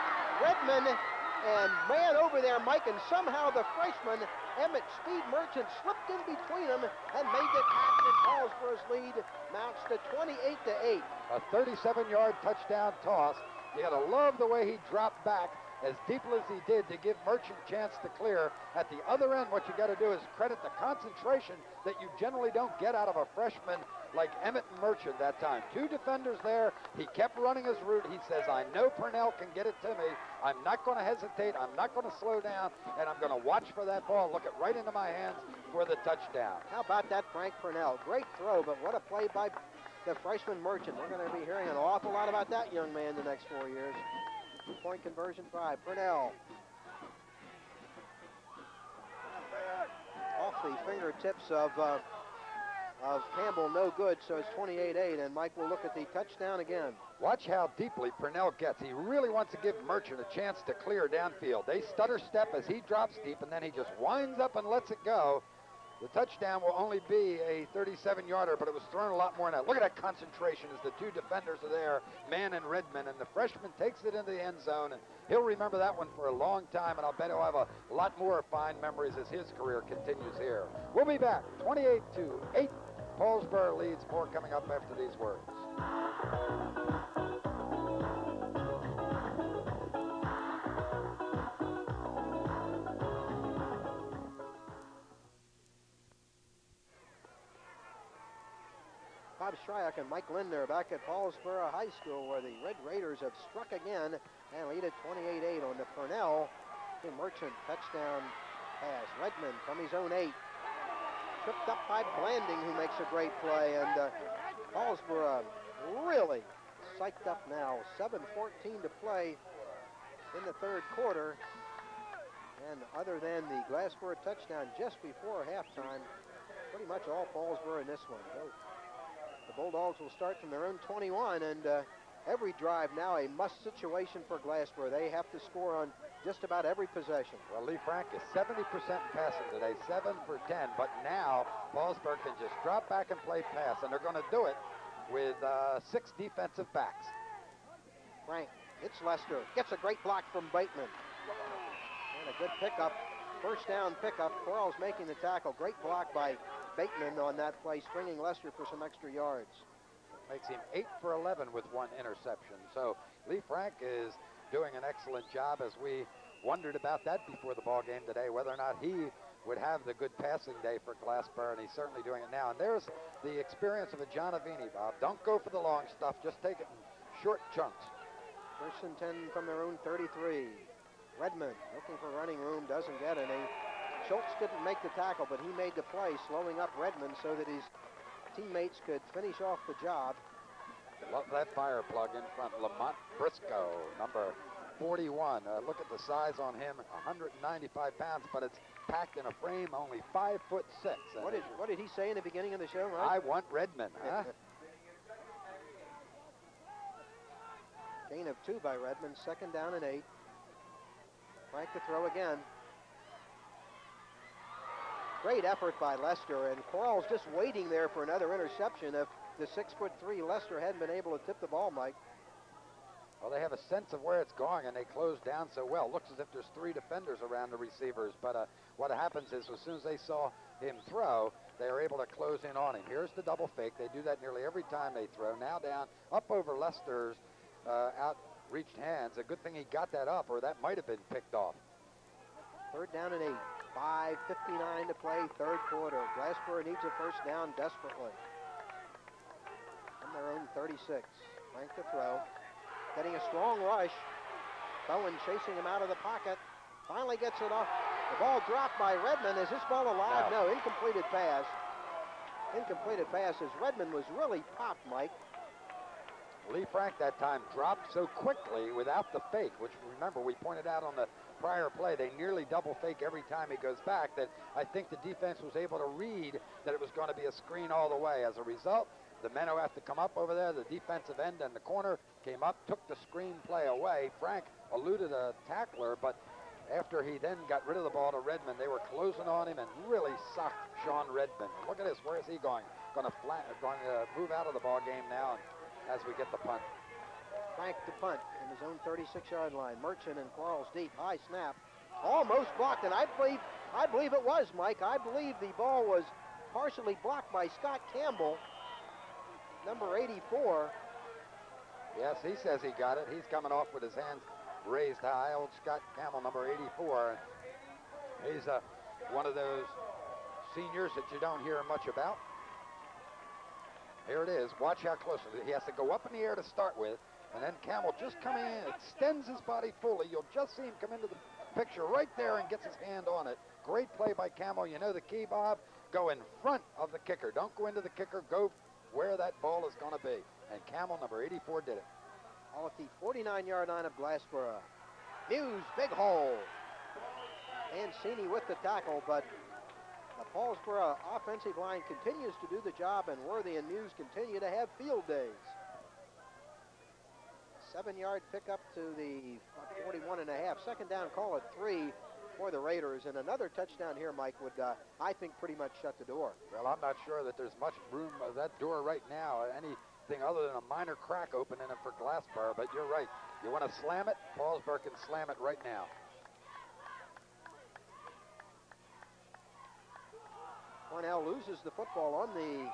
Redmond and Mann over there, Mike, and somehow the freshman, Emmett Speed Merchant, slipped in between them and made the catch, and Paulsboro's lead mounts to 28 to 8. A 37-yard touchdown toss. You got to love the way he dropped back as deeply as he did to give Merchant chance to clear. At the other end, what you got to do is credit the concentration that you generally don't get out of a freshman like Emmett Merchant that time. Two defenders there. He kept running his route. He says, I know Purnell can get it to me. I'm not going to hesitate. I'm not going to slow down, and I'm going to watch for that ball, look it right into my hands for the touchdown. How about that, Frank Purnell? Great throw, but what a play by the freshman Merchant. We're going to be hearing an awful lot about that young man the next four years. Two-point conversion try. Purnell. Off the fingertips of uh, of Campbell, no good, so it's 28-8, and Mike will look at the touchdown again. Watch how deeply Purnell gets. He really wants to give Merchant a chance to clear downfield. They stutter step as he drops deep, and then he just winds up and lets it go. The touchdown will only be a 37-yarder, but it was thrown a lot more than that. Look at that concentration as the two defenders are there, Mann and Redmond, and the freshman takes it into the end zone, and he'll remember that one for a long time, and I'll bet he'll have a lot more fine memories as his career continues here. We'll be back, 28 to 8. Paulsboro leads. More coming up after these words. Bob and Mike Lindner back at Paulsboro High School where the Red Raiders have struck again and lead at 28-8 on the Purnell to Merchant touchdown pass. Redmond from his own eight. Tripped up by Blanding who makes a great play and uh, Paulsboro really psyched up now. 7-14 to play in the third quarter. And other than the Glassboro touchdown just before halftime, pretty much all Paulsboro in this one. Bulldogs will start from their own 21, and uh, every drive now a must situation for Glassboro. They have to score on just about every possession. Well, Lee Frank is 70% passing today, 7 for 10, but now Paulsboro can just drop back and play pass, and they're going to do it with uh, six defensive backs. Frank hits Lester, gets a great block from Bateman. And a good pickup, first down pickup. Quarles making the tackle. Great block by Bateman on that play, stringing Lester for some extra yards. Makes him 8 for 11 with one interception. So Lee Frank is doing an excellent job as we wondered about that before the ball game today, whether or not he would have the good passing day for Glassboro, and he's certainly doing it now. And there's the experience of a John Aveni, Bob. Don't go for the long stuff, just take it in short chunks. First and 10 from their own 33. Redmond looking for running room, doesn't get any. Schultz didn't make the tackle, but he made the play, slowing up Redmond so that his teammates could finish off the job. Love that fire plug in front. Lamont Briscoe, number 41. Uh, look at the size on him, 195 pounds, but it's packed in a frame, only five foot six. What did, what did he say in the beginning of the show, I want Redmond, huh? [laughs] Gain of two by Redmond, second down and eight. Frank to throw again. Great effort by Lester, and Quarles just waiting there for another interception if the six foot three Lester hadn't been able to tip the ball, Mike. Well, they have a sense of where it's going, and they close down so well. Looks as if there's three defenders around the receivers, but uh, what happens is as soon as they saw him throw, they are able to close in on him. Here's the double fake. They do that nearly every time they throw. Now down, up over Lester's uh, outreached hands. A good thing he got that up, or that might have been picked off. Third down and eight. 5.59 to play, third quarter. Glassboro needs a first down desperately. From their own 36. Frank to throw. Getting a strong rush. Bowen chasing him out of the pocket. Finally gets it off. The ball dropped by Redmond. Is this ball alive? No, no incompleted pass. Incompleted pass as Redmond was really popped, Mike. Lee Frank that time dropped so quickly without the fake, which remember we pointed out on the prior play, they nearly double fake every time he goes back that I think the defense was able to read that it was going to be a screen all the way. As a result, the men who have to come up over there, the defensive end and the corner came up, took the screen play away. Frank eluded a tackler, but after he then got rid of the ball to Redmond, they were closing on him and really sucked Sean Redmond. Look at this. Where is he going? Going to flat, going to move out of the ball game now as we get the punt. Frank to punt in his own 36-yard line. Merchant and Quarles deep. High snap. Almost blocked, and I believe I believe it was, Mike. I believe the ball was partially blocked by Scott Campbell, number 84. Yes, he says he got it. He's coming off with his hands raised high. Old Scott Campbell, number 84. He's uh, one of those seniors that you don't hear much about. Here it is. Watch how close. He has to go up in the air to start with, and then Campbell just coming in, extends his body fully. You'll just see him come into the picture right there and gets his hand on it. Great play by Campbell. You know the key, Bob? Go in front of the kicker. Don't go into the kicker. Go where that ball is going to be. And Campbell, number 84, did it. At the 49-yard line of Glassboro. Muse, big hole. Mancini with the tackle, but the Paulsboro offensive line continues to do the job, and Worthy and Muse continue to have field days. Seven-yard pickup to the 41 and a half. Second down call at three for the Raiders, and another touchdown here, Mike, would, uh, I think, pretty much shut the door. Well, I'm not sure that there's much room of that door right now. Anything other than a minor crack open in it for Glassboro, but you're right. You want to slam it? Paulsboro can slam it right now. Purnell loses the football on the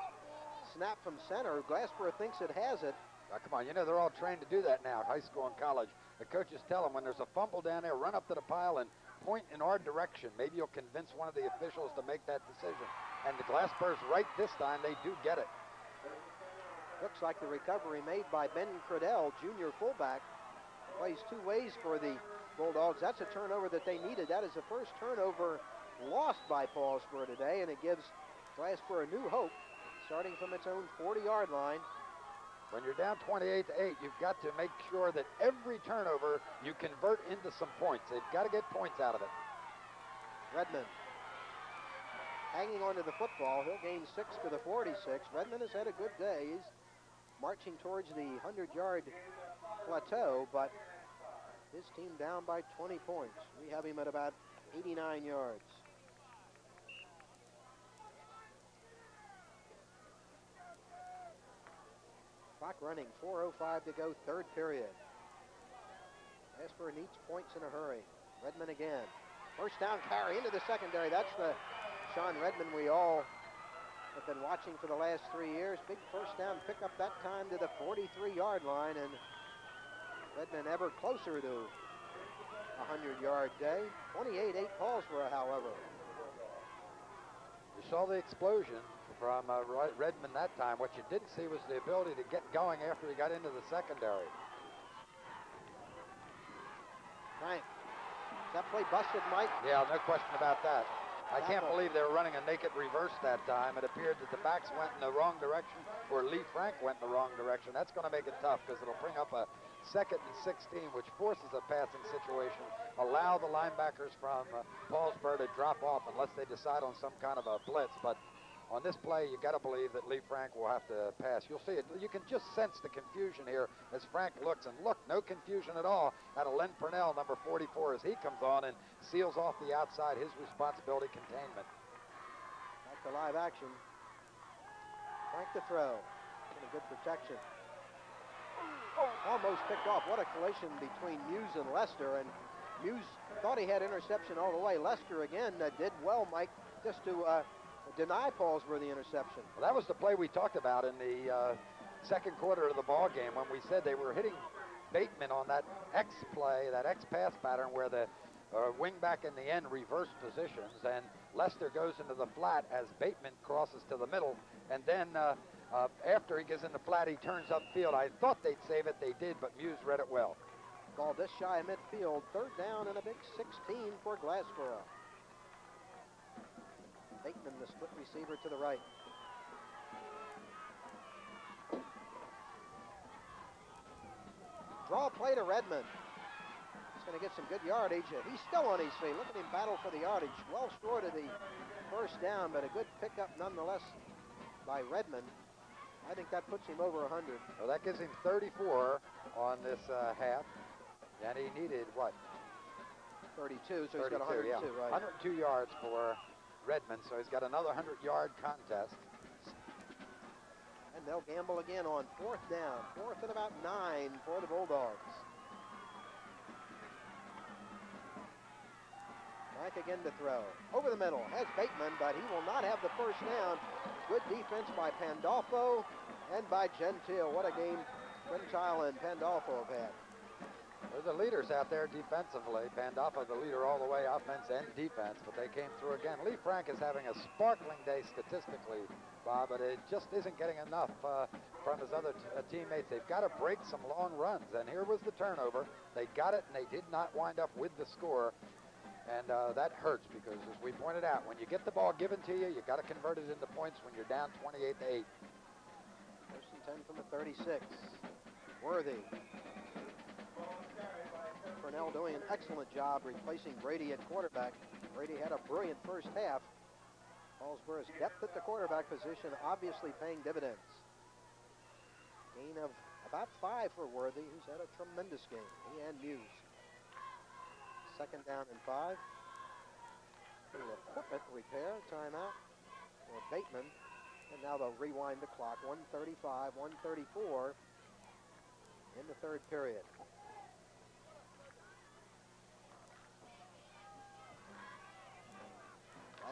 snap from center. Glassboro thinks it has it. Come on, you know they're all trained to do that now, high school and college. The coaches tell them when there's a fumble down there, run up to the pile and point in our direction. Maybe you'll convince one of the officials to make that decision. And the Glassboro's right this time. They do get it. Looks like the recovery made by Ben Cradell, junior fullback. Plays two ways for the Bulldogs. That's a turnover that they needed. That is the first turnover lost by Paulsboro today, and it gives Glassboro new hope, starting from its own 40-yard line. When you're down 28 to 8, you've got to make sure that every turnover you convert into some points. They've got to get points out of it. Redmond. hanging on to the football. He'll gain six to the 46. Redmond has had a good day. He's marching towards the 100-yard plateau, but his team down by 20 points. We have him at about 89 yards. Clock running, 4.05 to go, third period. Glassboro needs points in a hurry. Redmond again. First down carry into the secondary. That's the Sean Redmond we all have been watching for the last three years. Big first down pickup that time to the 43-yard line, and Redmond ever closer to a 100-yard day. 28, 8 Paulsboro, however. You saw the explosion from uh, Redmond that time. What you didn't see was the ability to get going after he got into the secondary. Frank. That play busted, Mike? Yeah, no question about that. I can't believe they were running a naked reverse that time. It appeared that the backs went in the wrong direction, or Lee Frank went in the wrong direction. That's going to make it tough because it'll bring up a second and 16, which forces a passing situation. Allow the linebackers from uh, Paulsboro to drop off unless they decide on some kind of a blitz. But on this play, you got to believe that Lee Frank will have to pass. You'll see it. You can just sense the confusion here as Frank looks. And look, no confusion at all out of Len Purnell, number 44, as he comes on and seals off the outside, his responsibility containment. Back to live action. Frank to throw. a good protection. Almost picked off. What a collision between Muse and Lester. And Muse thought he had interception all the way. Lester again uh, did well, Mike, just to uh, deny Paulsboro the interception. Well, that was the play we talked about in the uh, second quarter of the ball game when we said they were hitting Bateman on that X play, that X pass pattern where the uh, wingback in the end reversed positions and Lester goes into the flat as Bateman crosses to the middle and then uh, uh, after he gets in the flat he turns upfield. I thought they'd save it, they did, but Muse read it well. Called this shy of midfield, third down and a big 16 for Glassboro. Bateman, the split receiver to the right. Draw play to Redmond. He's going to get some good yardage. He's still on his feet. Look at him battle for the yardage. Well short of the first down, but a good pickup nonetheless by Redmond. I think that puts him over 100. Well, that gives him 34 on this uh, half. And he needed, what? 32, so 32, he's got 102, yeah. right? 102 yards for Redmond, so he's got another 100-yard contest. And they'll gamble again on fourth down. Fourth and about nine for the Bulldogs. Mike again to throw. Over the middle has Bateman, but he will not have the first down. Good defense by Pandolfo and by Gentile. What a game Gentile and Pandolfo have had. They're the leaders out there defensively. Pandolfo, the leader all the way, offense and defense, but they came through again. Lee Frank is having a sparkling day statistically, Bob, but it just isn't getting enough uh, from his other uh, teammates. They've got to break some long runs, and here was the turnover. They got it, and they did not wind up with the score. And uh, that hurts because, as we pointed out, when you get the ball given to you, you got to convert it into points when you're down 28 to 8. First and 10 from the 36. Worthy Purnell doing an excellent job replacing Brady at quarterback. Brady had a brilliant first half. Paulsboro's depth at the quarterback position obviously paying dividends. Gain of about five for Worthy, who's had a tremendous game. He and Muse. Second down and five. Little equipment repair, timeout for Bateman. And now they'll rewind the clock. 135, 134 in the third period.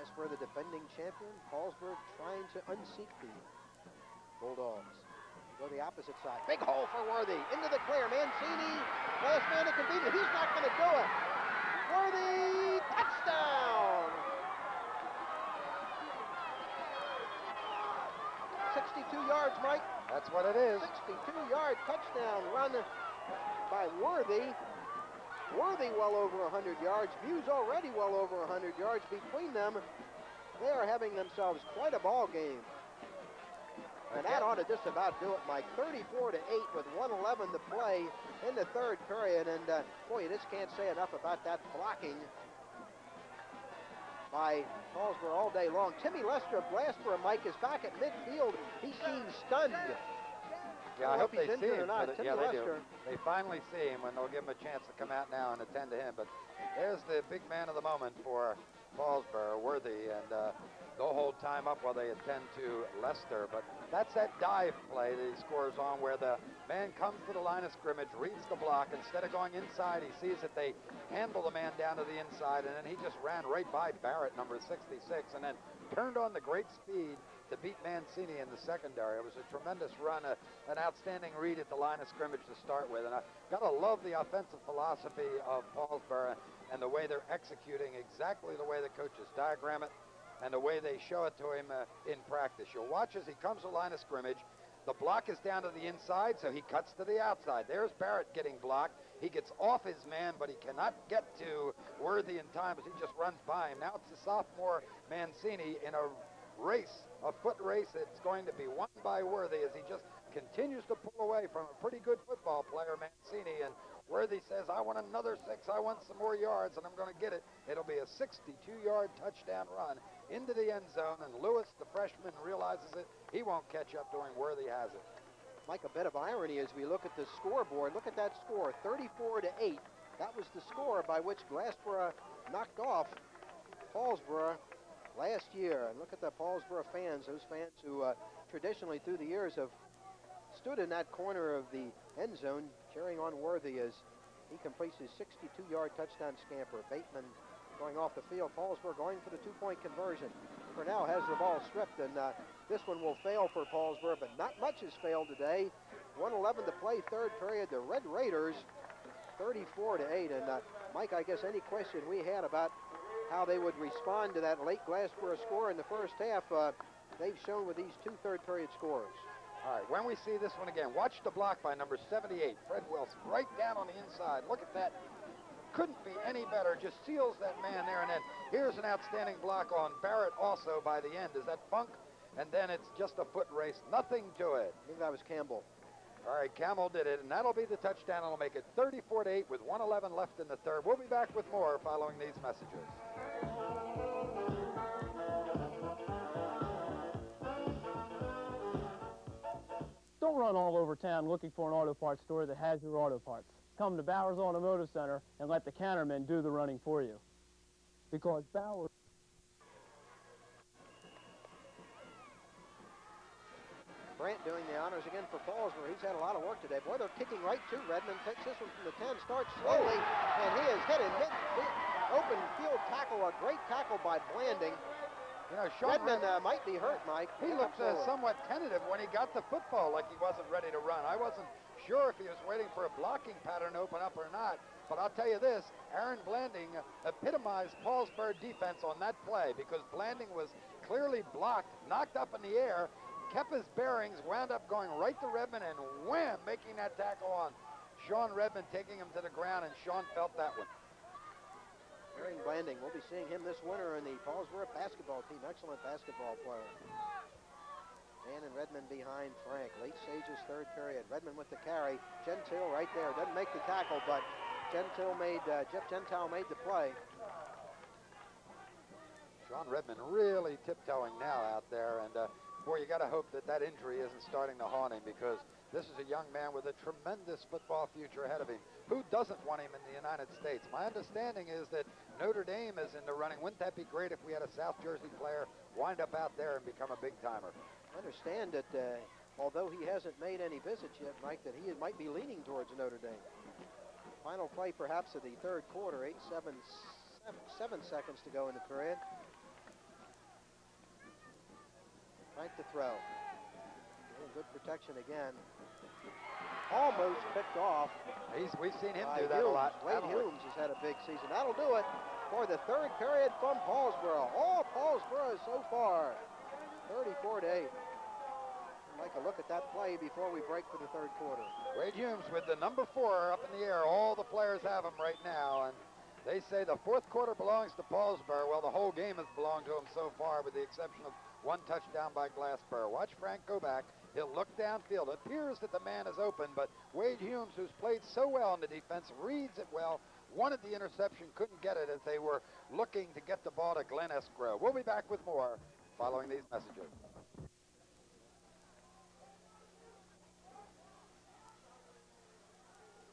As for the defending champion, Paulsboro trying to unseat the Bulldogs. Go the opposite side. Big hole for Worthy. Into the clear. Mancini, last man to compete it. He's not going to do it. Worthy, touchdown! 62 yards, Mike. That's what it is. 62-yard touchdown run by Worthy. Worthy well over 100 yards. Muse already well over 100 yards. Between them, they are having themselves quite a ball game. And that ought to just about do it, Mike. 34 to 8 with 111 to play in the third period. And uh, boy, you just can't say enough about that blocking by Paulsboro all day long. Timmy Lester of Glassboro, Mike, is back at midfield. He seems stunned. Yeah, I know hope they see him. yeah, they do. They finally see him, and they'll give him a chance to come out now and attend to him. But there's the big man of the moment for Paulsboro, Worthy, and uh, they'll hold time up while they attend to Lester. But that's that dive play that he scores on where the man comes to the line of scrimmage, reads the block. Instead of going inside, he sees that they handle the man down to the inside, and then he just ran right by Barrett, number 66, and then turned on the great speed to beat Mancini in the secondary. It was a tremendous run, a, an outstanding read at the line of scrimmage to start with. And I got to love the offensive philosophy of Paulsboro and the way they're executing exactly the way the coaches diagram it and the way they show it to him uh, in practice. You'll watch as he comes to the line of scrimmage. The block is down to the inside, so he cuts to the outside. There's Barrett getting blocked. He gets off his man, but he cannot get to Worthy in time as he just runs by him. Now it's the sophomore Mancini in a race, a foot race that's going to be won by Worthy as he just continues to pull away from a pretty good football player, Mancini. And Worthy says, I want another six. I want some more yards, and I'm going to get it. It'll be a 62-yard touchdown run into the end zone, and Lewis, the freshman, realizes it. He won't catch up him. Worthy has it. Mike, a bit of irony as we look at the scoreboard. Look at that score, 34 to 8. That was the score by which Glassboro knocked off Paulsboro last year. And look at the Paulsboro fans, those fans who uh, traditionally through the years have stood in that corner of the end zone cheering on Worthy as he completes his 62-yard touchdown scamper. Bateman going off the field. Paulsboro going for the two-point conversion. Purnell has the ball stripped, and uh, this one will fail for Paulsboro, but not much has failed today. 111 to play, third period. The Red Raiders, 34 to 8. And uh, Mike, I guess any question we had about how they would respond to that late Glassboro score in the first half, uh, they've shown with these two third period scores. All right, when we see this one again, watch the block by number 78, Fred Wilson, right down on the inside. Look at that. Couldn't be any better. Just seals that man there. And then here's an outstanding block on Barrett also by the end. Is that Funk? And then it's just a foot race. Nothing to it. I think that was Campbell. All right, Campbell did it, and that'll be the touchdown. It'll make it 34 to 8 with 111 left in the third. We'll be back with more following these messages. Don't run all over town looking for an auto parts store that has your auto parts. Come to Bowers Automotive Center and let the countermen do the running for you. Because Bowers Brant doing the honors again for Paulsboro. He's had a lot of work today. Boy, they're kicking right to Redmond. Takes this one from the 10, starts slowly, and he is mid, mid open field tackle. A great tackle by Blanding. You know, Sean Redmond uh, might be hurt, Mike. he looked uh, somewhat tentative when he got the football, like he wasn't ready to run. I wasn't sure if he was waiting for a blocking pattern to open up or not. But I'll tell you this, Aaron Blanding epitomized Paulsboro defense on that play because Blanding was clearly blocked, knocked up in the air, kept his bearings, wound up going right to Redmond and wham, making that tackle on Sean Redmond, taking him to the ground, and Sean felt that one. Aaron Blanding. We'll be seeing him this winter in the Paulsboro basketball team. Excellent basketball player. Dan and Redmond behind Frank. Late stages, third period. Redmond with the carry. Gentile right there. Doesn't make the tackle, but Gentile made, uh, Jeff Gentile made the play. Sean Redmond really tiptoeing now out there, and uh, boy, you got to hope that that injury isn't starting to haunt him because this is a young man with a tremendous football future ahead of him. Who doesn't want him in the United States? My understanding is that Notre Dame is in the running. Wouldn't that be great if we had a South Jersey player wind up out there and become a big timer? I understand that uh, although he hasn't made any visits yet, Mike, that he might be leaning towards Notre Dame. Final play perhaps of the third quarter, eight, seven, seven, seven seconds to go in the period. Mike to throw. Good protection again. Almost picked off He's, we've seen him do that Humes. a lot. Wade we? Humes has had a big season. That'll do it for the third period from Paulsboro. All Paulsboro so far. 34 to 8. Like a look at that play before we break for the third quarter. Wade Humes with the number four up in the air. All the players have him right now, and they say the fourth quarter belongs to Paulsboro. Well, the whole game has belonged to him so far, with the exception of one touchdown by Glassboro. Watch Frank go back. He'll look downfield. It appears that the man is open, but Wade Humes, who's played so well in the defense, reads it well, wanted the interception, couldn't get it as they were looking to get the ball to Glen Esker. We'll be back with more following these messages.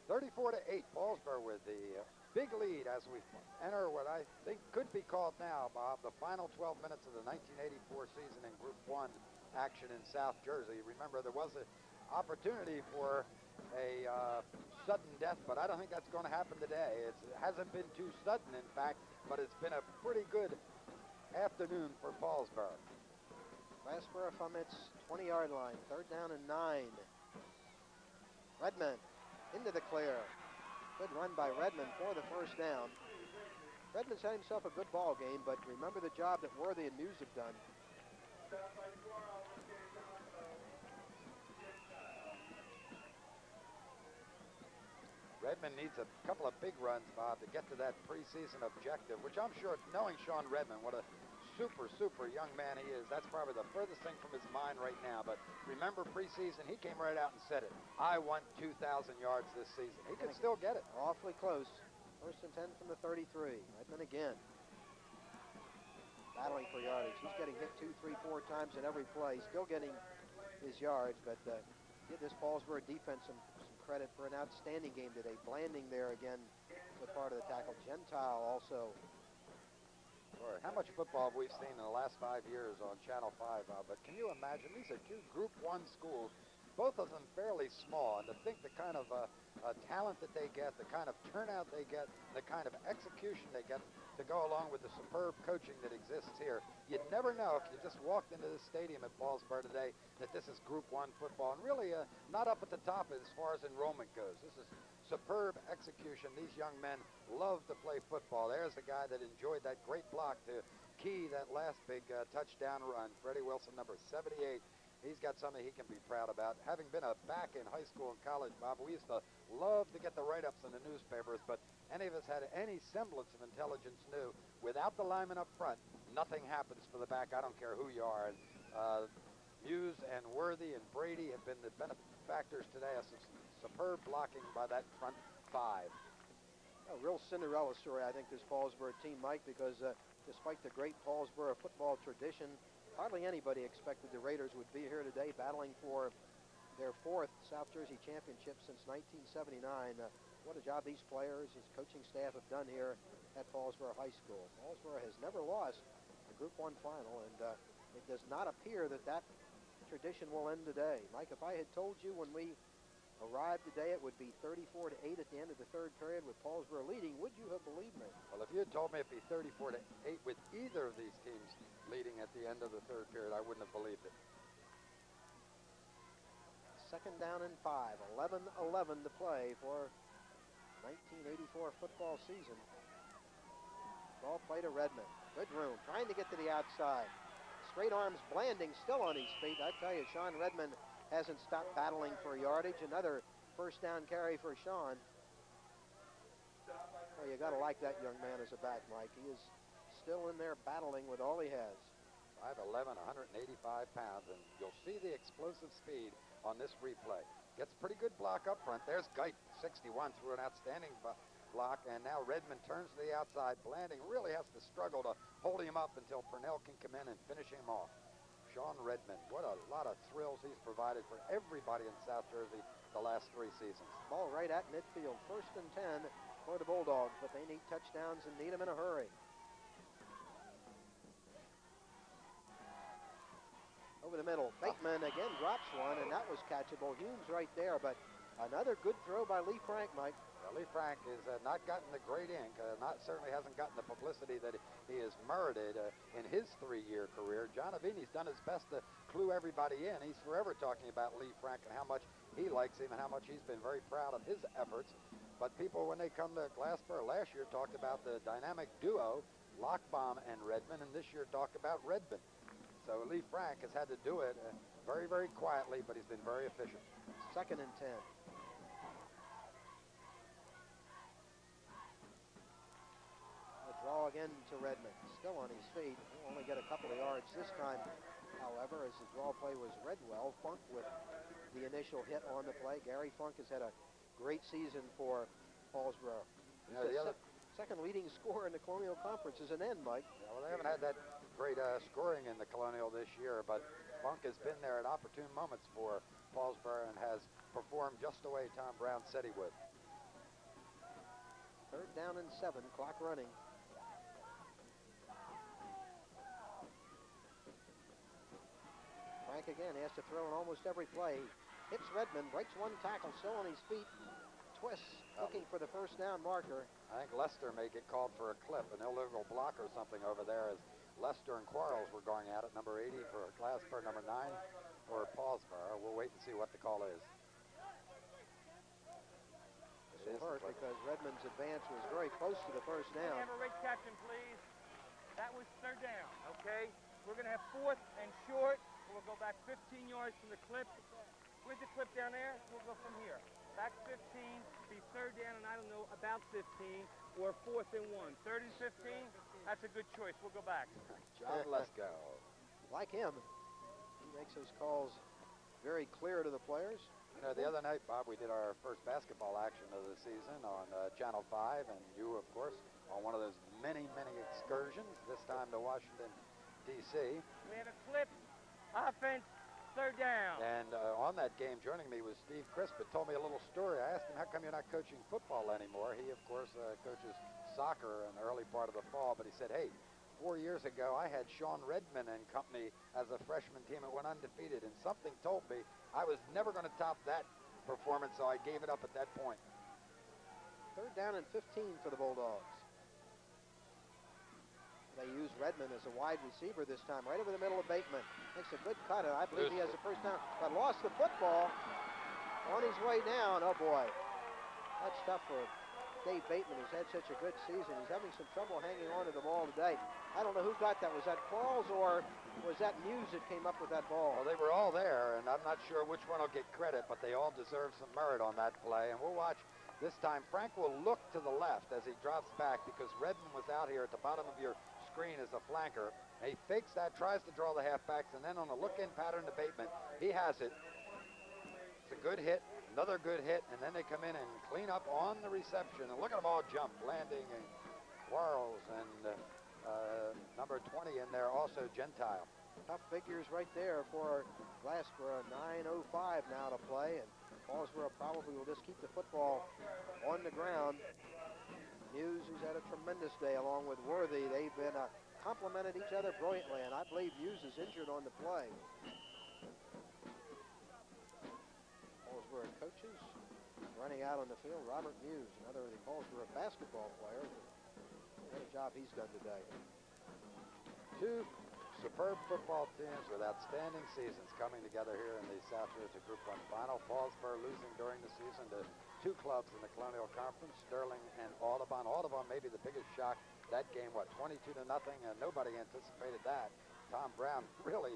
34 to 8, Paulsboro with the uh, big lead as we enter what I think could be called now, Bob, the final 12 minutes of the 1984 season in Group 1 action in South Jersey. Remember, there was an opportunity for a uh, sudden death, but I don't think that's going to happen today. It's, it hasn't been too sudden, in fact, but it's been a pretty good afternoon for Paulsboro. Glassboro from its 20-yard line, third down and nine. Redmond into the clear. Good run by Redmond for the first down. Redmond's had himself a good ball game, but remember the job that Worthy and Muse have done. Redmond needs a couple of big runs, Bob, to get to that preseason objective, which I'm sure, knowing Sean Redmond, what a super, super young man he is. That's probably the furthest thing from his mind right now. But remember preseason, he came right out and said it. I want 2,000 yards this season. He can still get it. Awfully close. First and 10 from the 33. Redmond again. Battling for yardage. He's getting hit two, three, four times in every play. Still getting his yards, but uh, give this Paulsboro defense credit for an outstanding game today. Blanding there again with part of the tackle. Gentile also how much football have we seen in the last five years on Channel 5, uh, but can you imagine, these are two Group 1 schools, both of them fairly small, and to think the kind of uh, uh, talent that they get, the kind of turnout they get, the kind of execution they get to go along with the superb coaching that exists here. You'd never know if you just walked into the stadium at Paulsboro today that this is Group 1 football, and really uh, not up at the top as far as enrollment goes. This is superb execution. These young men love to play football. There's a guy that enjoyed that great block to key that last big uh, touchdown run. Freddie Wilson, number 78. He's got something he can be proud about. Having been a back in high school and college, Bob, we used to love to get the write-ups in the newspapers, but any of us had any semblance of intelligence knew without the lineman up front, nothing happens for the back. I don't care who you are. And, uh, Muse and Worthy and Brady have been the benefactors today of superb blocking by that front five. A real Cinderella story, I think, this Paulsboro team, Mike, because uh, despite the great Paulsboro football tradition, hardly anybody expected the Raiders would be here today battling for their fourth South Jersey championship since 1979. Uh, what a job these players, his coaching staff have done here at Paulsboro High School. Paulsboro has never lost a Group 1 final, and uh, it does not appear that that tradition will end today. Mike, if I had told you when we arrived today, it would be 34 to 8 at the end of the third period with Paulsboro leading. Would you have believed me? Well, if you had told me it'd be 34 to 8 with either of these teams leading at the end of the third period, I wouldn't have believed it. Second down and five, 11-11 to play for 1984 football season. Ball play to Redmond. Good room, trying to get to the outside. Straight arms Blanding still on his feet. I tell you, Sean Redmond hasn't stopped battling for yardage. Another first down carry for Sean. Well, you got to like that young man as a back, Mike. He is still in there battling with all he has. 5'11", 185 pounds, and you'll see the explosive speed on this replay. Gets a pretty good block up front. There's Guyton, 61, through an outstanding block, and now Redmond turns to the outside. Blanding really has to struggle to hold him up until Purnell can come in and finish him off. Sean Redmond. What a lot of thrills he's provided for everybody in South Jersey the last three seasons. Ball right at midfield. First and 10 for the Bulldogs, but they need touchdowns and need them in a hurry. Over the middle. Bateman again drops one, and that was catchable. Humes right there, but another good throw by Lee Frank, Mike. Lee Frank has uh, not gotten the great ink, uh, not certainly hasn't gotten the publicity that he has merited uh, in his three-year career. John Aveni's done his best to clue everybody in. He's forever talking about Lee Frank and how much he likes him and how much he's been very proud of his efforts. But people, when they come to Glassboro last year, talked about the dynamic duo, Lockbaum and Redmond, and this year talk about Redmond. So Lee Frank has had to do it uh, very, very quietly, but he's been very efficient. Second and 10. Draw again to Redmond. Still on his feet. He'll only get a couple of yards this time, however, as the draw play was Redwell. Funk with the initial hit on the play. Gary Funk has had a great season for Paulsboro. Know, the other, Second leading scorer in the Colonial Conference is an end, Mike. Yeah, well, they haven't had that great uh, scoring in the Colonial this year, but Funk has been there at opportune moments for Paulsboro and has performed just the way Tom Brown said he would. Third down and seven, clock running. Frank again has to throw in almost every play. Hits Redmond, breaks one tackle, still on his feet. Twists, looking for the first down marker. I think Lester may get called for a clip, an illegal block or something over there as Lester and Quarles were going at it. Number 80 for Glassboro, number 9 for Paulsboro. We'll wait and see what the call is. This will hurt because Redmond's advance was very close to the first down. have a red captain, please? That was third down, okay? We're going to have fourth and short. We'll go back 15 yards from the clip. Where's the clip down there? We'll go from here. Back 15, be third down, and I don't know, about 15, or fourth and one. Third and 15, that's a good choice. We'll go back. John [laughs] Lesko. Like him, he makes those calls very clear to the players. You know, the other night, Bob, we did our first basketball action of the season on uh, Channel 5, and you, of course, on one of those many, many excursions, this time to Washington, D.C. We have a clip, offense, third down. And uh, on that game, joining me was Steve Crisp. It told me a little story. I asked him, how come you're not coaching football anymore? He, of course, uh, coaches soccer in the early part of the fall, but he said, hey, four years ago, I had Sean Redmond and company as a freshman team that went undefeated, and something told me I was never going to top that performance, so I gave it up at that point. Third down and 15 for the Bulldogs. They use Redmond as a wide receiver this time, right over the middle of Bateman. Makes a good cut, and I believe he has the first down, but lost the football on his way down. Oh boy, that's tough for Dave Bateman, who's had such a good season. He's having some trouble hanging on to the ball today. I don't know who got that. Was that Quarles or was that Muse that came up with that ball? Well, they were all there, and I'm not sure which one will get credit, but they all deserve some merit on that play. And we'll watch this time. Frank will look to the left as he drops back because Redmond was out here at the bottom of your screen as a flanker. He fakes that, tries to draw the halfbacks, and then on a look-in pattern to Bateman, he has it. It's a good hit, another good hit, and then they come in and clean up on the reception. And look at them all jump, landing and Quarles and uh, uh, number 20 in there, also Gentile. Tough figures right there for Glassboro. 9.05 now to play, and Paulsboro probably will just keep the football on the ground. Muse, who's had a tremendous day along with Worthy, they've been uh, complemented each other brilliantly, and I believe Muse is injured on the play. Paulsboro coaches running out on the field. Robert Muse, another of the Paulsboro basketball players. What a job he's done today. Two superb football teams with outstanding seasons coming together here in the South Jersey Group 1 final. Paulsboro losing during the season to two clubs in the Colonial Conference, Sterling and Audubon. Audubon may be the biggest shock. That game, what, 22 to nothing, and nobody anticipated that. Tom Brown [laughs] really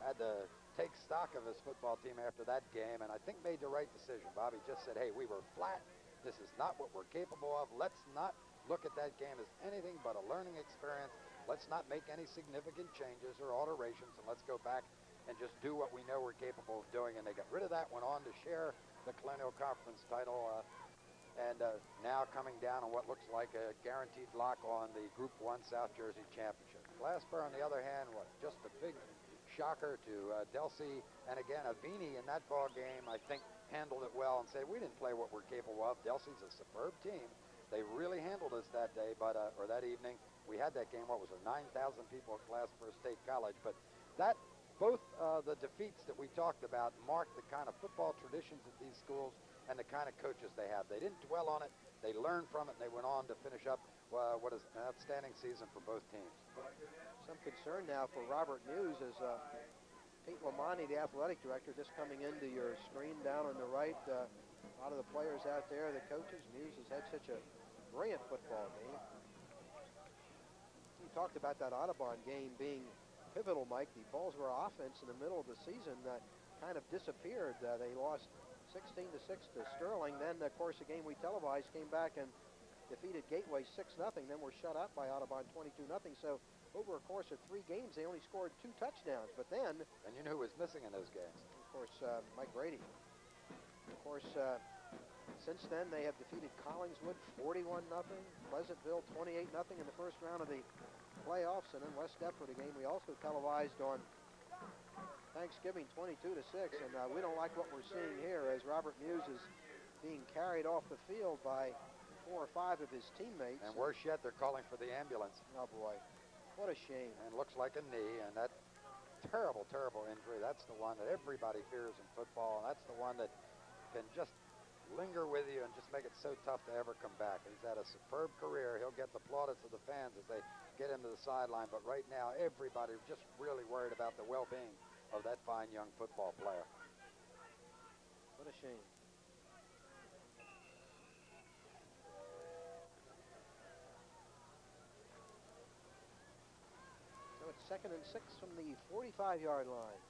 had to take stock of his football team after that game, and I think made the right decision. Bobby just said, hey, we were flat. This is not what we're capable of. Let's not look at that game as anything but a learning experience. Let's not make any significant changes or alterations, and let's go back and just do what we know we're capable of doing. And they got rid of that, went on to share the Colonial Conference title, uh, and uh, now coming down on what looks like a guaranteed lock on the Group 1 South Jersey Championship. Glassboro, on the other hand, what, just a big shocker to uh. And again, Aveni in that ball game, I think, handled it well and said, we didn't play what we're capable of. Delsea's a superb team. They really handled us that day, but uh, or that evening. We had that game, what was it, 9,000 people at Glassboro State College. But that, both uh, the defeats that we talked about mark the kind of football traditions at these schools and the kind of coaches they have. They didn't dwell on it. They learned from it, and they went on to finish up uh, what is an outstanding season for both teams. Some concern now for Robert Muse as uh, Pete Lamonti, the athletic director, just coming into your screen down on the right. Uh, a lot of the players out there, the coaches. Muse has had such a brilliant football game. You talked about that Audubon game being pivotal, Mike. The Paulsboro offense in the middle of the season uh, kind of disappeared. Uh, they lost 16 to 6 to Sterling. Then, of course, the game we televised came back and defeated Gateway 6 nothing. Then were shut out by Audubon 22 nothing. So over a course of three games, they only scored two touchdowns. But then, And you know who was missing in those games? of course, uh, Mike Brady. Of course, uh, Since then, they have defeated Collingswood 41 nothing, Pleasantville 28 nothing in the first round of the playoffs, and then West Deptford, a game we also televised on Thanksgiving 22 to 6. And uh, we don't like what we're seeing here as Robert Muse is being carried off the field by four or five of his teammates. And worse yet, they're calling for the ambulance. Oh boy, what a shame. And looks like a knee, and that terrible, terrible injury. That's the one that everybody fears in football, and that's the one that can just linger with you and just make it so tough to ever come back. He's had a superb career. He'll get the plaudits of the fans as they get him to the sideline, but right now everybody just really worried about the well-being of that fine young football player. What a shame. So it's second and six from the 45-yard line.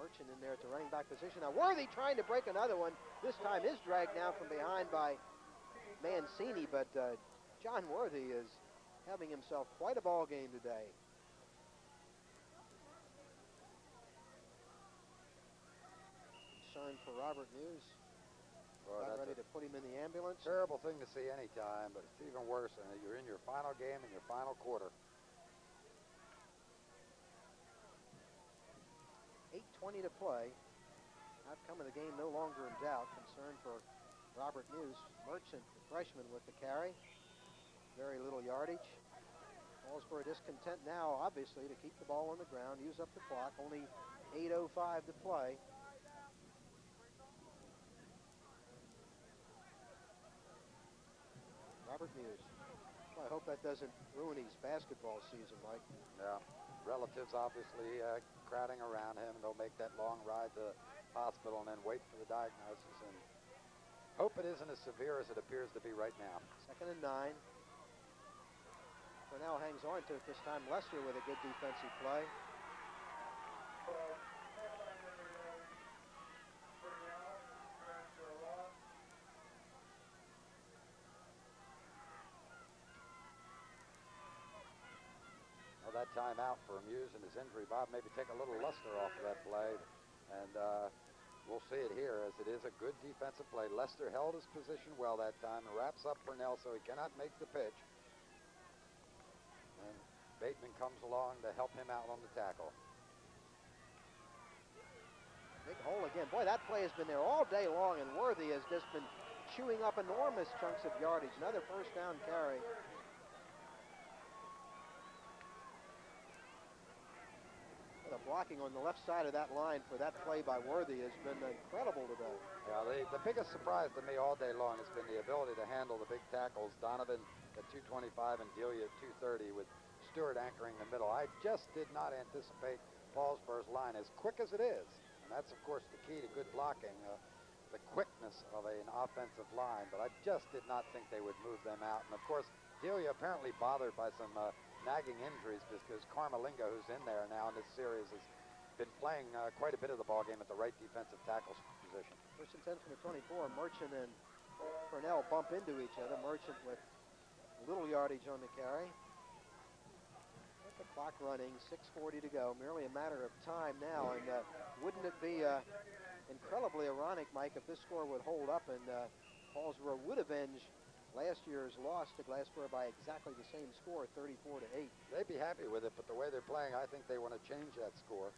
Merchant in there at the running back position. Now Worthy trying to break another one. This time is dragged down from behind by Mancini, but uh, John Worthy is having himself quite a ball game today. Concern for Robert Muse. Boy, Not ready to put him in the ambulance. terrible thing to see anytime, but it's even worse when you're in your final game in your final quarter. 8.20 to play. Outcome of the game no longer in doubt. Concern for Robert Muse. Merchant, the freshman with the carry. Very little yardage. Paulsboro discontent now, obviously, to keep the ball on the ground, use up the clock. Only 8.05 to play. Robert Muse. Well, I hope that doesn't ruin his basketball season, Mike. Yeah, relatives obviously uh, crowding around him. They'll make that long ride to the hospital and then wait for the diagnosis and hope it isn't as severe as it appears to be right now. Second and nine. Purnell hangs on to it this time. Lester with a good defensive play. Well, that timeout for Muse and his injury, Bob, maybe take a little luster off of that play. And uh, we'll see it here as it is a good defensive play. Lester held his position well that time and wraps up Purnell so he cannot make the pitch. And Bateman comes along to help him out on the tackle. Big hole again. Boy, that play has been there all day long, and Worthy has just been chewing up enormous chunks of yardage. Another first down carry. Blocking on the left side of that line for that play by Worthy has been incredible today. Yeah, the, the biggest surprise to me all day long has been the ability to handle the big tackles. Donovan at 225 and Delia at 230 with Stewart anchoring the middle. I just did not anticipate Paulsboro's line as quick as it is. And that's, of course, the key to good blocking, uh, the quickness of an offensive line. But I just did not think they would move them out. And, of course, Delia apparently bothered by some uh, nagging injuries because Carmelinga, who's in there now in this series, has been playing uh, quite a bit of the ball game at the right defensive tackle position. First and 10 from the 24. Merchant and Purnell bump into each other. Merchant with little yardage on the carry. With the clock running, 6.40 to go. Merely a matter of time now. And uh, wouldn't it be uh, incredibly ironic, Mike, if this score would hold up and uh, Paulsboro would avenge last year's loss to Glassboro by exactly the same score, 34 to 8. They'd be happy with it, but the way they're playing, I think they want to change that score.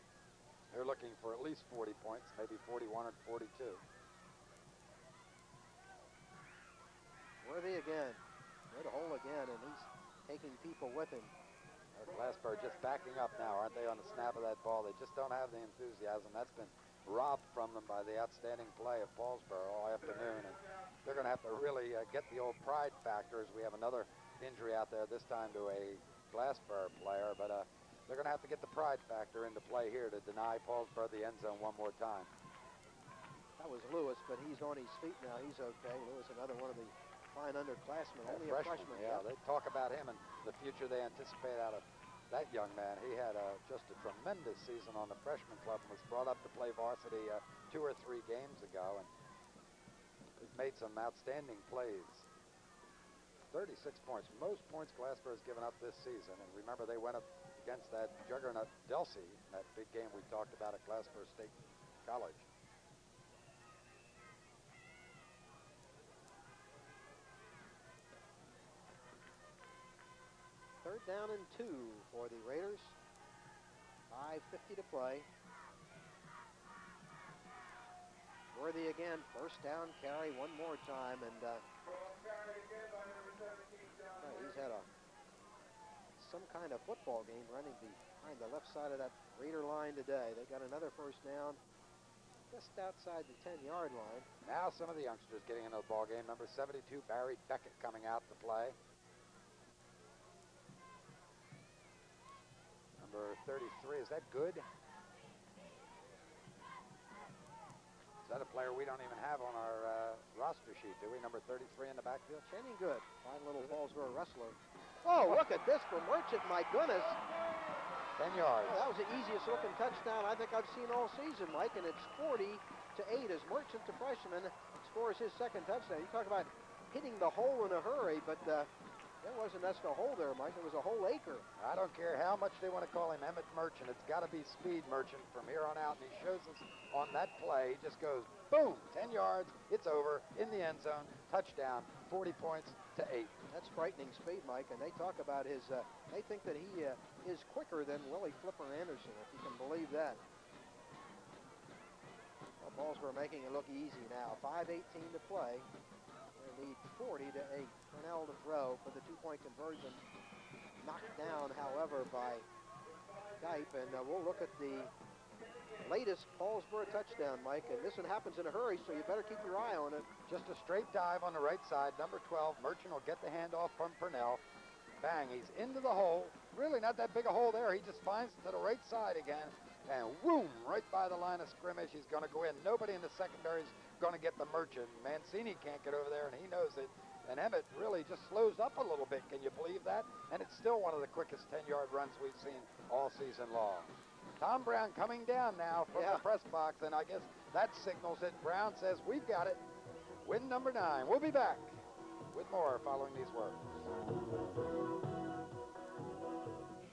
They're looking for at least 40 points, maybe 41 or 42. Worthy again. Good hole again, and he's taking people with him. Glassboro just backing up now, aren't they, on the snap of that ball? They just don't have the enthusiasm. That's been robbed from them by the outstanding play of Paulsboro all afternoon. And they're going to have to really uh, get the old pride factor as we have another injury out there, this time to a Glassboro player. But uh, they're going to have to get the pride factor into play here to deny Paulsboro the end zone one more time. That was Lewis, but he's on his feet now. He's okay. Lewis, another one of the fine underclassmen, only a freshman, freshman. Yeah, they talk about him and the future they anticipate out of that young man. He had a, just a tremendous season on the freshman club and was brought up to play varsity uh, two or three games ago. And made some outstanding plays. 36 points, most points Glassboro has given up this season. And remember, they went up against that juggernaut Delsea, that big game we talked about at Glassboro State College. Third down and two for the Raiders. 5.50 to play. Worthy again, first down carry one more time, and uh, he's had a some kind of football game running behind the left side of that Raider line today. They got another first down just outside the 10-yard line. Now some of the youngsters getting into the ball game. Number 72, Barry Beckett coming out to play. Number 33, is that good? That a player we don't even have on our uh, roster sheet, do we? Number 33 in the backfield? Channing Good, fine little Paulsboro wrestler. Oh, look at this for Merchant, my goodness. 10 yards. Oh, that was the easiest looking touchdown I think I've seen all season, Mike, and it's 40 to 8 as Merchant, the freshman, scores his second touchdown. You talk about hitting the hole in a hurry, but uh, there wasn't just a hole there, Mike. It was a whole acre. I don't care how much they want to call him Emmett Merchant. It's got to be Speed Merchant from here on out. And he shows us on that play. He just goes, boom, 10 yards. It's over in the end zone. Touchdown, 40 points to 8. That's frightening speed, Mike. And they talk about his, uh, they think that he uh, is quicker than Willie Flipper Anderson, if you can believe that. Well, Paulsboro making it look easy now. 5.18 to play. They lead 40 to 8. Purnell to throw for the two-point conversion. Knocked down, however, by Gipe. And uh, we'll look at the latest Paulsboro touchdown, Mike. And this one happens in a hurry, so you better keep your eye on it. Just a straight dive on the right side. Number 12, Merchant will get the handoff from Purnell. Bang, he's into the hole. Really not that big a hole there. He just finds it to the right side again. And whoom, right by the line of scrimmage. He's going to go in. Nobody in the secondary is going to get the Merchant. Mancini can't get over there, and he knows it. And Emmett really just slows up a little bit. Can you believe that? And it's still one of the quickest 10-yard runs we've seen all season long. Tom Brown coming down now from Yeah. the press box, and I guess that signals it. Brown says, we've got it. Win number nine. We'll be back with more following these words.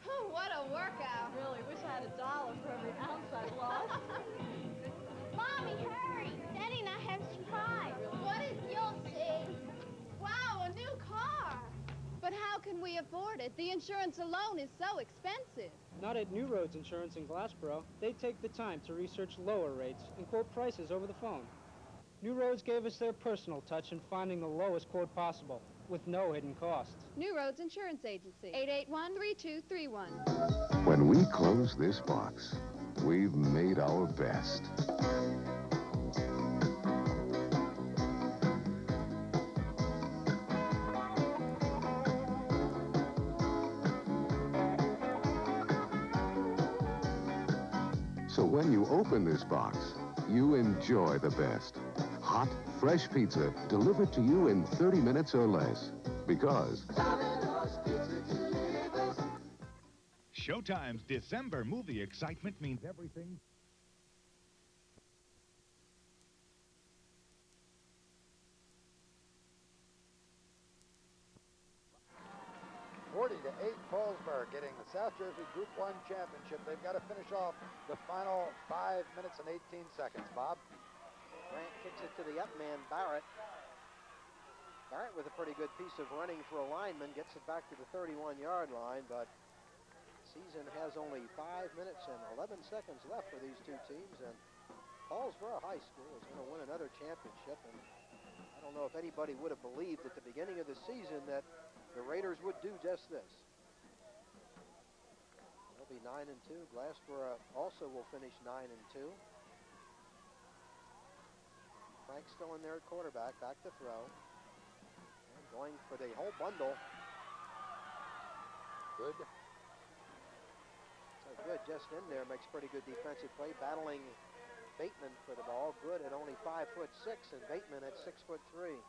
Oh, what a workout. Really wish I had a dollar for every ounce I lost. [laughs] Mommy, hurry. Daddy have surprise. What is you'll see? Wow, a new car. But how can we afford it? The insurance alone is so expensive. Not at New Roads Insurance in Glassboro. They take the time to research lower rates and quote prices over the phone. New Roads gave us their personal touch in finding the lowest quote possible, with no hidden costs. New Roads Insurance Agency. 881-3231. When we close this box, we've made our best. When you open this box, you enjoy the best. Hot, fresh pizza delivered to you in 30 minutes or less. Because Showtime's December movie excitement means everything. 40 to 8, Paulsboro getting the South Jersey Group 1 championship. They've got to finish off the final 5 minutes and 18 seconds. Bob? Grant kicks it to the up man, Barrett. Barrett with a pretty good piece of running for a lineman, gets it back to the 31-yard line, but season has only 5 minutes and 11 seconds left for these two teams, and Paulsboro High School is going to win another championship, and I don't know if anybody would have believed at the beginning of the season that the Raiders would do just this. They'll be 9 and 2. Glassboro also will finish 9 and 2. Frank still in there at quarterback, back to throw. And going for the whole bundle. Good. So good just in there, makes pretty good defensive play, battling Bateman for the ball. Good at only five foot six, and Bateman at six foot three.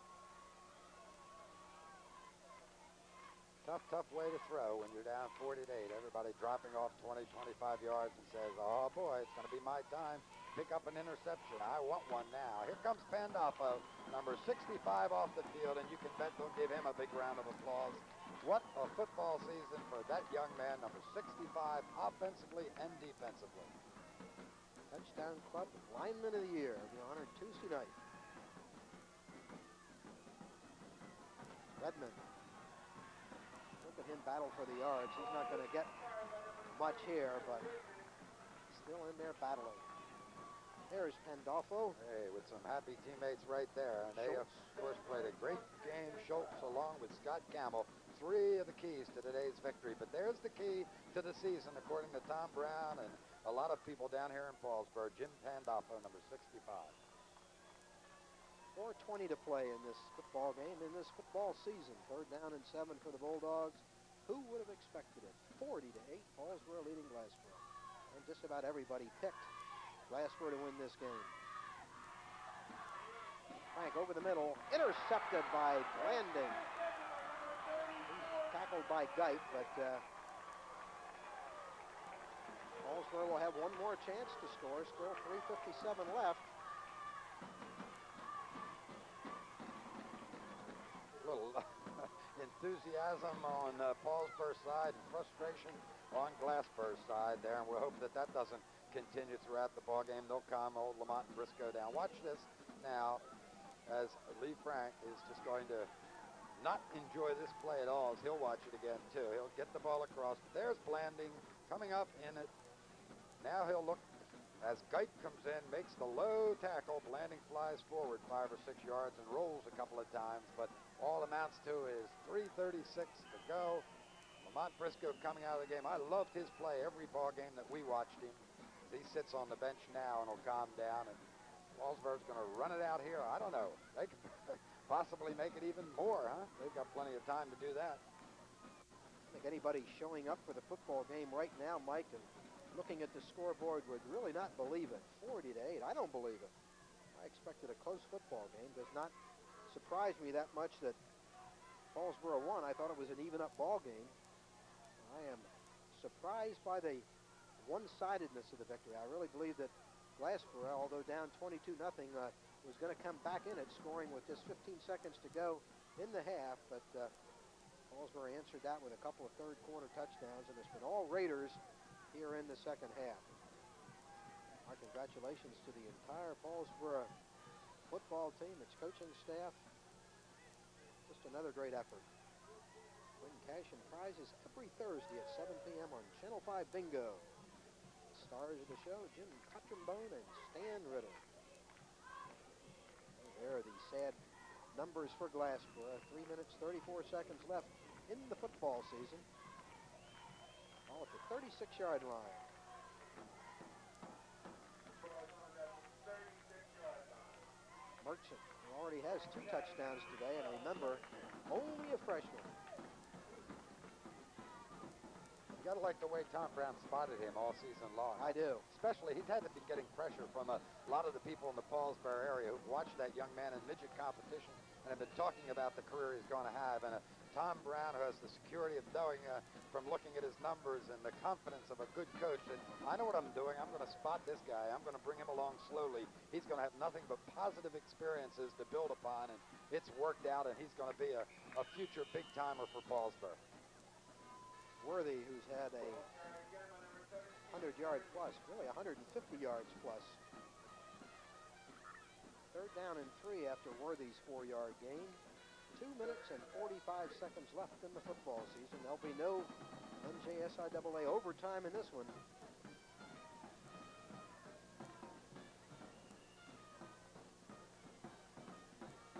Tough, tough way to throw when you're down 48-8 Everybody dropping off 20, 25 yards and says, oh boy, it's going to be my time. Pick up an interception. I want one now. Here comes Pandolfo, number 65 off the field, and you can bet they'll give him a big round of applause. What a football season for that young man, number 65, offensively and defensively. Touchdown Club Lineman of the Year. Be honored Tuesday night. Redmond. Him battle for the yards. He's not going to get much here, but still in there battling. There's Pandolfo. Hey, with some happy teammates right there. And they, of course, played a great game. Schultz, along with Scott Gamble, three of the keys to today's victory. But there's the key to the season, according to Tom Brown and a lot of people down here in Paulsboro. Jim Pandolfo, number 65. 4.20 to play in this football game, in this football season. Third down and seven for the Bulldogs. Who would have expected it? 40 to 8, Paulsboro leading Glassboro. And just about everybody picked Glassboro to win this game. Frank over the middle, intercepted by Blanding. Tackled by Geit, but uh, Paulsboro will have one more chance to score. Still 3.57 left. little enthusiasm on uh, Paulsboro's side and frustration on Glassboro's side there, and we hope that that doesn't continue throughout the ball game. They'll calm old Lamont and Briscoe down. Watch this now as Lee Frank is just going to not enjoy this play at all as he'll watch it again too. He'll get the ball across. There's Blanding coming up in it. Now he'll look as Geit comes in, makes the low tackle. Blanding flies forward five or six yards and rolls a couple of times, but all amounts to is 3.36 to go. Lamont Briscoe coming out of the game. I loved his play every ball game that we watched him. He sits on the bench now and will calm down. And Paulsboro's going to run it out here. I don't know. They could [laughs] possibly make it even more, huh? They've got plenty of time to do that. I think anybody showing up for the football game right now, Mike, and looking at the scoreboard would really not believe it. 40 to 8. I don't believe it. I expected a close football game. Does not surprise me that much that Paulsboro won. I thought it was an even-up ball game. I am surprised by the one-sidedness of the victory. I really believe that Glassboro, although down 22 nothing, uh, was going to come back in it, scoring with just 15 seconds to go in the half. But uh, Paulsboro answered that with a couple of third-quarter touchdowns, and it's been all Raiders here in the second half. Our congratulations to the entire Paulsboro football team, its coaching staff. Just another great effort. Win cash and prizes every Thursday at 7 p.m. on Channel 5 Bingo. Stars of the show, Jim Cottrambone and Stan Ritter. There are the sad numbers for Glassboro. 3 minutes, 34 seconds left in the football season. All at the 36-yard line. Merchant, who already has two touchdowns today, and remember, only a freshman. You got to like the way Tom Brown spotted him all season long. I do. Especially, he's had to be getting pressure from a lot of the people in the Paulsboro area who've watched that young man in midget competition and have been talking about the career he's going to have. And a Tom Brown who has the security of knowing uh, from looking at his numbers and the confidence of a good coach that I know what I'm doing. I'm going to spot this guy. I'm going to bring him along slowly. He's going to have nothing but positive experiences to build upon, and it's worked out, and he's going to be a, a future big-timer for Paulsboro. Worthy, who's had a 100-yard plus, really 150 yards plus. Third down and three after Worthy's four-yard gain. Two minutes and 45 seconds left in the football season. There'll be no NJSIAA overtime in this one.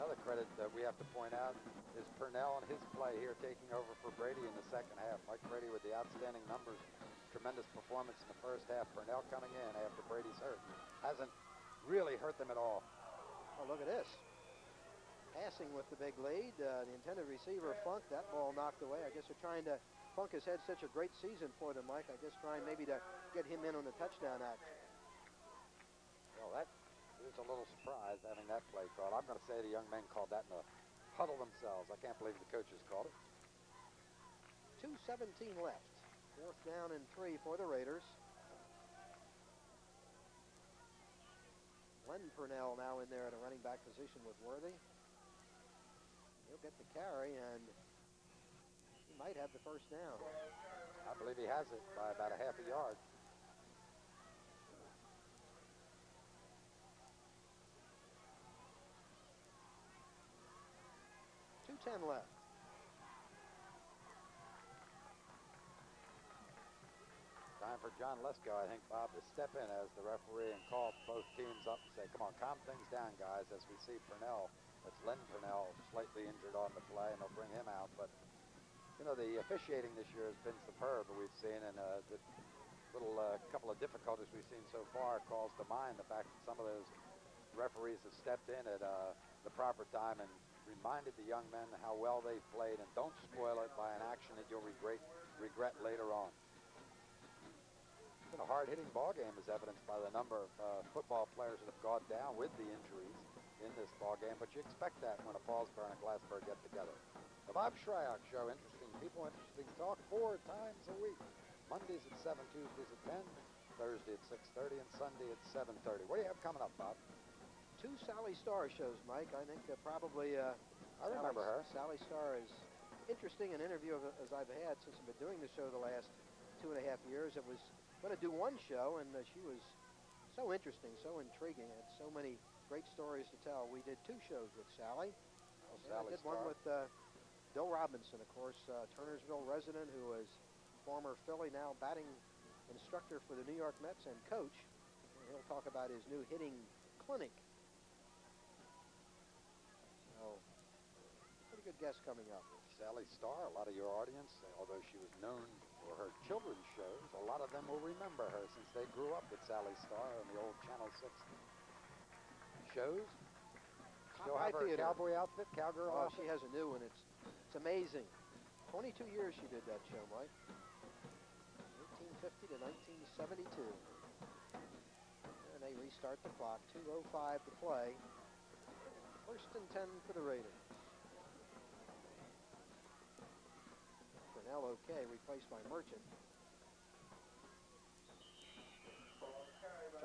Another credit that we have to point out is Purnell and his play here taking over for Brady in the second half. Mike Brady with the outstanding numbers, tremendous performance in the first half. Purnell coming in after Brady's hurt. Hasn't really hurt them at all. Oh, look at this. Passing with the big lead. Uh, the intended receiver, Funk, that ball knocked away. I guess they're trying to, Funk has had such a great season for them, Mike. I guess trying maybe to get him in on the touchdown action. Well, that is a little surprise having that play called. I'm going to say the young men called that in the huddle themselves. I can't believe the coaches called it. 2.17 left. Fourth down and three for the Raiders. Len Purnell now in there at a running back position with Worthy. He'll get the carry, and he might have the first down. I believe he has it by about a half a yard. Two ten left. Time for John Lesko, I think, Bob, to step in as the referee and call both teams up and say, come on, calm things down, guys, as we see Purnell that's Len Purnell, slightly injured on the play, and they'll bring him out. But, you know, the officiating this year has been superb, we've seen, and uh, the little uh, couple of difficulties we've seen so far calls to mind the fact that some of those referees have stepped in at uh, the proper time and reminded the young men how well they've played and don't spoil it by an action that you'll regret, regret later on. It's been a hard-hitting ball game as evidenced by the number of uh, football players that have gone down with the injuries in this ball game, but you expect that when a Paulsboro and a Glassboro get together. The Bob Shryock Show, interesting people, interesting talk, four times a week. Mondays at 7, Tuesdays at 10, Thursday at 6.30, and Sunday at 7.30. What do you have coming up, Bob? Two Sally Starr shows, Mike. I think uh, probably. Uh, I remember her. Sally Starr is interesting an interview as I've had since I've been doing the show the last two and a half years. It was going to do one show, and uh, she was so interesting, so intriguing, had so many great stories to tell. We did two shows with Sally. Oh, Sally I did Starr. one with uh, Bill Robinson, of course, uh, Turnersville resident who was former Philly, now batting instructor for the New York Mets and coach. And he'll talk about his new hitting clinic. So, pretty good guest coming up. Sally Starr, a lot of your audience, although she was known for her children's shows, a lot of them will remember her since they grew up with Sally Starr on the old Channel 6 shows. Still have her Theater. cowboy outfit, cowgirl Oh, outfit? she has a new one. It's it's amazing. 22 years she did that show, Mike. 1850 to 1972. And they restart the clock. 2.05 to play. First and 10 for the Raiders. Purnell okay, replaced by Merchant.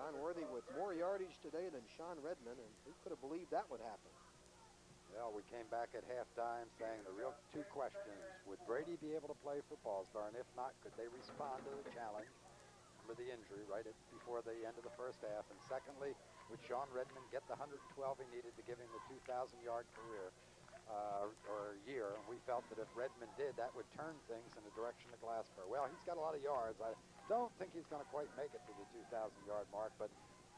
John Worthy with more yardage today than Sean Redmond, and who could have believed that would happen? Well, we came back at halftime saying the real two questions. Would Brady be able to play for Paulsboro? And if not, could they respond to the challenge with the injury right at, before the end of the first half? And secondly, would Sean Redmond get the 112 he needed to give him the 2,000-yard career uh, or year? And we felt that if Redmond did, that would turn things in the direction of Glassboro. Well, he's got a lot of yards. I don't think he's going to quite make it to the 2,000-yard mark, but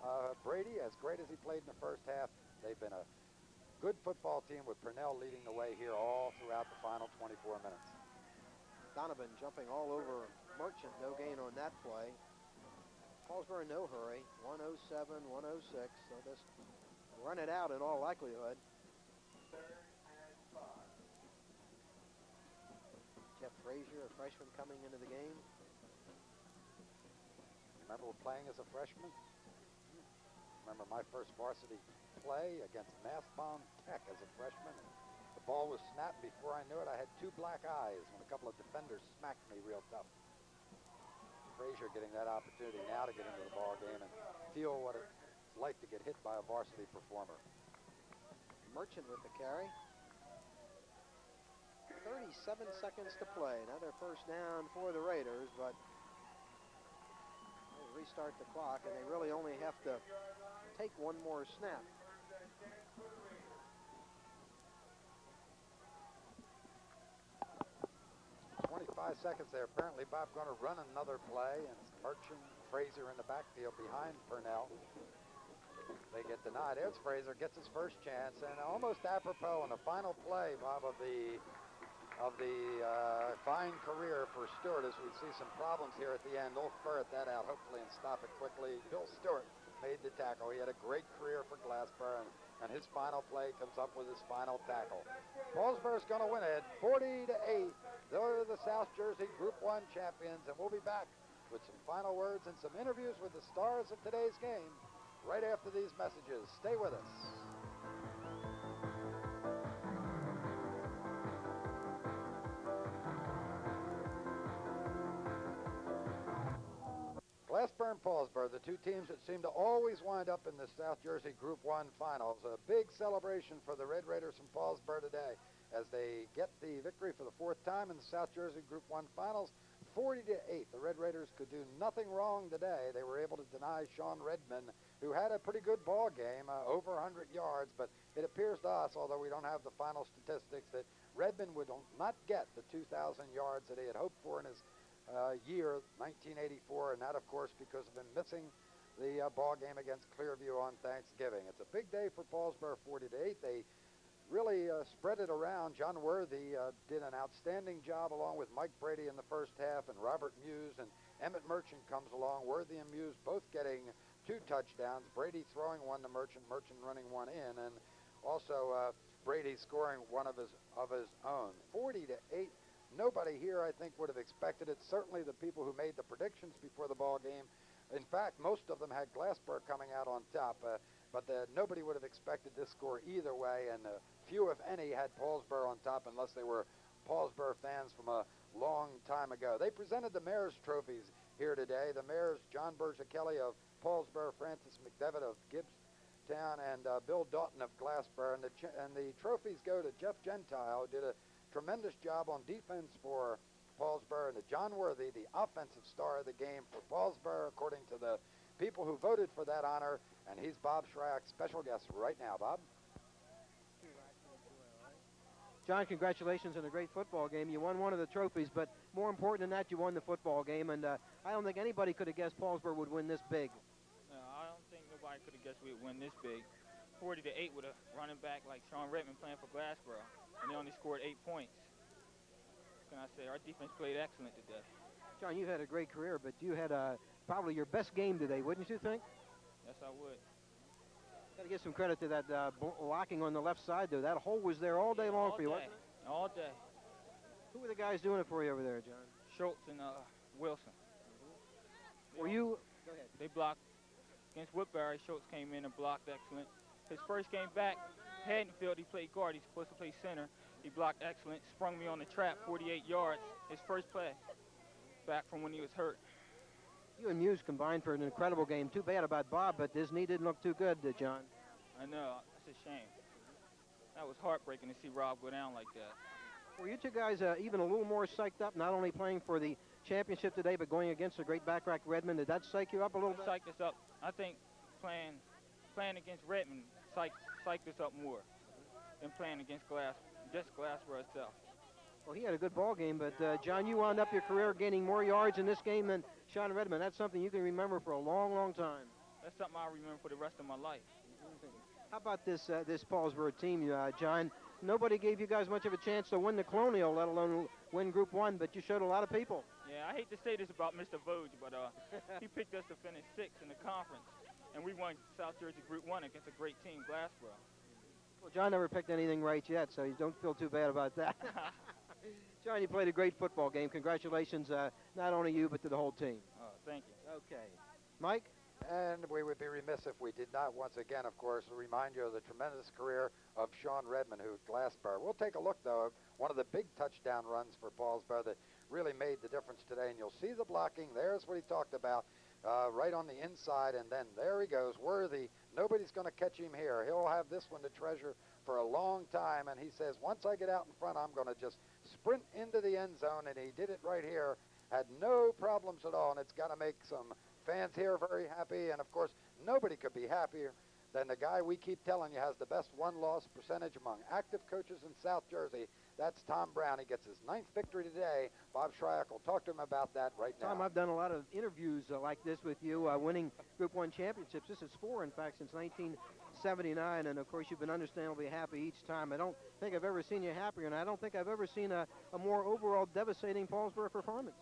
uh, Brady, as great as he played in the first half, they've been a good football team with Purnell leading the way here all throughout the final 24 minutes. Donovan jumping all over Merchant, no gain on that play. Paulsboro in no hurry, 107, 106. They'll just run it out in all likelihood. Jeff Frazier, a freshman coming into the game. Remember playing as a freshman? Remember my first varsity play against Mastbaum Tech as a freshman. The ball was snapped before I knew it. I had two black eyes when a couple of defenders smacked me real tough. Frazier getting that opportunity now to get into the ball game and feel what it's like to get hit by a varsity performer. Merchant with the carry. 37 seconds to play. Another first down for the Raiders, but restart the clock, and they really only have to take one more snap. Twenty-five seconds there. Apparently Bob going to run another play, and it's Merchant, Frazier in the backfield behind Purnell. They get denied. There's Frazier, gets his first chance, and almost apropos on the final play, Bob, of the of the uh, fine career for Stewart as we see some problems here at the end. They'll ferret that out, hopefully, and stop it quickly. Bill Stewart made the tackle. He had a great career for Glassboro, and, and his final play comes up with his final tackle. Paulsboro's going to win it, 40 to 8. They're the South Jersey Group 1 champions, and we'll be back with some final words and some interviews with the stars of today's game right after these messages. Stay with us. Glassboro and Paulsboro, the two teams that seem to always wind up in the South Jersey Group 1 finals. A big celebration for the Red Raiders from Paulsboro today as they get the victory for the fourth time in the South Jersey Group 1 finals. 40 to 8. The Red Raiders could do nothing wrong today. They were able to deny Sean Redmond, who had a pretty good ball game, uh, over 100 yards, but it appears to us, although we don't have the final statistics, that Redmond would not get the 2,000 yards that he had hoped for in his uh, year, 1984, and that, of course, because of him missing the uh, ball game against Clearview on Thanksgiving. It's a big day for Paulsboro 40 to 8. They really uh, spread it around. John Worthy uh, did an outstanding job along with Mike Brady in the first half, and Robert Muse and Emmett Merchant comes along. Worthy and Muse both getting two touchdowns. Brady throwing one to Merchant, Merchant running one in, and also uh, Brady scoring one of his of his own. 40 to 8. Nobody here, I think, would have expected it. Certainly the people who made the predictions before the ball game in fact, most of them had Glassboro coming out on top, uh, but the, nobody would have expected this score either way, and uh, few, if any, had Paulsboro on top unless they were Paulsboro fans from a long time ago. They presented the mayor's trophies here today. The mayors, John Kelly of Paulsboro, Francis McDevitt of Gibbstown, and uh, Bill Doughton of Glassboro. And the, and the trophies go to Jeff Gentile, who did a tremendous job on defense for Paulsboro, and to John Worthy, the offensive star of the game for Paulsboro, according to the people who voted for that honor. And he's Bob Shryock, special guest right now. Bob? John, congratulations on a great football game. You won one of the trophies, but more important than that, you won the football game. And uh, I don't think anybody could have guessed Paulsboro would win this big. No, I don't think nobody could have guessed we'd win this big. 40 to 8 with a running back like Sean Redmond playing for Glassboro, and they only scored eight points can I say? Our defense played excellent today. John, you've had a great career, but you had uh, probably your best game today, wouldn't you think? Yes, I would. Got to give some credit to that uh, blocking on the left side, though. That hole was there all day long all for you, day. wasn't it? All day. Who were the guys doing it for you over there, John? Schultz and uh, Wilson. Were you? Go ahead. They blocked against Woodbury. Schultz came in and blocked excellent. His first game back, Haddonfield, he played guard. He's supposed to play center. He blocked excellent, sprung me on the trap, 48 yards, his first play, back from when he was hurt. You and Muse combined for an incredible game. Too bad about Bob, but his knee didn't look too good, did John? I know. It's a shame. That was heartbreaking to see Rob go down like that. Were you two guys uh, even a little more psyched up, not only playing for the championship today, but going against the great backrack Redmond? Did that psych you up a little bit? Psyched us up. I think playing playing against Redmond psyched, psyched us up more than playing against Glass just Glassboro itself. Well, he had a good ball game, but uh, John, you wound up your career gaining more yards in this game than Sean Redmond. That's something you can remember for a long, long time. That's something I'll remember for the rest of my life. How about this uh, this Paulsboro team, uh, John? Nobody gave you guys much of a chance to win the Colonial, let alone win Group One, but you showed a lot of people. Yeah, I hate to say this about Mr. Voge, but uh, he picked us to finish sixth in the conference, and we won South Jersey Group One against a great team, Glassboro. Well, John never picked anything right yet, so you don't feel too bad about that. [laughs] John, you played a great football game. Congratulations, uh, not only you, but to the whole team. Oh, thank you. Okay. Mike? And we would be remiss if we did not once again, of course, remind you of the tremendous career of Sean Redmond, who Glassboro. We'll take a look, though, at one of the big touchdown runs for Paulsboro that really made the difference today. And you'll see the blocking. There's what he talked about uh, right on the inside, and then there he goes, Worthy. Nobody's going to catch him here. He'll have this one to treasure for a long time, and he says, once I get out in front, I'm going to just sprint into the end zone, and he did it right here. Had no problems at all, and it's got to make some fans here very happy, and of course, nobody could be happier than the guy we keep telling you has the best one-loss percentage among active coaches in South Jersey, that's Tom Brown. He gets his ninth victory today. Bob Shryock will talk to him about that right now. Tom, I've done a lot of interviews uh, like this with you, uh, winning Group 1 championships. This is four, in fact, since 1979, and of course you've been understandably happy each time. I don't think I've ever seen you happier, and I don't think I've ever seen a, a more overall devastating Paulsboro performance.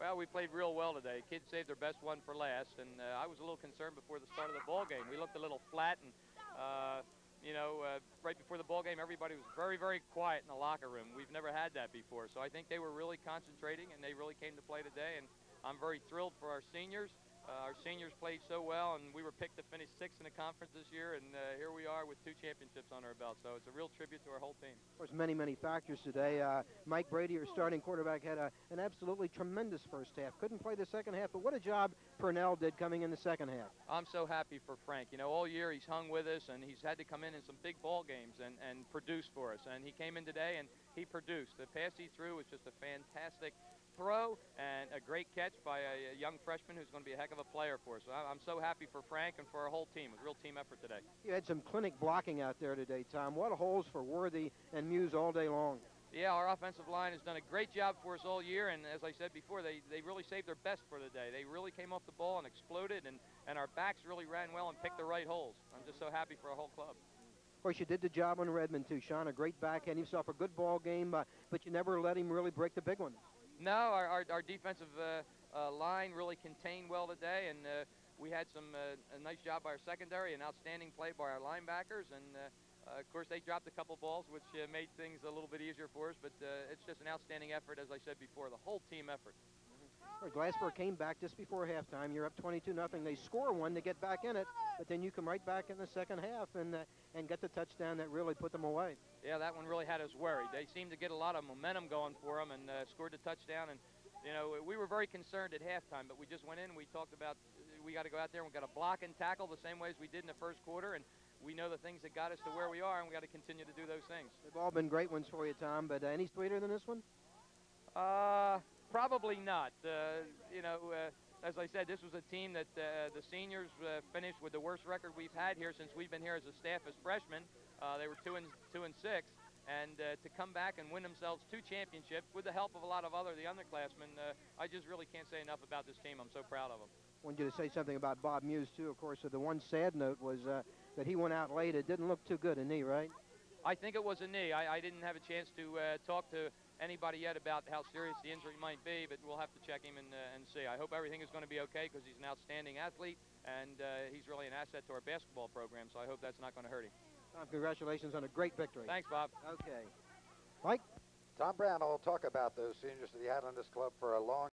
Well, we played real well today. Kids saved their best one for last, and uh, I was a little concerned before the start of the ball game. We looked a little flat, and uh, you know, uh, right before the ball game, everybody was very, very quiet in the locker room. We've never had that before. So I think they were really concentrating, and they really came to play today. And I'm very thrilled for our seniors. Uh, our seniors played so well, and we were picked to finish sixth in the conference this year, and uh, here we are with two championships on our belt. So it's a real tribute to our whole team. Of course, many, many factors today. Uh, Mike Brady, your starting quarterback, had a, an absolutely tremendous first half. Couldn't play the second half, but what a job Purnell did coming in the second half. I'm so happy for Frank. You know, all year he's hung with us, and he's had to come in in some big ball games and, and produce for us. And he came in today, and he produced. The pass he threw was just a fantastic throw and a great catch by a, a, young freshman who's going to be a heck of a player for us. So I'm so happy for Frank and for our whole team. It was a real team effort today. You had some clinic blocking out there today, Tom. What holes for Worthy and Muse all day long. Yeah, our offensive line has done a great job for us all year, and as I said before, they, they really saved their best for the day. They really came off the ball and exploded, and, and our backs really ran well and picked the right holes. I'm just so happy for our whole club. Of course, you did the job on Redmond, too, Sean. A great backhand. Himself a good ball game, uh, but you never let him really break the big one. No, our, our, our defensive uh, uh, line really contained well today, and uh, we had some a nice job by our secondary, an outstanding play by our linebackers, and uh, of course they dropped a couple balls, which uh, made things a little bit easier for us. But uh, it's just an outstanding effort, as I said before, the whole team effort. Well, Glassboro came back just before halftime. You're up 22 nothing. They score one to get back in it, but then you come right back in the second half and uh, and get the touchdown that really put them away. Yeah, that one really had us worried. They seemed to get a lot of momentum going for them and uh, scored the touchdown. And you know, we were very concerned at halftime, but we just went in. and We talked about we got to go out there and we got to block and tackle the same way as we did in the first quarter. And we know the things that got us to where we are, and we got to continue to do those things. They've all been great ones for you, Tom. But uh, any sweeter than this one? Uh, probably not. Uh, you know, uh, as I said, this was a team that uh, the seniors uh, finished with the worst record we've had here since we've been here as a staff as freshmen. Uh, they were two and two and six, and uh, to come back and win themselves two championships with the help of a lot of other the underclassmen, uh, I just really can't say enough about this team. I'm so proud of them. I wanted you to say something about Bob Muse too. Of course, uh, the one sad note was uh, that he went out late. It didn't look too good, a knee, right? I think it was a knee. I, I didn't have a chance to uh, talk to anybody yet about how serious the injury might be, but we'll have to check him and, uh, and see. I hope everything is going to be okay because he's an outstanding athlete and uh, he's really an asset to our basketball program, so I hope that's not going to hurt him. Tom, congratulations on a great victory. Thanks, Bob. Okay. Mike? Tom Brown will talk about those seniors that he had on this club for a long